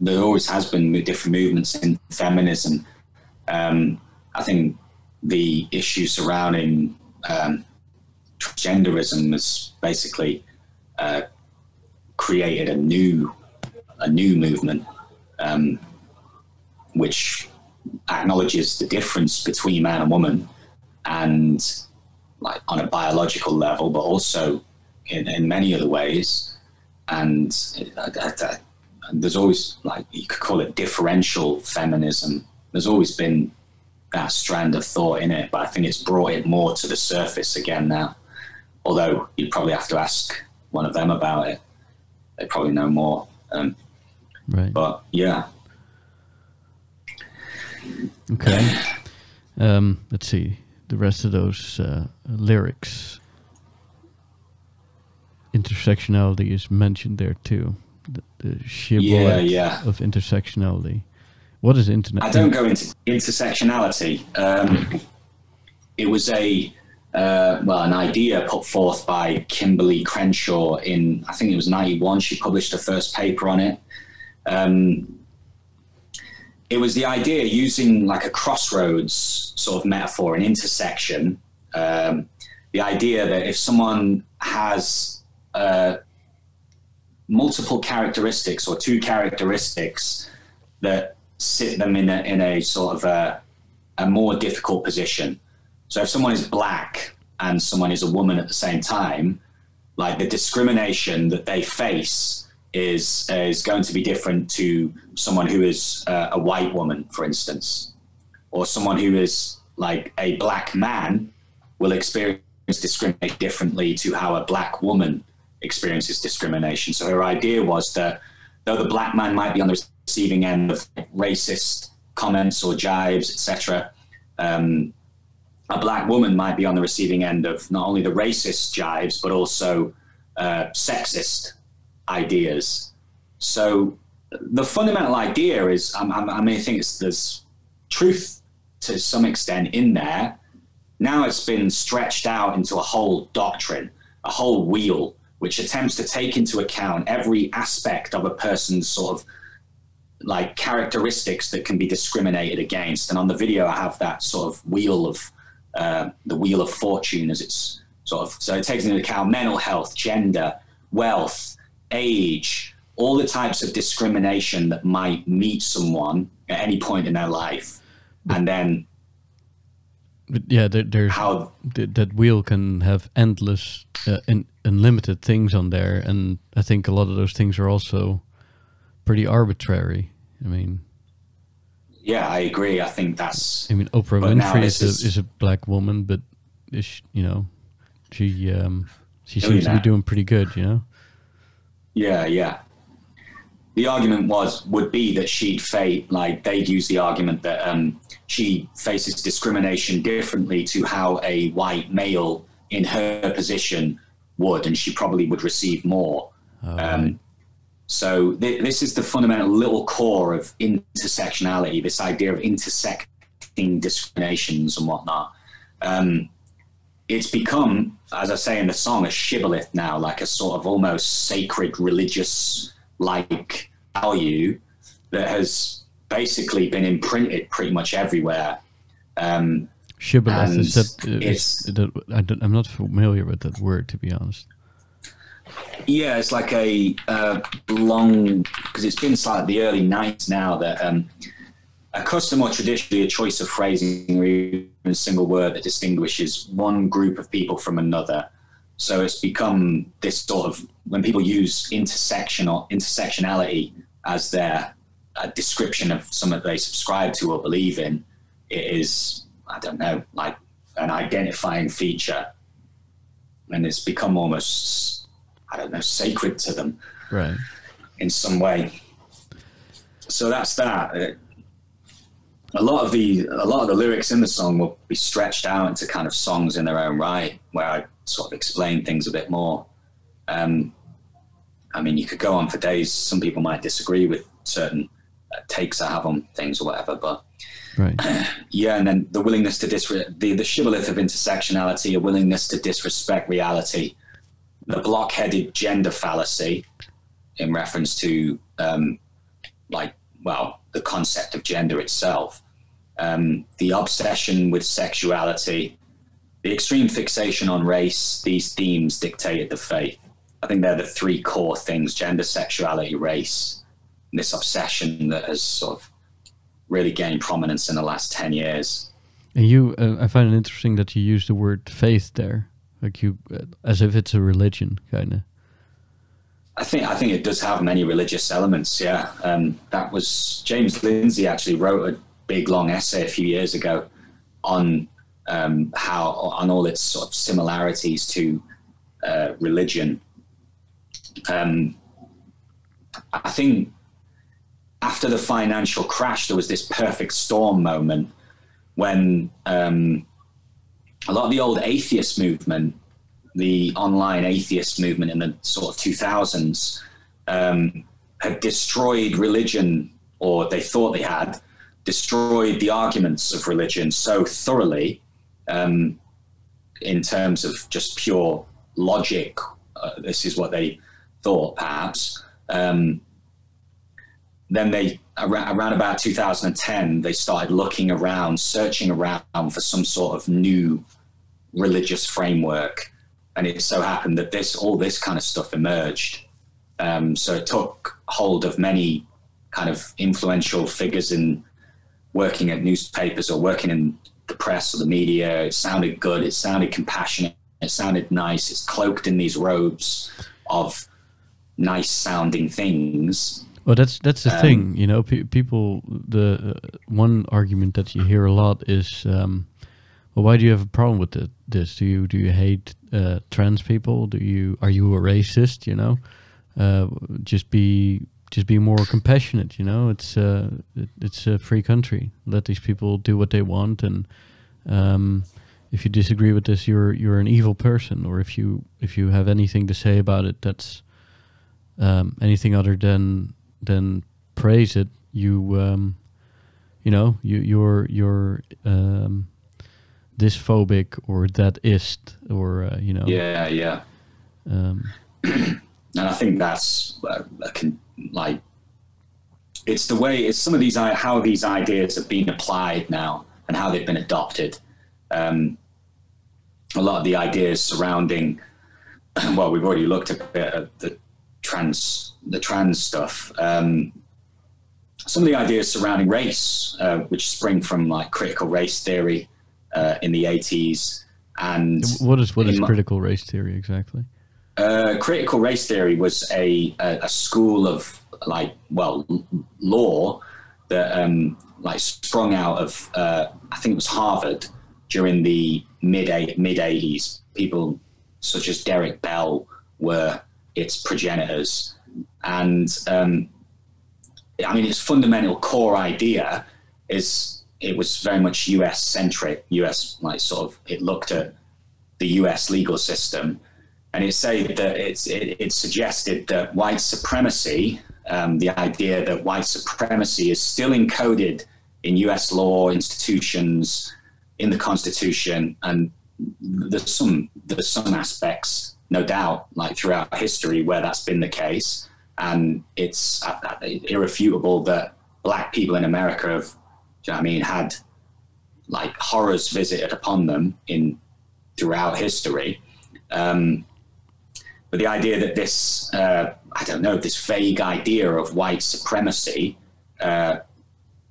there always has been different movements in feminism. Um, I think the issue surrounding um, transgenderism has basically uh, created a new, a new movement, um, which acknowledges the difference between man and woman, and like on a biological level, but also in, in many other ways and uh, uh, there's always like you could call it differential feminism. There's always been that strand of thought in it, but I think it's brought it more to the surface again now. Although you'd probably have to ask one of them about it; they probably know more. Um, Right. but yeah, Okay. Um, let's see the rest of those uh, lyrics. Intersectionality is mentioned there too. The, the shibboleth yeah. of intersectionality. What is internet? I don't go into intersectionality. Um, it was a uh, well, an idea put forth by Kimberlé Crenshaw in I think it was '91. She published her first paper on it. Um, it was the idea using like a crossroads sort of metaphor, an intersection. Um, the idea that if someone has uh, multiple characteristics or two characteristics that sit them in a, in a sort of a, a more difficult position. So if someone is black and someone is a woman at the same time, like the discrimination that they face is is going to be different to someone who is uh, a white woman, for instance, or someone who is like a black man will experience discrimination differently to how a black woman experiences discrimination. So her idea was that though the black man might be on the receiving end of racist comments or jibes, etc., um, a black woman might be on the receiving end of not only the racist jibes but also uh, sexist ideas. So the fundamental idea is, um, um, I mean, I think there's truth to some extent in there. Now it's been stretched out into a whole doctrine, a whole wheel, which attempts to take into account every aspect of a person's sort of like characteristics that can be discriminated against. And on the video, I have that sort of wheel of uh, the wheel of fortune, as it's sort of. So it takes into account mental health, gender, wealth, age, all the types of discrimination that might meet someone at any point in their life, and then But yeah, there, there's how th- that wheel can have endless, uh, un- unlimited things on there, and I think a lot of those things are also pretty arbitrary. I mean, yeah, I agree. I think that's I mean, Oprah Winfrey is is- is a black woman, but is she, you know, she um, she seems to be doing pretty good. You know, Yeah, yeah. The argument was would be that she'd face like they'd use the argument that um, she faces discrimination differently to how a white male in her position would, and she probably would receive more. Um, so th- this is the fundamental little core of intersectionality. This idea of intersecting discriminations and whatnot. Um, it's become, as I say in the song, a shibboleth now, like a sort of almost sacred religious like value that has basically been imprinted pretty much everywhere. Um, shibboleth is that, uh, is I I'm not familiar with that word to be honest. yeah, it's like a uh, long, because it's been like the early 90s now that um, a custom or traditionally a choice of phrasing or even a single word that distinguishes one group of people from another. So it's become this sort of when people use intersection or intersectionality as their uh, description of something they subscribe to or believe in, it is I don't know like an identifying feature, and it's become almost I don't know sacred to them Right. in some way. So that's that. Uh, A lot of the a lot of the lyrics in the song will be stretched out into kind of songs in their own right, where I sort of explain things a bit more. Um, I mean, you could go on for days. Some people might disagree with certain uh, takes I have on things or whatever, but Right. yeah, and then the willingness to disre- the the shibboleth of intersectionality, a willingness to disrespect reality, the blockheaded gender fallacy, in reference to um, like well the concept of gender itself, um, the obsession with sexuality, the extreme fixation on race. These themes dictated the faith. I think they're the three core things: gender, sexuality, race. And this obsession that has sort of really gained prominence in the last 10 years. And you, uh, I find it interesting that you use the word faith there, like you, uh, as if it's a religion, kind of. I think I think it does have many religious elements. Yeah, um, that was James Lindsay actually wrote a big long essay a few years ago on um, how on all its sort of similarities to uh, religion. Um, I think after the financial crash, there was this perfect storm moment when um, a lot of the old atheist movement the online atheist movement in the sort of 2000s um, had destroyed religion, or they thought they had destroyed the arguments of religion so thoroughly um, in terms of just pure logic. Uh, this is what they thought, perhaps. Um, then they around, about 2010 they started looking around searching around for some sort of new religious framework and it so happened that this all this kind of stuff emerged. Um, so it took hold of many kind of influential figures in working at newspapers or working in the press or the media. It sounded good. It sounded compassionate. It sounded nice. It's cloaked in these robes of nice sounding things. Well, that's that's the Um, thing, you know. Pe- people, the uh, one argument that you hear a lot is, um, well, why do you have a problem with it, this? Do you do you hate uh, trans people? Do you are you a racist? You know, uh, just be just be more compassionate. You know, it's uh, it, it's a free country. Let these people do what they want, and um, if you disagree with this, you're you're an evil person. Or if you if you have anything to say about it, that's um, anything other than than praise it, you um, you know you you're you're um, dysphobic or that ist or uh, you know. Yeah, yeah. um, and I think that's uh, like it's the way it's some of these i- how these ideas have been applied now and how they've been adopted. Um, a lot of the ideas surrounding, well, we've already looked a bit at the trans the trans stuff. Um, some of the ideas surrounding race, uh, which spring from like critical race theory uh, in the 80s, and What is what is critical race theory exactly? uh, critical race theory was a, a, a school of like well law that um, like sprung out of uh, I think it was Harvard during the mid mid eighties. People such as Derek Bell were its progenitors, and um, I mean its fundamental core idea is it was very much U.S. centric. U.S. like sort of it looked at the U.S. legal system and it said that it's, it, it suggested that white supremacy, um, the idea that white supremacy is still encoded in U.S. law, institutions, in the Constitution, and there's some there's some aspects, no doubt, like throughout history where that's been the case, and it's uh, uh, irrefutable that black people in America have, you know I mean, had like horrors visited upon them in throughout history. Um, but the idea that this, uh, I don't know, this vague idea of white supremacy uh,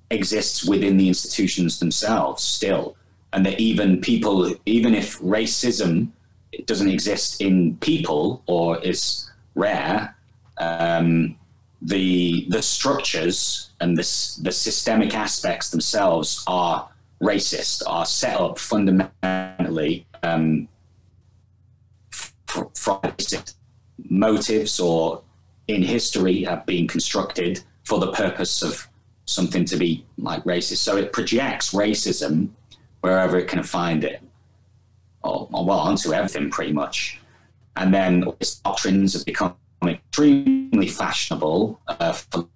exists within the institutions themselves still. And that even people, even if racism doesn't exist in people or is rare, um, the the structures and the, the systemic aspects themselves are racist, are set up fundamentally um, from racist motives or in history have been constructed for the purpose of something to be like racist. So it projects racism wherever it can find it, or, well, onto everything pretty much. And then its doctrines have become extremely fashionable uh, for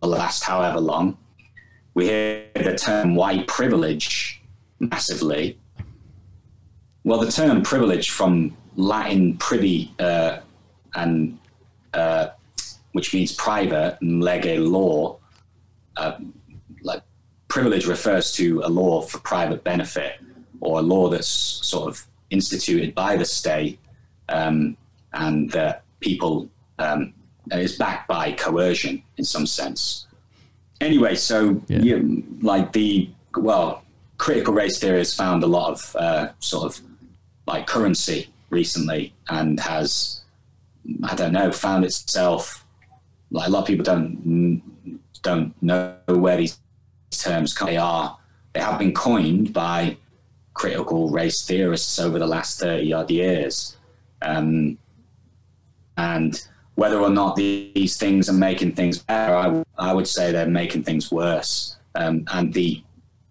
the last however long. We hear the term white privilege massively. Well, the term privilege from Latin privy uh, and uh, which means private and lege law, uh, like privilege refers to a law for private benefit or a law that's sort of instituted by the state um, and that people um, is backed by coercion in some sense. Anyway, so Yeah. you, like the well, critical race theory has found a lot of uh, sort of like currency recently and has I don't know found itself like a lot of people don't don't know where these terms come- they are they have been coined by critical race theorists over the last 30 odd years um, and whether or not these things are making things better I, I would say they're making things worse um, and the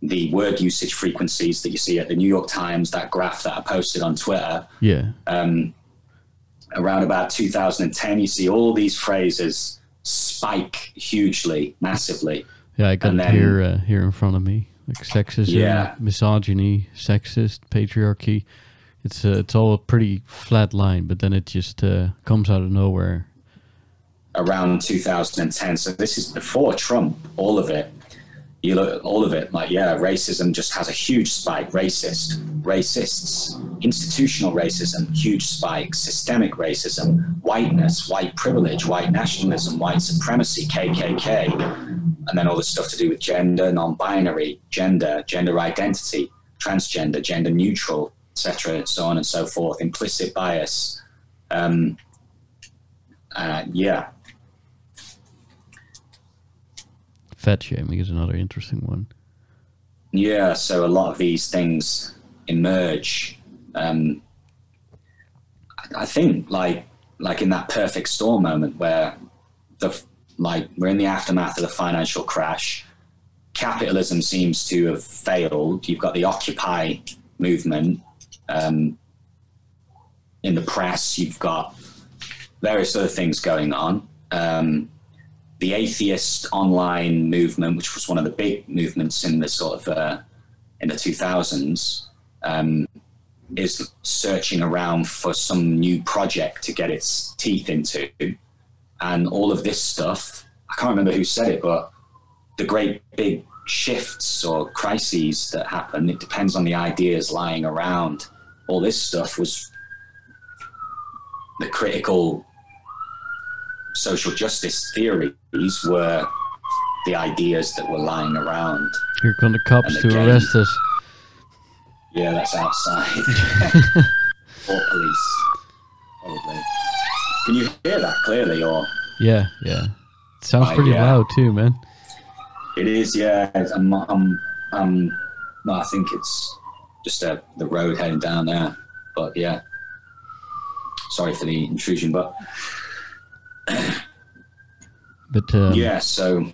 the word usage frequencies that you see at the New York Times, that graph that I posted on Twitter, Yeah. um, around about 2010, you see all these phrases spike hugely, massively. Yeah, I got it then- here uh, here in front of me. Like sexism, Yeah. misogyny, sexist, patriarchy. It's uh, it's all a pretty flat line, but then it just uh, comes out of nowhere. around 2010. So this is before Trump, all of it. You look at all of it, like, yeah, racism just has a huge spike. Racist, racists, institutional racism, huge spike, systemic racism, whiteness, white privilege, white nationalism, white supremacy, KKK, and then all the stuff to do with gender, non binary, gender, gender identity, transgender, gender neutral, etc., and so on and so forth, implicit bias. Um, uh, yeah, Fat shaming is another interesting one. Yeah, so a lot of these things emerge. Um, I- think like like in that perfect storm moment where the like we're in the aftermath of the financial crash. Capitalism seems to have failed. You've got the Occupy movement um, in the press. You've got various other things going on. Um, the atheist online movement, which was one of the big movements in the sort of uh, in the 2000s, um, is searching around for some new project to get its teeth into, and all of this stuff. I can't remember who said it, but the great big shifts or crises that happen. It depends on the ideas lying around. All this stuff was the critical social justice theories were the ideas that were lying around. Here come the cops And to again- arrest us. Yeah, that's outside. or police, probably. Can you hear that clearly, or Yeah, yeah. Sounds Uh, pretty yeah. loud too, man. it is? Yeah, I'm. I'm. I'm no, I think it's just uh, the road heading down there. But yeah, sorry for the intrusion. But But um, yeah, so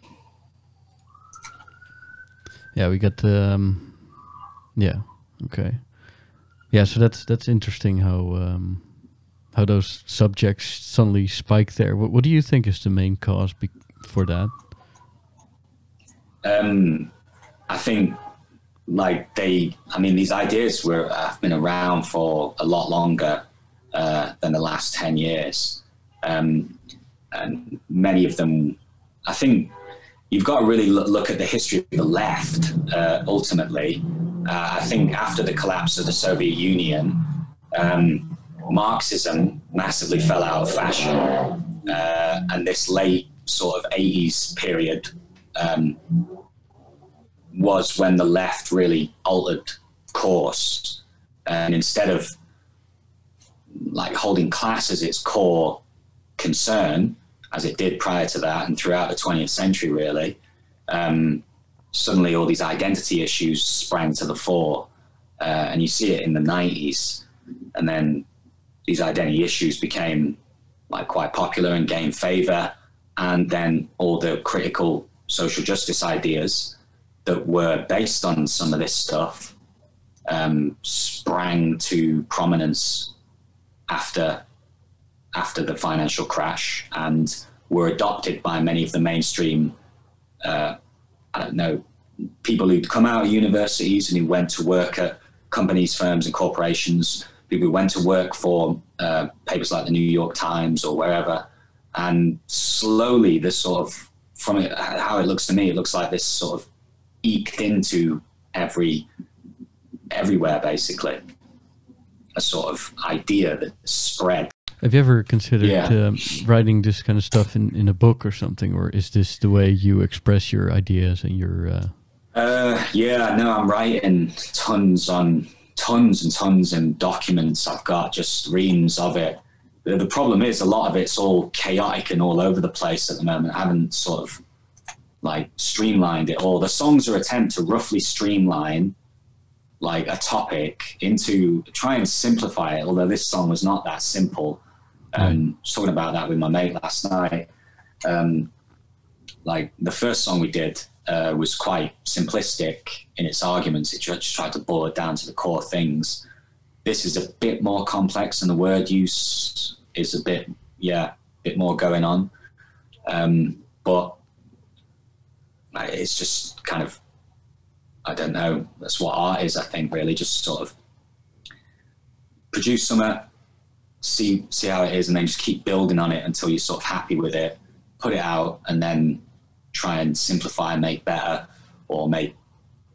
Yeah, we got um yeah, okay. Yeah, so that's that's interesting how um how those subjects suddenly spike there. What what do you think is the main cause be- for that? um, I think like they, I mean, these ideas were have been around for a lot longer uh, than the last ten years, um, and many of them, I think, you've got to really look at the history of the left. Uh, ultimately, uh, I think after the collapse of the Soviet Union, um, Marxism massively fell out of fashion, uh, and this late sort of 80s period um, was when the left really altered course. And instead of like holding class as its core concern, as it did prior to that and throughout the 20th century, really, um, suddenly all these identity issues sprang to the fore. Uh, and you see it in the 90s. And then these identity issues became like quite popular and gained favor. And then all the critical social justice ideas that were based on some of this stuff um, sprang to prominence after after the financial crash and were adopted by many of the mainstream uh, I don't know people who'd come out of universities and who went to work at companies, firms, and corporations. People who went to work for uh, papers like the New York Times or wherever, and slowly this sort of from it, how it looks to me, it looks like this sort of eked into every everywhere basically a sort of idea that spread Have you ever considered Yeah. um, writing this kind of stuff in, in a book or something, or is this the way you express your ideas and your? Uh, Uh, yeah, no, I'm writing tons on tons and tons and documents. I've got just reams of it. The, the problem is a lot of it's all chaotic and all over the place at the moment. I haven't sort of like streamlined it all. The songs are attempt to roughly streamline like a topic into try and simplify it. Although this song was not that simple. Um, was talking about that with my mate last night. Um, like the first song we did uh, was quite simplistic in its arguments. It just tried to boil it down to the core things. This is a bit more complex, and the word use is a bit, yeah, a bit more going on. Um, but it's just kind of, I don't know. That's what art is. I think really just sort of produce something, see see how it is, and then just keep building on it until you're sort of happy with it. Put it out, and then try and simplify and make better or make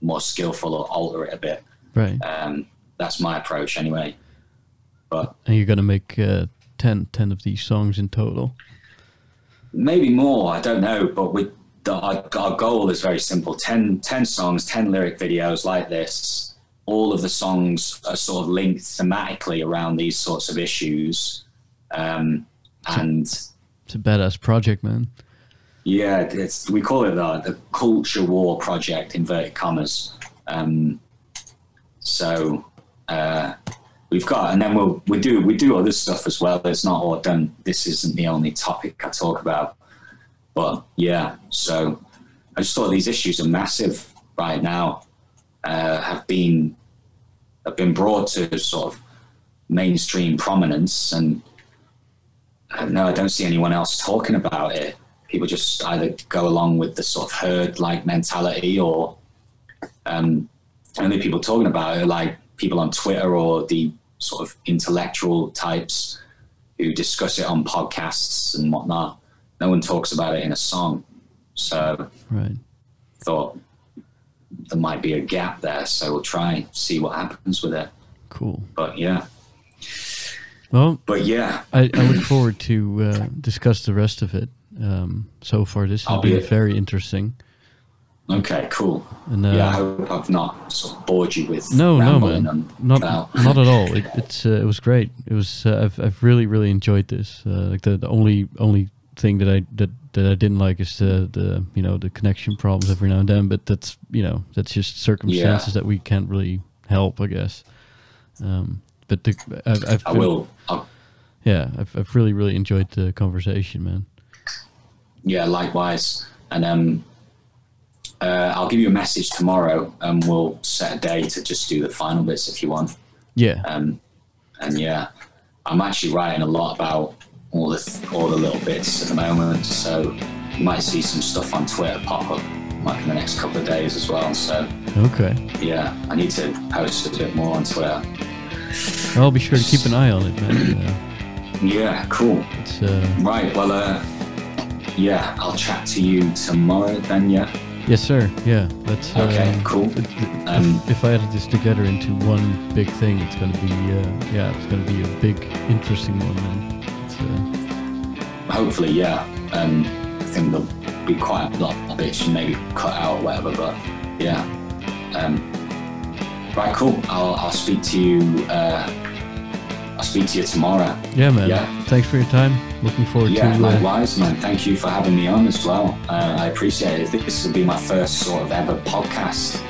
more skillful or alter it a bit. right. Um, that's my approach anyway. But And you're gonna make uh, 10, 10 of these songs in total. maybe more, I don't know. But with the, our, our goal is very simple 10, 10 songs, 10 lyric videos like this. All of the songs are sort of linked thematically around these sorts of issues. Um, and It's a badass project, man. Yeah, it's we call it the, the culture war project inverted commas. Um, so uh, we've got, and then we'll we do we do other stuff as well. It's not all done. This isn't the only topic I talk about, but yeah. So I just thought these issues are massive right now. Uh, have been have been brought to sort of mainstream prominence, and no. I don't see anyone else talking about it people just either go along with the sort of herd like mentality or um, only people talking about it are like people on Twitter or the sort of intellectual types who discuss it on podcasts and whatnot. No one talks about it in a song. So Right. thought there might be a gap there. So we'll try and see what happens with it. Cool. But yeah, Well, but yeah, I, I look forward to uh, discuss the rest of it. Um, so far, this has I'll been very interesting. okay, cool. And uh, yeah, I hope I've not sort of bored you with no, no, man, not about- not at all. It, it's uh, it was great. It was uh, I've I've really really enjoyed this. Uh, like the, the only only thing that I that that I didn't like is the the you know the connection problems every now and then. But that's you know that's just circumstances that we can't really help, I guess. Um, but the, I've, I've I been- will. I'll, Yeah, I've I've really really enjoyed the conversation, man. yeah, likewise. And um, uh, I'll give you a message tomorrow, and we'll set a day to just do the final bits if you want. Yeah. Um, and yeah, I'm actually writing a lot about all the all the little bits at the moment. So you might see some stuff on Twitter pop up like in the next couple of days as well. So Okay. yeah, I need to post a bit more on Twitter. I'll be sure to keep an eye on it, man. Uh, Yeah, cool. it's uh, Right. Well, uh, yeah, I'll chat to you tomorrow then. Yeah. yes, sir. Yeah, that's uh, Okay. Cool. it- it- Um, if, if I added this together into one big thing, it's gonna be uh, yeah, it's gonna be a big, interesting one. Man. Hopefully, yeah. Um, I think there'll be quite a lot of bits maybe cut out or whatever, but yeah. Um, right, cool. I'll, I'll speak to you. Uh, I'll speak to you tomorrow. yeah, man. Yeah. Thanks for your time. Looking forward Yeah, to. Uh, likewise, man. Thank you for having me on as well. Uh, I appreciate it. I think this will be my first sort of ever podcast.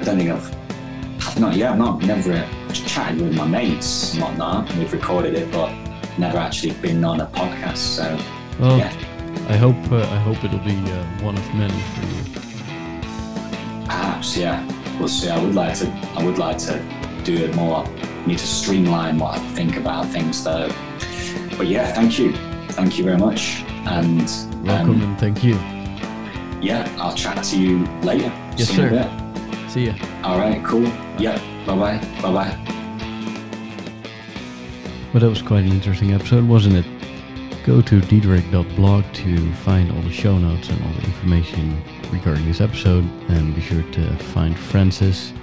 I don't think I've, not, yeah, I've not, never chatted with my mates and whatnot. We've recorded it, but never actually been on a podcast. So, well, yeah. I hope uh, I hope it'll be uh, one of many for you. Perhaps, yeah. We'll see. I would like to. I would like to do it more. Need to streamline what I think about things, though. But yeah, thank you, thank you very much, and Welcome um, and thank you. yeah, I'll chat to you later. Yes, See you sir. bit. See ya. All right, cool. Yeah. Bye bye. Bye bye. Well, that was quite an interesting episode, wasn't it? Go to diederik.blog to find all the show notes and all the information regarding this episode, and be sure to find Francis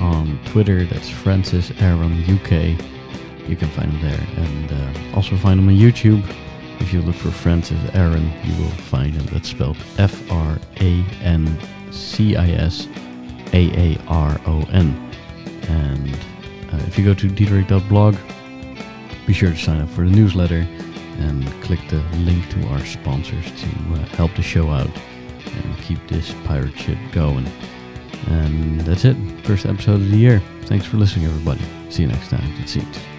on Twitter. That's Francis Aaron UK. You can find him there, and uh, also find him on YouTube. If you look for Francis Aaron, you will find him. That's spelled F R A N C I S A A R O N. And uh, if you go to diederik.blog, be sure to sign up for the newsletter and click the link to our sponsors to uh, help the show out and keep this pirate ship going. And that's it. First episode of the year. Thanks for listening, everybody. See you next time. It seems.